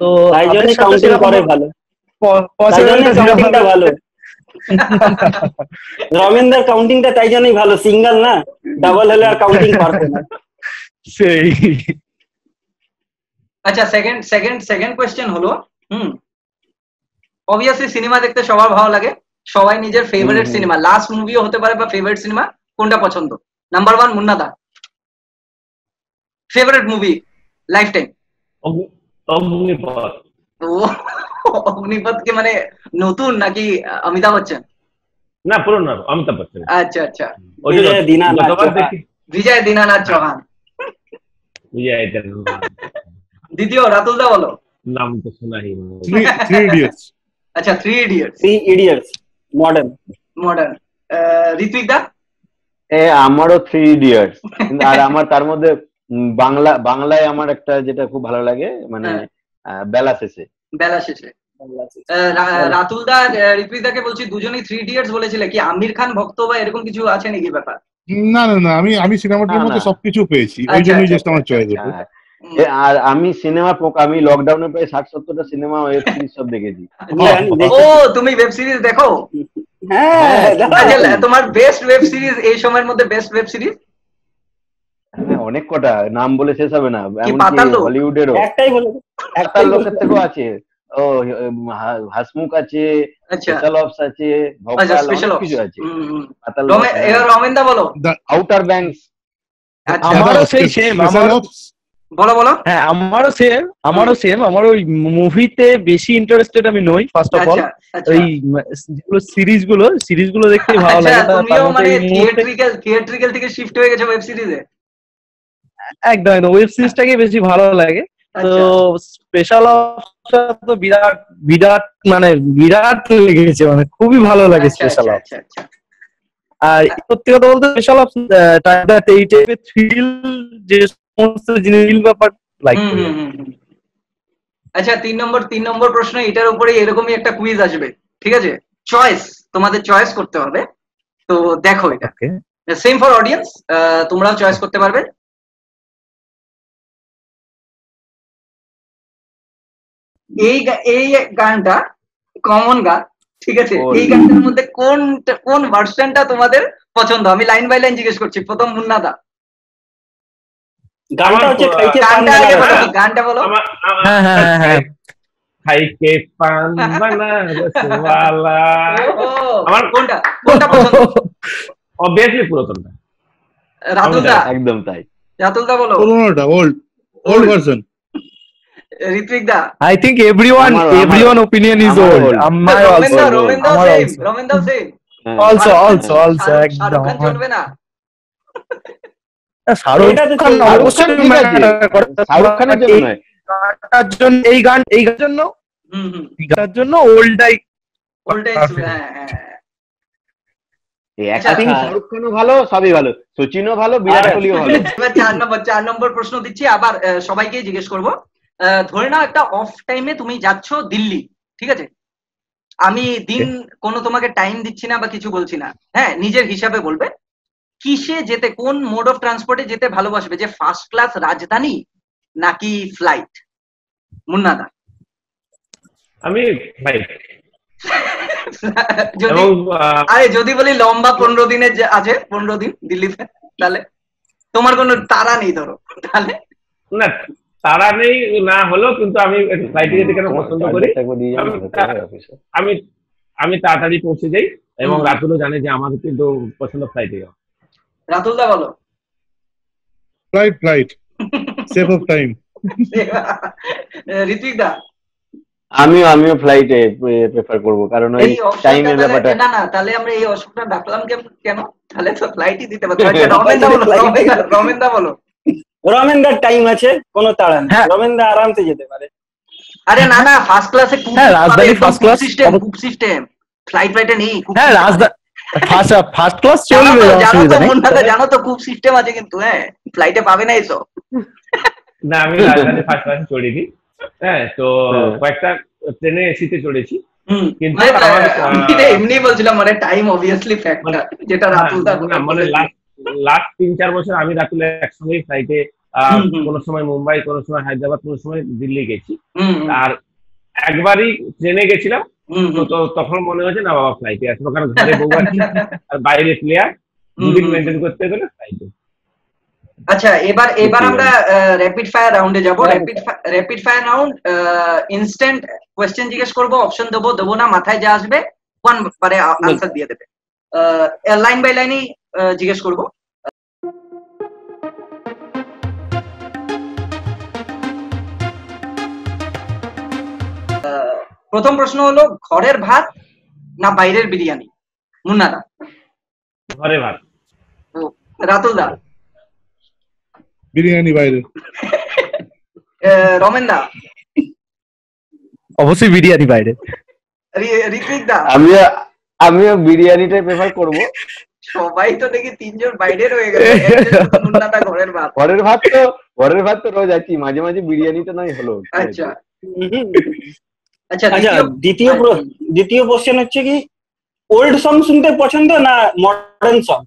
তো তাই কাউন্টিং করে ভালো। ভালো। রমেনদার কাউন্টিংটা তাই জন্যই ভালো সিঙ্গেল না। ডাবল হলে আর কাউন্টিং পারবে না। সেই। আচ্ছা সেকেন্ড সেকেন্ড সেকেন্ড কোয়েশ্চেন হলো হুম। অবভিয়াসলি সিনেমা দেখতে সবার ভালো লাগে। সবাই নিজের ফেভারিট সিনেমা লাস্ট মুভিও হতে পারে বা ফেভারিট সিনেমা কোনটা পছন্দ? নাম্বার ওয়ান মুন্নাদা। ফেভারিট মুভি লাইফ টাইম অগ্নি- অগ্নিপথ কি মানে নতুন নাকি অমিতাভ বচ্চন? না পুরনো অমিতাভ বচ্চন। আচ্ছা আচ্ছা। বিজয় দীনানাথ চৌহান। বিজয় দ্বিতীয় রাতুলদা বলো। নাম তো শোনাই থ্রি থ্রি ইডিয়টস আচ্ছা three idiots three idiots modern modern Hrithik da? এ আমারও থ্রি ইডিয়টস আর আমার তার মধ্যে বাংলা বাংলায় আমার একটা যেটা খুব ভালো লাগে মানে হ্যাঁ। আহ, বেলা শেষে। বেলা শেষে। রাতুল দা ঋত্বিক দাকে বলছি দুজনেই থ্রি ইডিয়টস বলেছিলে। কি আমির খান ভক্ত বা এরকম কিছু আছে নাকি ব্যাপার? না না না আমি আমি সিনেমাটার মধ্যে সবকিছু পেয়েছি। ওই আচ্ছা, জন্যই আচ্ছা, জাস্ট আমার চয়েস এ, আর আমি সিনেমা আমি লকডাউনে প্রায় ষাট সত্তরটা সিনেমা ওয়েব সিরিজ সব দেখেছি। ও তুমি ওয়েব সিরিজ দেখো? হ্যাঁ আচ্ছা তোমার বেস্ট ওয়েব সিরিজ এই সময়ের মধ্যে বেস্ট ওয়েব সিরিজ হ্যাঁ, অনেক কটা। নাম বলে শেষ হবে না? হলিউডেরও। একটাই বলে একটা লোকের থেকেও আছে। ও হাসমুখ আছে আচ্ছা। স্পেশাল অপস আছে আচ্ছা কিছু আছে। পাতাল রমে- এবার রমেনদা বলো। আউটার ব্যাংকস আচ্ছা। আমারও সেই সেম Special আমার ops? বলো বলো। হ্যাঁ আমারও সেম আমারও সেম আমার ওই মুভিতে বেশি ইন্টারেস্টেড আমি নই ফার্স্ট অফ অল আচ্ছা আচ্ছা। ওই যেগুলো সিরিজগুলো সিরিজগুলো দেখতে ভালো আচ্ছা লাগে তুমিও মানে থিয়েট্রিক্যাল থিয়েট্রিক্যাল থেকে শিফট হয়ে গেছো ওয়েব সিরিজে একদম একদম। ওয়েব সিরিজটাকে বেশি ভালো লাগে। তো আচ্ছা। স্পেশাল অপসটা তো বিরাট বিরাট মানে বিরাট লেগেছে মানে খুবই ভালো লাগে আচ্ছা স্পেশাল আচ্ছা আচ্ছা আচ্ছা। আর সত্যি কথা বলতে স্পেশাল অপস এই টাইপের থ্রিল যে সমস্ত জিনিস ব্যাপার লাইক। আচ্ছা তিন নম্বর তিন নম্বর প্রশ্ন এটার উপরে এরকমই একটা কুইজ আসবে ঠিক আছে? চয়েস তোমাদের চয়েস করতে হবে। তো দেখো এটা। সেম ফর অডিয়েন্স তোমরাও চয়েস করতে পারবে। এই এই গানটা কমন গান ঠিক আছে? এই গানটার মধ্যে কোন কোন ভার্সনটা তোমাদের পছন্দ? আমি লাইন বাই লাইন জিজ্ঞেস করছি। প্রথম মুন্নাদা গানটা হচ্ছে খাইতে পান গানটা বলো। হ্যাঁ হ্যাঁ হ্যাঁ হ্যাঁ। খাইকে পান আমার কোনটা? কোনটা পছন্দ? অবভিয়াসলি পুরাতনটা। রাতুলদা? একদম তাই। রাতুলদা বলো। পুরোনোটা old old version Hrithik da I think everyone আমার- আমার- everyone opinion is আমার শাহরুখ খান চলবে না। শাহরুখ খান চলবে। অবশ্যই ঠিক আছে। matter করে। শাহরুখ খানের জন্য এই জন্য এই গান এই গানের জন্য? হুম হুম। এই গানটার জন্য ওল্ডাই ওল্ড Perfect. অ্যাক্টিং। শাহরুখ খানও ভালো সবই ভালো। সচিনও ভালো বিরাট কোহলিও ভালো। চার নম্বর চার নম্বর প্রশ্ন দিচ্ছি আবার সবাইকে জিজ্ঞেস করব। আহ, ধরে নাও একটা অফ টাইমে তুমি যাচ্ছ দিল্লি ঠিক আছে? আমি দিন কোনো তোমাকে টাইম দিচ্ছি না বা কিছু বলছি না। হ্যাঁ নিজের হিসাবে বলবে। কিসে যেতে কোন মোড অফ ট্রান্সপোর্টে যেতে ভালোবাসবে? যে ফার্স্ট ক্লাস রাজধানী নাকি ফ্লাইট মুন্নাদা। আমি ভাই। যদি আরে যদি বলি লম্বা পনেরো দিনের আছে পনেরো দিন দিল্লিতে তাহলে তোমার কোনো তারা নেই ধরো তাহলে। না তারা নেই না হলেও কিন্তু আমি ফ্লাইটে যেতে কেন পছন্দ করি? আমি-। আমি তাড়াতাড়ি পৌঁছে যাই এবং। রাতুলও জানে যে আমার কিন্তু পছন্দ ফ্লাইটে যাওয়া। রাতুলদা বলো। Flight flight save of time Hrithik da. আমিও আমিও ফ্লাইটে প্রেফার করব কারণ ওই টাইমের ব্যাপারটা না না তাহলে আমরা এই অপশনটা ডাকলাম কেন- তাহলে তো ফ্লাইটই দিতে পারতাম। আচ্ছা, রমেন দা বলো Flight রমেন দা- রমেন দা বলো। রমেনদার টাইম আছে কোনো তাড়া নেই। হ্যাঁ। রমেনদা আরামসে যেতে পারে। আরে না না ফার্স্ট ক্লাসে হ্যাঁ, Rajdhani first class। System coupe system flight ফ্লাইটে নেই হ্যাঁ রাজধানী ফার্স্ট ফার্স্ট ক্লাস চলবে জানো অসুবিধা তো নেই। মুন্নাদা জানো তো কুপ সিস্টেম আছে কিন্তু হ্যাঁ? ফ্লাইটে পাবে না এসব না আমি রাজধানী ফার্স্ট ক্লাসে চড়িনি। হ্যাঁ তো হ্যাঁ। কয়েকটা ট্রেনে এসিতে চড়েছি। কিন্তু মানে এটা এমনি বলছিলাম মানে টাইম অবভিয়াসলি ফ্যাক্টর যেটা রাতুল দা মানে লাস্ট লাস্ট তিন চার বছর আমি রাতুলে একসঙ্গে ফ্লাইটে। কোনো সময় মুম্বাই কোনো সময় হায়দ্রাবাদ কোনো সময় দিল্লি গেছি। আর একবারই ট্রেনে গেছিলাম তো তো তখন মনে হয়েছে না বাবা ফ্লাইটে আসব। কারণ ঘরে বউ আছে আর বাইরে প্লেয়ার দুদিন মেনটেন করতে গেলে ফ্লাইটে আচ্ছা এবার এবার আমরা র্যাপিড ফায়ার রাউন্ডে যাব। Rapid rapid fire round instant question জিজ্ঞেস করব অপশন দেবো দেবো না মাথায় যা আসবে ওয়ান বারে আনসার দিয়ে দেবে। লাইন বাই লাইনই জিজ্ঞেস করব। প্রথম প্রশ্ন হলো ঘরের ভাত না বাইরের বিরিয়ানি? মুন্নাদা। ঘরে ভাত। রাতুল দা বিরিয়ানি বাইরে রমেন দা অবশ্যই বিরিয়ানি বাইরে ঋত্বিক দা আমিও আমিও বিরিয়ানিটাই প্রেফার করব। সবাই তো দেখি তিনজন বাইরে রয়ে গেছে। মুন্নাদা ঘরের ভাত। ঘরের ভাত তো ঘরের ভাত তো রোজ আছি মাঝে মাঝে বিরিয়ানিটা নয় হলো। আচ্ছা। আচ্ছা আচ্ছা দ্বিতীয়- দ্বিতীয় কোশ্চেন হচ্ছে কি ওল্ড সং শুনতে পছন্দ না মডার্ন সং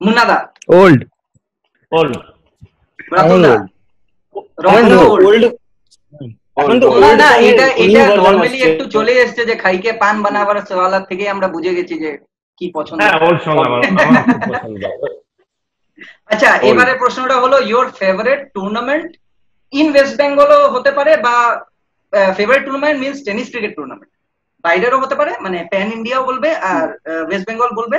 মুন্নাদা। ওল্ড ওল্ড না এটা এটা নর্মালি একটু চলে এসেছে যে খাইকে পান বানাবার সওয়ালার থেকে আমরা বুঝে গেছি যে কি পছন্দ। হ্যাঁ ওল্ড আমার আচ্ছা এবারে প্রশ্নটা হলো your favourite tournament in west বেঙ্গলও হতে পারে বা favourite tournament means tennis cricket tournament বাইরেরও হতে পারে মানে প্যান ইন্ডিয়াও বলবে আর ওয়েস্ট বেঙ্গল বলবে।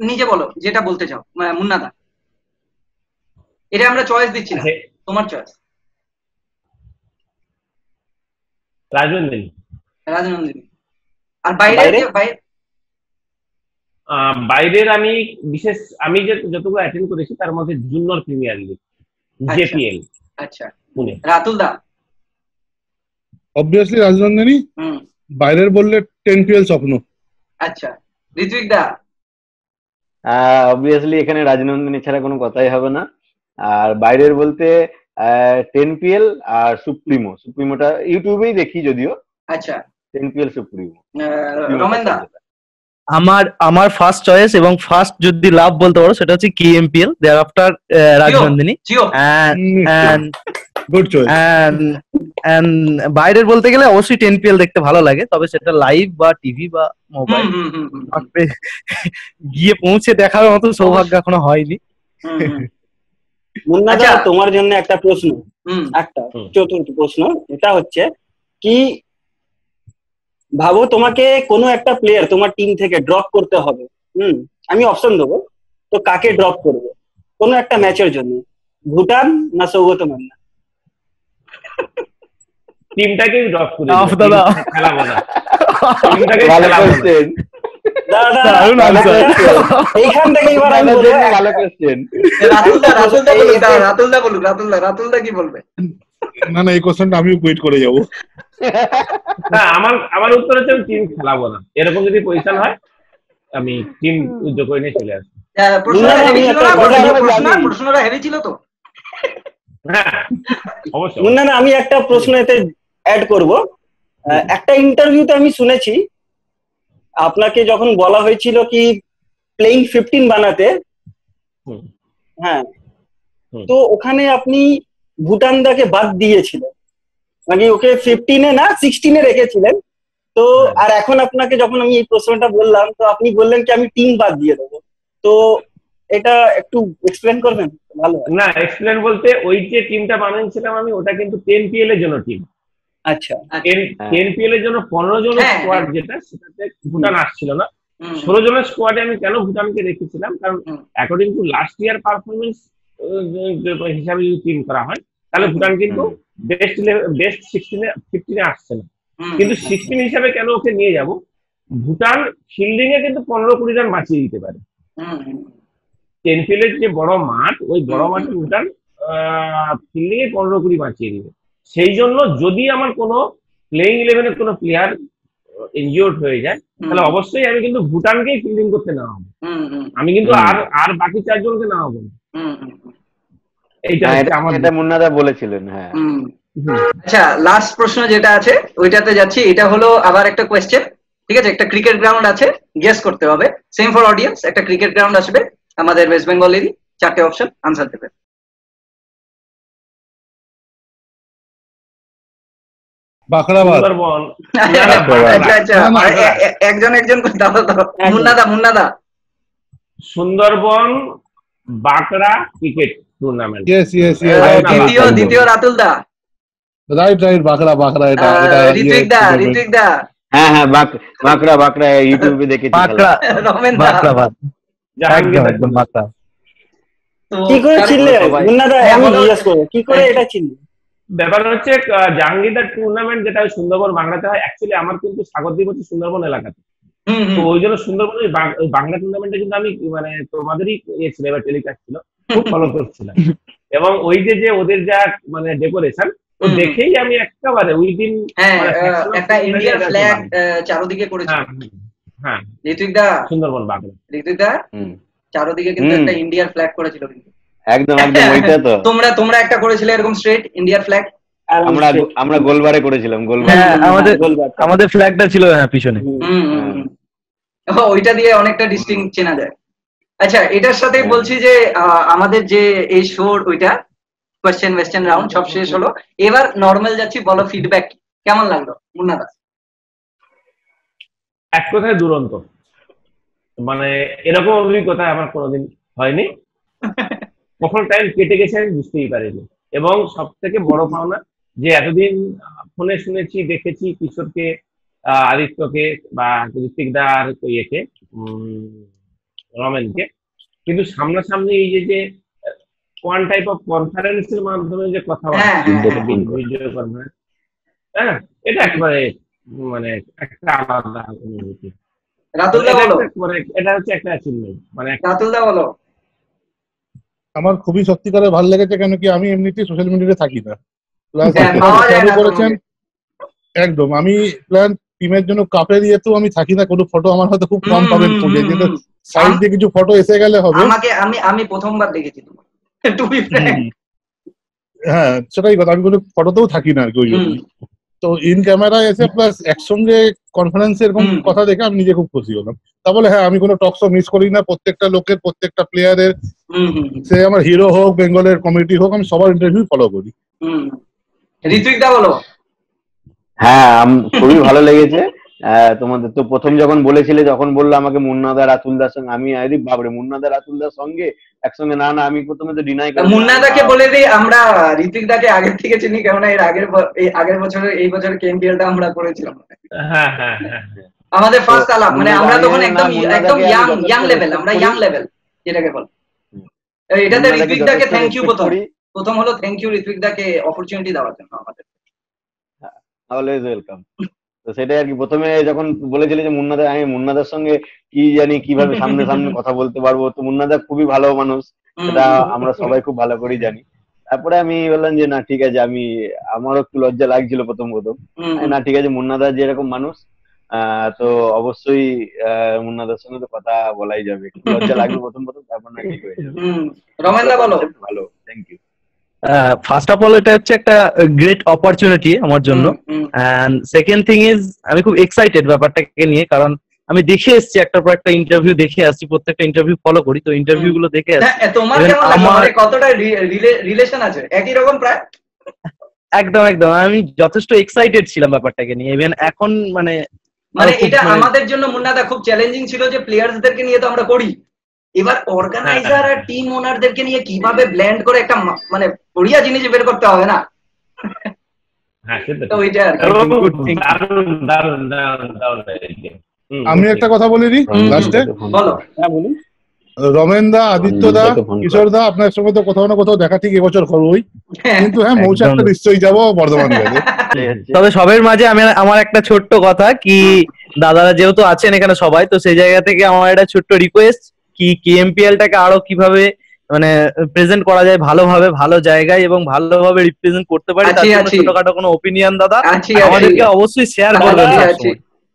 নিজে বলো যেটা বলতে চাও মুন্নাদা। এটা আমরা চয়েস দিচ্ছি না। আচ্ছা, তোমার চয়েস রাজনন্দিনী। রাজনন্দিনী। আর বাইরে বাইরের আমি বিশেষ আমি যে যতগুলো অ্যাটেন্ড করেছি তার মধ্যে জুনিয়র প্রিমিয়ার লিগ জেপিএল আচ্ছা। পুনে। রাতুল দা। অবভিয়াসলি রাজনন্দিনী বাইরের বললে টেন টুয়েলভ স্বপ্ন। আচ্ছা ঋত্বিক দা? অবভিয়াসলি এখানে রাজনন্দিনী ছাড়া কোনো কথাই হবে না। আর বাইরের বলতে টেন পিএল আর সুপ্রিমো। সুপ্রিমোটা ইউটিউবেই দেখি যদিও। আচ্ছা। Ten PL supremo. আমার আমার ফার্স্ট চয়েস এবং ফার্স্ট যদি লাভ বলতে পারো সেটা হচ্ছে কেএমপিএল দেয়ার আফটার রাজনন্দিনী। জিও। গুড চয়েস বাইরের বলতে গেলে অবশ্যই টেন পিএল দেখতে ভালো লাগে তবে সেটা লাইভ বা টিভি বা মোবাইল গিয়ে পৌঁছে দেখার মতো সৌভাগ্য এখনও হয়নি। আচ্ছা। তোমার জন্য একটা প্রশ্ন। একটা চতুর্থ প্রশ্ন এটা হচ্ছে কি ভাবো তোমাকে কোনো একটা প্লেয়ার তোমার টিম থেকে ড্রপ করতে হবে। হুম আমি অপশন দেবো। তো কাকে ড্রপ করবে? কোনো একটা ম্যাচের জন্য। ভুটান না সৌগত মান্না? টিমটাকেই ড্রপ করে দিও, দাদা। খেলাবো না টিমটাকে খেলাবো না। কোয়েশ্চেন দাদা দারুণ answer। এইখান থেকে এবার আমি বলব ভালো কোয়েশ্চেন রাতুল দা রাতুল দা বলুক এই- দাঁড়া, রাতুল দা বলুক রাতুল দা রাতুল দা কি বলবে? না না এই কোশ্চেনটা কুইট করে যাব। না আমার আমার উত্তর হচ্ছে আমি টিম খেলাবো না এরকম যদি পজিশন হয় আমি টিম উদ্যোগ করে নিয়ে চলে আসব। আহ, প্রশ্নটা মুন্না, হেভি আমি ছিল একটা না হ্যাঁ মুন্না না আমি একটা প্রশ্ন এতে অ্যাড করব। একটা ইন্টারভিউতে আমি শুনেছি আপনাকে যখন বলা হয়েছিল কি প্লেইং ফিফটিন বানাতে হ্যাঁ তো ওখানে আপনি ভুটানদাকে বাদ দিয়েছিলেন। মানে ওকে ফিফটিনে না সিক্সটিনে রেখেছিলেন। তো হ্যাঁ। আর এখন আপনাকে যখন আমি এই প্রশ্নটা বললাম তো আপনি বললেন কি আমি টিম বাদ দিয়ে দেবো। তো এটা একটু এক্সপ্লেন করবেন ভালো হয়। না এক্সপ্লেন বলতে ওই যে টিমটা বানিয়েছিলাম আমি ওটা কিন্তু টেন পিএল এর জন্য টিম আচ্ছা। টেন হ্যাঁ। পিএল এর জন্য পনেরো জনের হ্যাঁ, স্কোয়াড হ্যাঁ। যেটা সেটাতে ভুটান আসছিল না। ষোলো জনের স্কোয়াডে আমি কেন ভুটানকে রেখেছিলাম? কারণ। According to last year performance হিসাবে যদি টিম করা হয় তাহলে ভুটান কিন্তু বেস্ট বেস্ট সিক্সটিনে ফিফটিনে আসছে না। কিন্তু সিক্সটিন হিসাবে কেন ওকে নিয়ে যাব? ভুটান ফিল্ডিং এ কিন্তু পনেরো কুড়ি রান বাঁচিয়ে দিতে পারে। হুম, যে বড় মাঠ ওই বড় মাঠে ভুটান ফিল্ডিং এ পনেরো কুড়ি বাঁচিয়ে দিবে সেই জন্য যদি আমার কোনো প্লেইং ইলেভেনের কোনো প্লেয়ার ইনজিওর্ড হয়ে যায় তাহলে অবশ্যই আমি কিন্তু ভুটানকেই ফিল্ডিং করতে না হব। আমি কিন্তু আর আর বাকি চারজনকে না হব। এইটা হ্যাঁ, এটা মুন্নাদা বলেছিলেন হ্যাঁ। আচ্ছা লাস্ট প্রশ্ন যেটা আছে ওইটাতে যাচ্ছি। এটা হলো আবার একটা কোয়েশ্চেন ঠিক আছে? একটা ক্রিকেট গ্রাউন্ড আছে গেস করতে হবে। সেম ফর অডিয়েন্স একটা ক্রিকেট গ্রাউন্ড আসবে। আমাদের ওয়েস্ট বেঙ্গলেরই চারটে অপশন আনসার দেবে। আচ্ছা আচ্ছা একজন একজন। Munnada Munnada. Sundarban Bankra cricket tournament yes yes ah, দ্বিতীয় দ্বিতীয় রাতুল দা। রাইট রাইট বাখরা বাখরা এটা এটা ঋত্বিক দা ইয়ে, ঋত্বিক দা। হ্যাঁ হ্যাঁ বাঁক- বাঁকড়া বাঁকড়া ইউটিউবে দেখেছি বাঁকড়া। রমেন দা। কি করে চিনলে? হ্যাঁ, আমি জিজ্ঞেস করব কি করে হ্যাঁ। এটা চিনলে? ব্যাপার হচ্ছে জাহাঙ্গীরদার টুর্নামেন্ট যেটা ওই সুন্দরবন বাংলাতে হয় অ্যাকচুয়ালি আমার কিন্তু সাগরদ্বীপ হচ্ছে সুন্দরবন এলাকাতে। তো ওই জন্য সুন্দরবন ওই বাং- বাংলা টুর্নামেন্টে কিন্তু আমি মানে তোমাদেরই ইয়ে ছিল এবার টেলিকাস্ট ছিল খুব ফলো করছিলাম। এবং ওই যে যে ওদের যা মানে ডেকোরেশন তো দেখেই আমি একেবারে ওই দিন হ্যাঁ মানে একটা ইন্ডিয়ার ফ্ল্যাগ। চারোদিকে করেছে। হ্যাঁ। হ্যাঁ ঋত্বিক দা সুন্দরবন বাংলা ঋত্বিক দা হুম। কিন্তু একটা ইন্ডিয়ার ফ্ল্যাগ করেছিল কিন্তু। একদম একদম ওইটা তো। তোমরা তোমরা একটা করেছিলে এরকম স্ট্রেট ইন্ডিয়ার ফ্ল্যাগ আমরা আমরা গোলবারে করেছিলাম গোলবার। হ্যাঁ আমাদের আমাদের ফ্ল্যাগটা ছিল হ্যাঁ পিছনে। ওইটা দিয়ে অনেকটা ডিস্টিং চেনা যায়। আচ্ছা এটার সাথে হ্যাঁ। বলছি যে আহ, আমাদের যে এই শোর ওইটা কোয়েশ্চেন ওয়েস্টার্ন রাউন্ড সব শেষ হলো। এবার নর্মাল যাচ্ছি বলো ফিডব্যাক কেমন লাগল? মুন্নাদা এক কথায় দুরন্ত। মানে এরকম অভিজ্ঞতা আমার কোনোদিন হয়নি। কখন টাইম কেটে গেছে আমি বুঝতেই পারিনি। এবং সব থেকে বড় পাওনা যে এতদিন ফোনে শুনেছি দেখেছি কিশোরকে আহ, আদিত্যকে বা ঋত্বিকদার ইয়েকে উম, রমেনকে। কিন্তু সামনাসামনি এই যে যে ওয়ান টাইপ অফ কনফারেন্সের মাধ্যমে যে কথা কথাবার্তা হ্যাঁ, ভিডিও কনফারেন্স হ্যাঁ এটা একেবারে মানে একটা আলাদা অনুভূতি। রাতুলদা বলো। মানে এটা হচ্ছে একটা অ্যাচিভমেন্ট মানে রাতুলদা বলো। আমার খুবই সত্যিকারে ভালো লেগেছে কেন কি আমি এমনিতেই সোশ্যাল মিডিয়াতে থাকি না। প্লাস হ্যাঁ, চালু করেছেন একদম। আমি প্ল্যান টিমের জন্য কাপের ইয়েতেও আমি থাকি না কোনো ফটো আমার হয়তো খুব কম পাবেন যেটা হুম। সাইড দিয়ে কিছু ফটো এসে গেলে হবে। আমাকে আমি আমি প্রথমবার দেখেছি তোমার। টু বি ফ্র্যাঙ্ক হ্যাঁ সেটাই কথা। আমি কোনো ফটোতেও থাকি না আর কি ওই। তো ইন ক্যামেরা এসে প্লাস একসঙ্গে কনফারেন্স এরকম কথা দেখে আমি নিজে খুব খুশি হলাম। তা বলে হ্যাঁ আমি কোনো টক শো মিস করি না। প্রত্যেকটা লোকের প্রত্যেকটা প্লেয়ারের হুম হুম হুম, সে আমার হিরো হোক বেঙ্গলের কমিটি হোক আমি সবার ইন্টারভিউ ফলো করি। হুম ঋত্বিকদা বলো। হ্যাঁ খুবই ভালো লেগেছে। তোমাদের তো প্রথম যখন বলেছিলে যখন বলল আমাকে মুন্নাদা রাতুলদার সঙ্গে। আমি আরে বাবরে মুন্নাদা রাতুলদার সঙ্গে? একসঙ্গে? না না আমি প্রথমে তো ডিনাই করি মুন্নাদাকে বলে দিই আমরা ঋতিক দাকে আগের থেকে চিনি কেননা এর আগের এই আগের বছরের এই বছরের কেএমপিএলটা আমরা করেছিলাম। হ্যাঁ হ্যাঁ হ্যাঁ। আমাদের ফার্স্ট আলাপ মানে আমরা তখন একদম একদম ইয়াং ইয়াং লেভেল আমরা ইয়াং লেভেল যেটাকে বল। এটাতে ঋত্বিকদাকে যথেষ্ট থ্যাংক ইউ প্রথম। প্রথম হলো থ্যাংক ইউ ঋতিক দাকে অপরচুনিটি দেওয়ার জন্য আমাদের। অলওয়েজ ওয়েলকাম তো সেটাই আর কি প্রথমে যখন বলেছিলে যে মুন্নাদা আমি মুন্নাদার সঙ্গে কি জানি কীভাবে সামনে সামনে কথা বলতে পারব তো মুন্নাদা খুবই ভালো মানুষ সেটা আমরা সবাই খুব ভালো করেই জানি। তারপরে আমি বললাম যে না ঠিক আছে আমি আমারও একটু লজ্জা লাগছিল প্রথম প্রথম। না ঠিক আছে মুন্নাদা যেরকম মানুষ আহ, তো অবশ্যই আহ, মুন্নাদার সঙ্গে তো কথা বলাই যাবে। একটু লজ্জা লাগবে প্রথম প্রথম তারপর না ঠিক হয়ে যাবে। রমেনদা বলো। ভালো thank you first of all এটা হচ্ছে একটা গ্রেট অপরচুনিটি আমার জন্য। অ্যান্ড সেকেন্ড থিং ইজ আমি খুব এক্সাইটেড ব্যাপারটাকে নিয়ে কারণ আমি দেখে এসেছি একটা পর একটা ইন্টারভিউ দেখে আসছি প্রত্যেকটা ইন্টারভিউ ফলো করি তো ইন্টারভিউ গুলো দেখে আসছি। হ্যাঁ, তোমার কেমন লাগল আমার- মানে কতটা রিলেশন আছে? একই রকম প্রায়? একদম একদম। আমি যথেষ্ট এক্সাইটেড ছিলাম ব্যাপারটাকে নিয়ে। ইভেন এখন মানে মানে এটা মানে- আমাদের জন্য মুন্নাদা খুব চ্যালেঞ্জিং ছিল যে প্লেয়ার্সদেরকে নিয়ে তো আমরা করি। এবার অর্গানাইজার আর টিম ওনারদেরকে নিয়ে কীভাবে ব্ল্যান্ড করে একটা মানে বড়িয়া জিনিস বের করতে হবে না? হ্যাঁ সেটা তো ওইটা আর কি। দারুণ দারুণ দারুণ দারুণ লেগেছে। হুম, আমি একটা কথা বলে দিই লাস্টে বলো। হ্যাঁ দা। কিশোর দা আপনার সঙ্গে তো কোথাও না কোথাও দেখা ঠিক এবছর করবোই। কিন্তু হ্যাঁ মৌচাকটা। নিশ্চয়ই যাব বর্ধমান তবে সবের মাঝে আমি আমার একটা ছোট্ট কথা কি দাদারা যেহেতু আছেন এখানে সবাই তো সেই জায়গা থেকে আমার একটা ছোট্ট রিকোয়েস্ট কি কেএমপিএল টাকে আরও কীভাবে মানে প্রেজেন্ট করা যায় ভালোভাবে ভালো জায়গায় এবং ভালোভাবে রিপ্রেজেন্ট করতে পারি তার জন্য ছোটখাটো কোনো ওপিনিয়ন দাদা? আমাদেরকে অবশ্যই শেয়ার করবেন।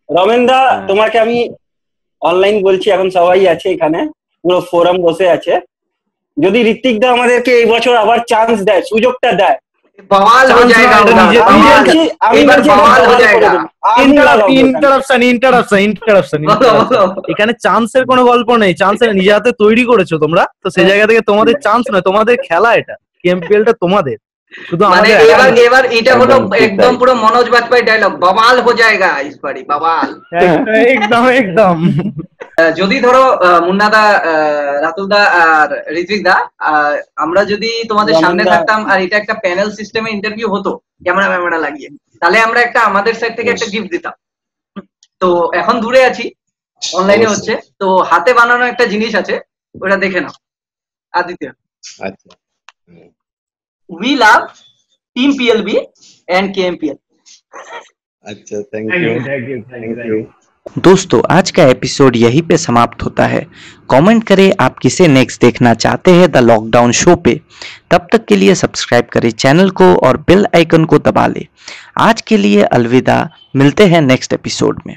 রমেনদা হ্যাঁ। তোমাকে আমি অনলাইন বলছি এখন সবাই আছে এখানে পুরো ফোরাম বসে আছে। যদি ঋত্বিক দা আমাদেরকে এই বছর আবার চান্স দেয় সুযোগটা দেয় बवाल हो Chance जाएगा না, এটা होगा, নিজে- আমি बवाल। বলছি আমি এবার বলছি বওয়াল এটা হয়ে বওয়াল করে যায়গা। দেবো। আমি লাগাবো এখানে। ইন্টারাপশন ইন্টারাপশন ইন্টারাপশন বলো, বলো। এখানে চান্সের কোনো গল্প নেই চান্সের নিজে হাতে তৈরি করেছো তোমরা তো সেই জায়গা থেকে তোমাদের চান্স নয় তোমাদের খেলা এটা কেএমপিএলটা তোমাদের শুধু মানে এবার এবার এটা হলো একদম। পুরো মনোজ বাজপেয়ী ডায়লগ ববাল হো যায়গা ইস বাড়ি ববাল। একদম একদম। আহ, যদি ধরো আহ, মুন্নাদা আহ, রাতুলদা আর ঋত্বিকদা আহ, আমরা যদি তোমাদের সামনে থাকতাম আর এটা একটা প্যানেল সিস্টেমে ইন্টারভিউ হতো ক্যামেরা ম্যামেরা লাগিয়ে তাহলে আমরা একটা আমাদের সাইড থেকে একটা গিফট দিতাম। তো এখন দূরে আছি অনলাইনে হচ্ছে তো হাতে বানানো একটা জিনিস আছে ওটা দেখে নাও আদিত্য। আচ্ছা। we love team PLB and KMPL. अच्छा thank you thank you thank you दोस्तों आज का एपिसोड यहीं पे समाप्त होता है। कमेंट करें आप किसे नेक्स्ट देखना चाहते हैं द लॉकडाउन शो पे। तब तक के लिए सब्सक्राइब करें चैनल को और बेल आइकन को दबा लें। आज के लिए अलविदा। मिलते हैं नेक्स्ट एपिसोड में।